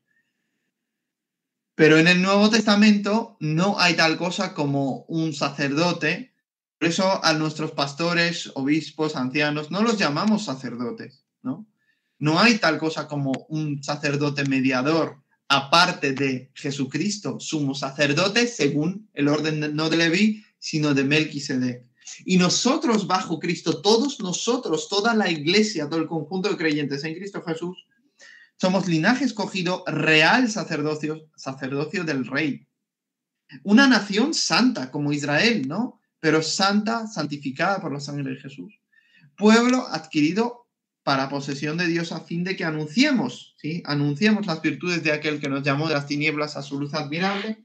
Pero en el Nuevo Testamento no hay tal cosa como un sacerdote. Por eso a nuestros pastores, obispos, ancianos, no los llamamos sacerdotes, ¿no? No hay tal cosa como un sacerdote mediador aparte de Jesucristo, sumo sacerdote, según el orden no de Leví, sino de Melquisedec. Y nosotros bajo Cristo, todos nosotros, toda la iglesia, todo el conjunto de creyentes en Cristo Jesús, somos linaje escogido, real sacerdocio, sacerdocio del rey. Una nación santa como Israel, ¿no? Pero santa, santificada por la sangre de Jesús. Pueblo adquirido para posesión de Dios a fin de que anunciemos, ¿sí? Anunciemos las virtudes de aquel que nos llamó de las tinieblas a su luz admirable,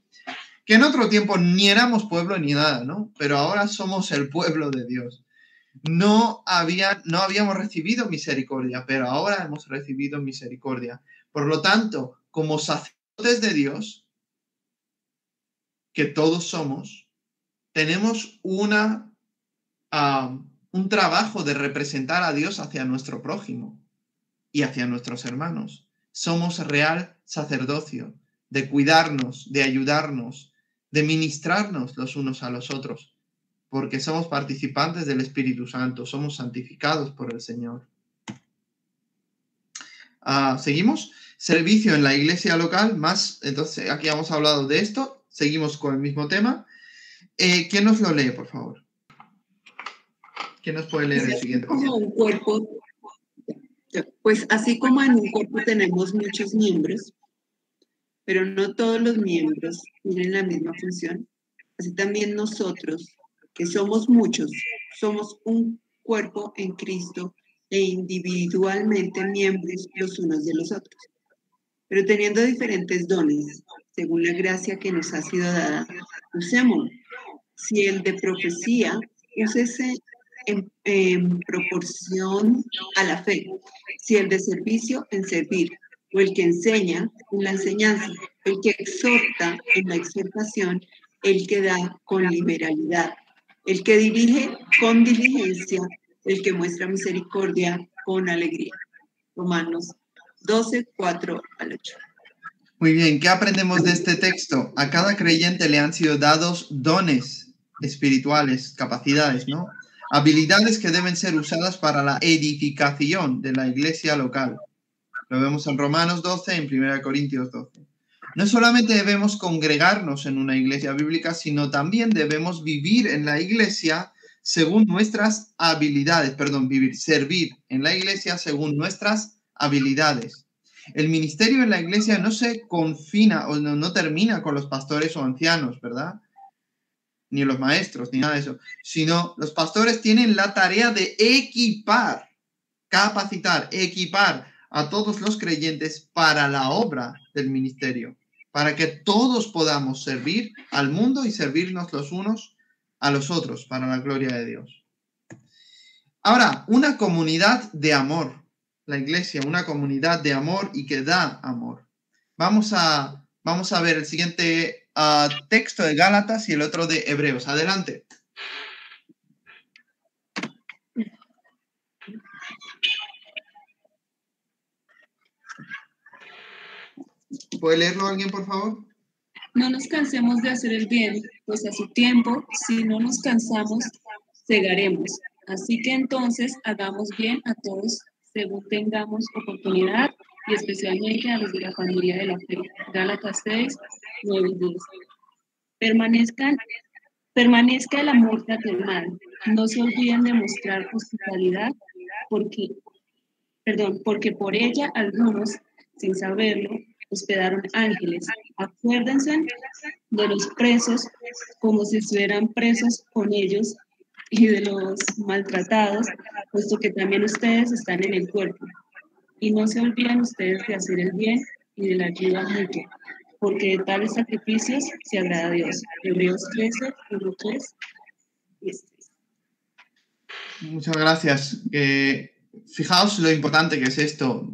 que en otro tiempo ni éramos pueblo ni nada, ¿no? Pero ahora somos el pueblo de Dios. No, había, no habíamos recibido misericordia, pero ahora hemos recibido misericordia. Por lo tanto, como sacerdotes de Dios, que todos somos, tenemos una... un trabajo de representar a Dios hacia nuestro prójimo y hacia nuestros hermanos. Somos real sacerdocio, de cuidarnos, de ayudarnos, de ministrarnos los unos a los otros, porque somos participantes del Espíritu Santo, somos santificados por el Señor. Ah, Seguimos. Servicio en la iglesia local, más, entonces aquí hemos hablado de esto, seguimos con el mismo tema. Eh, ¿Quién nos lo lee, por favor? ¿Quién nos puede leer el siguiente? Como un cuerpo, pues así como en un cuerpo tenemos muchos miembros, pero no todos los miembros tienen la misma función, así también nosotros, que somos muchos, somos un cuerpo en Cristo e individualmente miembros los unos de los otros. Pero teniendo diferentes dones, según la gracia que nos ha sido dada, usemos. Si el de profecía, úsese en, proporción a la fe, si el de servicio en servir, o el que enseña en la enseñanza, el que exhorta en la exhortación, el que da con liberalidad, el que dirige con diligencia, el que muestra misericordia con alegría. Romanos 12, 4 al 8. Muy bien, ¿qué aprendemos de este texto? A cada creyente le han sido dados dones espirituales, capacidades, ¿no? Habilidades que deben ser usadas para la edificación de la iglesia local. Lo vemos en Romanos 12, en 1 Corintios 12. No solamente debemos congregarnos en una iglesia bíblica, sino también debemos vivir en la iglesia según nuestras habilidades, perdón, vivir, servir en la iglesia según nuestras habilidades. El ministerio en la iglesia no se confina o no, no termina con los pastores o ancianos, ¿verdad? Ni los maestros, ni nada de eso, sino los pastores tienen la tarea de equipar, capacitar, equipar a todos los creyentes para la obra del ministerio. para que todos podamos servir al mundo y servirnos los unos a los otros para la gloria de Dios. Ahora, una comunidad de amor, la iglesia, una comunidad de amor y que da amor. Vamos a, vamos a ver el siguiente ah, texto de Gálatas y el otro de Hebreos. Adelante. ¿Puede leerlo alguien, por favor? No nos cansemos de hacer el bien, pues a su tiempo, si no nos cansamos, cegaremos. Así que entonces hagamos bien a todos según tengamos oportunidad y especialmente a los de la familia de la fe. Gálatas 6, 9 y 10. Permanezcan, permanezca el amor fraternal. No se olviden de mostrar hospitalidad porque, perdón, porque por ella algunos, sin saberlo, hospedaron ángeles. Acuérdense de los presos como si estuvieran presos con ellos y de los maltratados, puesto que también ustedes están en el cuerpo. Y no se olviden ustedes de hacer el bien y de la ayuda mutua, porque de tales sacrificios se agrada a Dios. Hebreos 13, 1, 3 Muchas gracias. Eh, fijaos lo importante que es esto.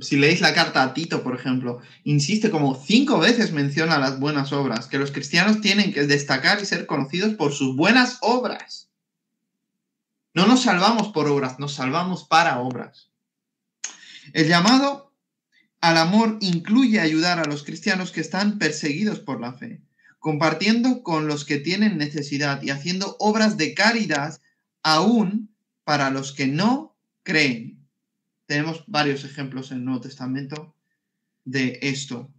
Si leéis la carta a Tito, por ejemplo, insiste como cinco veces menciona las buenas obras, que los cristianos tienen que destacar y ser conocidos por sus buenas obras. No nos salvamos por obras, nos salvamos para obras. El llamado al amor incluye ayudar a los cristianos que están perseguidos por la fe, compartiendo con los que tienen necesidad y haciendo obras de caridad aún para los que no creen. Tenemos varios ejemplos en el Nuevo Testamento de esto.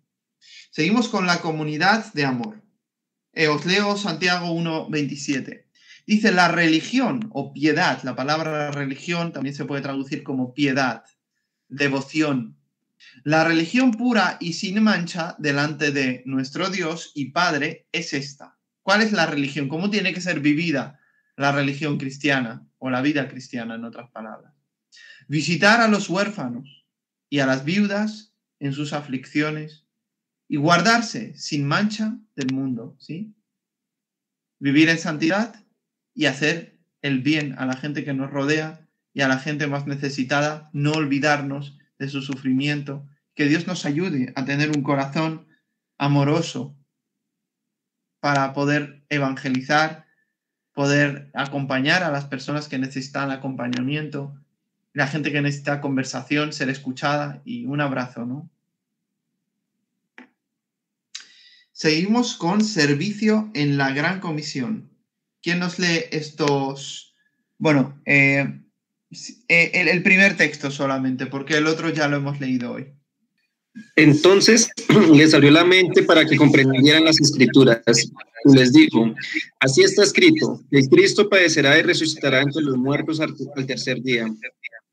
Seguimos con la comunidad de amor. Eh, os leo Santiago 1.27. Dice la religión o piedad. La palabra religión también se puede traducir como piedad devoción. La religión pura y sin mancha delante de nuestro Dios y Padre es esta. ¿Cuál es la religión? ¿Cómo tiene que ser vivida la religión cristiana o la vida cristiana, en otras palabras? Visitar a los huérfanos y a las viudas en sus aflicciones y guardarse sin mancha del mundo, ¿sí? Vivir en santidad y hacer el bien a la gente que nos rodea y a la gente más necesitada, no olvidarnos de su sufrimiento, que Dios nos ayude a tener un corazón amoroso para poder evangelizar, poder acompañar a las personas que necesitan acompañamiento, la gente que necesita conversación, ser escuchada y un abrazo, ¿no? Seguimos con servicio en la Gran Comisión. ¿Quién nos lee estos? Bueno, eh, eh, el, primer texto solamente, porque el otro ya lo hemos leído hoy. Entonces [clears throat] les abrió la mente para que comprendieran las escrituras. Les dijo, así está escrito, que Cristo padecerá y resucitará entre los muertos al, tercer día,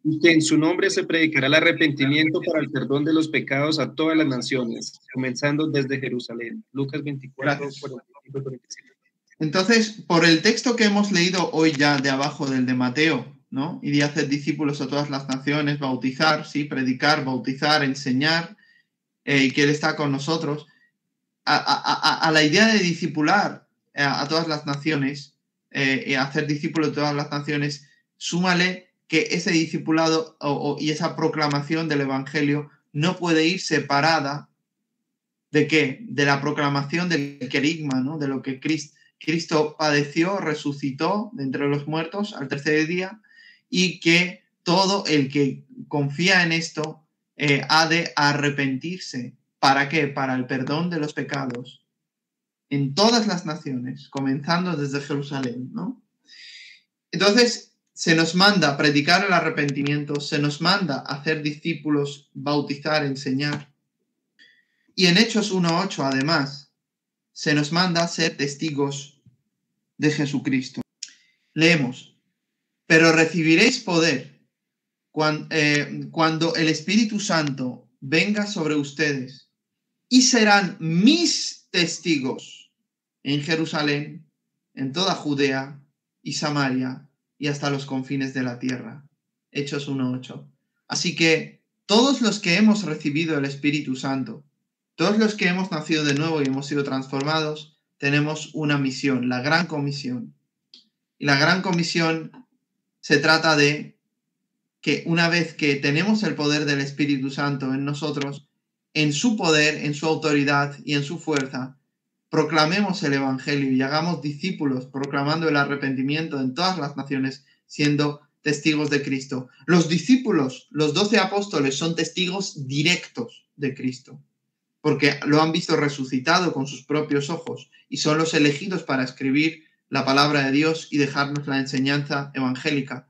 y que en su nombre se predicará el arrepentimiento para el perdón de los pecados a todas las naciones, comenzando desde Jerusalén. Lucas 24, 45, Entonces, por el texto que hemos leído hoy ya de abajo del de Mateo, y de hacer discípulos a todas las naciones, bautizar, sí, predicar, bautizar, enseñar, eh, y que Él está con nosotros. A, la idea de discipular eh, a, todas las naciones, eh, hacer discípulos de todas las naciones, súmale que ese discipulado y esa proclamación del Evangelio no puede ir separada de qué? De la proclamación del querigma, ¿no? De lo que Cristo, Cristo padeció, resucitó de entre los muertos al tercer día y que todo el que confía en esto eh, ha de arrepentirse. ¿Para qué? Para el perdón de los pecados en todas las naciones, comenzando desde Jerusalén, ¿no? Entonces, se nos manda predicar el arrepentimiento, se nos manda hacer discípulos, bautizar, enseñar. Y en Hechos 1.8, además, se nos manda ser testigos de Jesucristo. Leemos, pero recibiréis poder eh, cuando, el Espíritu Santo venga sobre ustedes y serán mis testigos en Jerusalén, en toda Judea y Samaria y hasta los confines de la tierra. Hechos 1.8. Así que todos los que hemos recibido el Espíritu Santo Todos los que hemos nacido de nuevo y hemos sido transformados, tenemos una misión, la gran comisión. Y la gran comisión se trata de que una vez que tenemos el poder del Espíritu Santo en nosotros, en su poder, en su autoridad y en su fuerza, proclamemos el Evangelio y hagamos discípulos proclamando el arrepentimiento en todas las naciones, siendo testigos de Cristo. Los discípulos, los doce apóstoles, son testigos directos de Cristo, porque lo han visto resucitado con sus propios ojos y son los elegidos para escribir la palabra de Dios y dejarnos la enseñanza evangélica.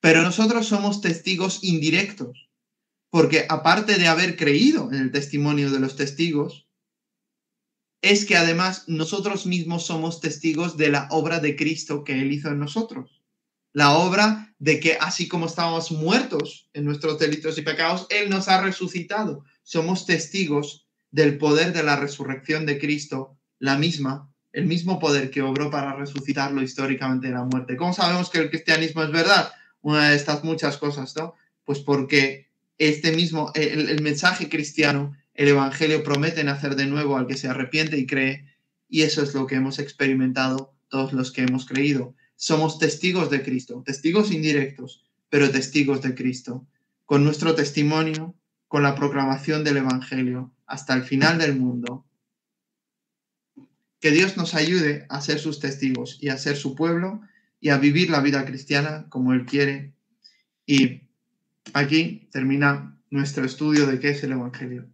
Pero nosotros somos testigos indirectos, porque aparte de haber creído en el testimonio de los testigos, es que además nosotros mismos somos testigos de la obra de Cristo que Él hizo en nosotros la obra de que así como estábamos muertos en nuestros delitos y pecados, Él nos ha resucitado. Somos testigos del poder de la resurrección de Cristo, la misma, el mismo poder que obró para resucitarlo históricamente de la muerte. ¿Cómo sabemos que el cristianismo es verdad? Una de estas muchas cosas, ¿no? Pues porque este mismo, el, el mensaje cristiano, el Evangelio promete nacer de nuevo al que se arrepiente y cree, y eso es lo que hemos experimentado todos los que hemos creído somos testigos de Cristo, testigos indirectos, pero testigos de Cristo, con nuestro testimonio, con la proclamación del Evangelio hasta el final del mundo. Que Dios nos ayude a ser sus testigos y a ser su pueblo y a vivir la vida cristiana como Él quiere. Y aquí termina nuestro estudio de qué es el Evangelio.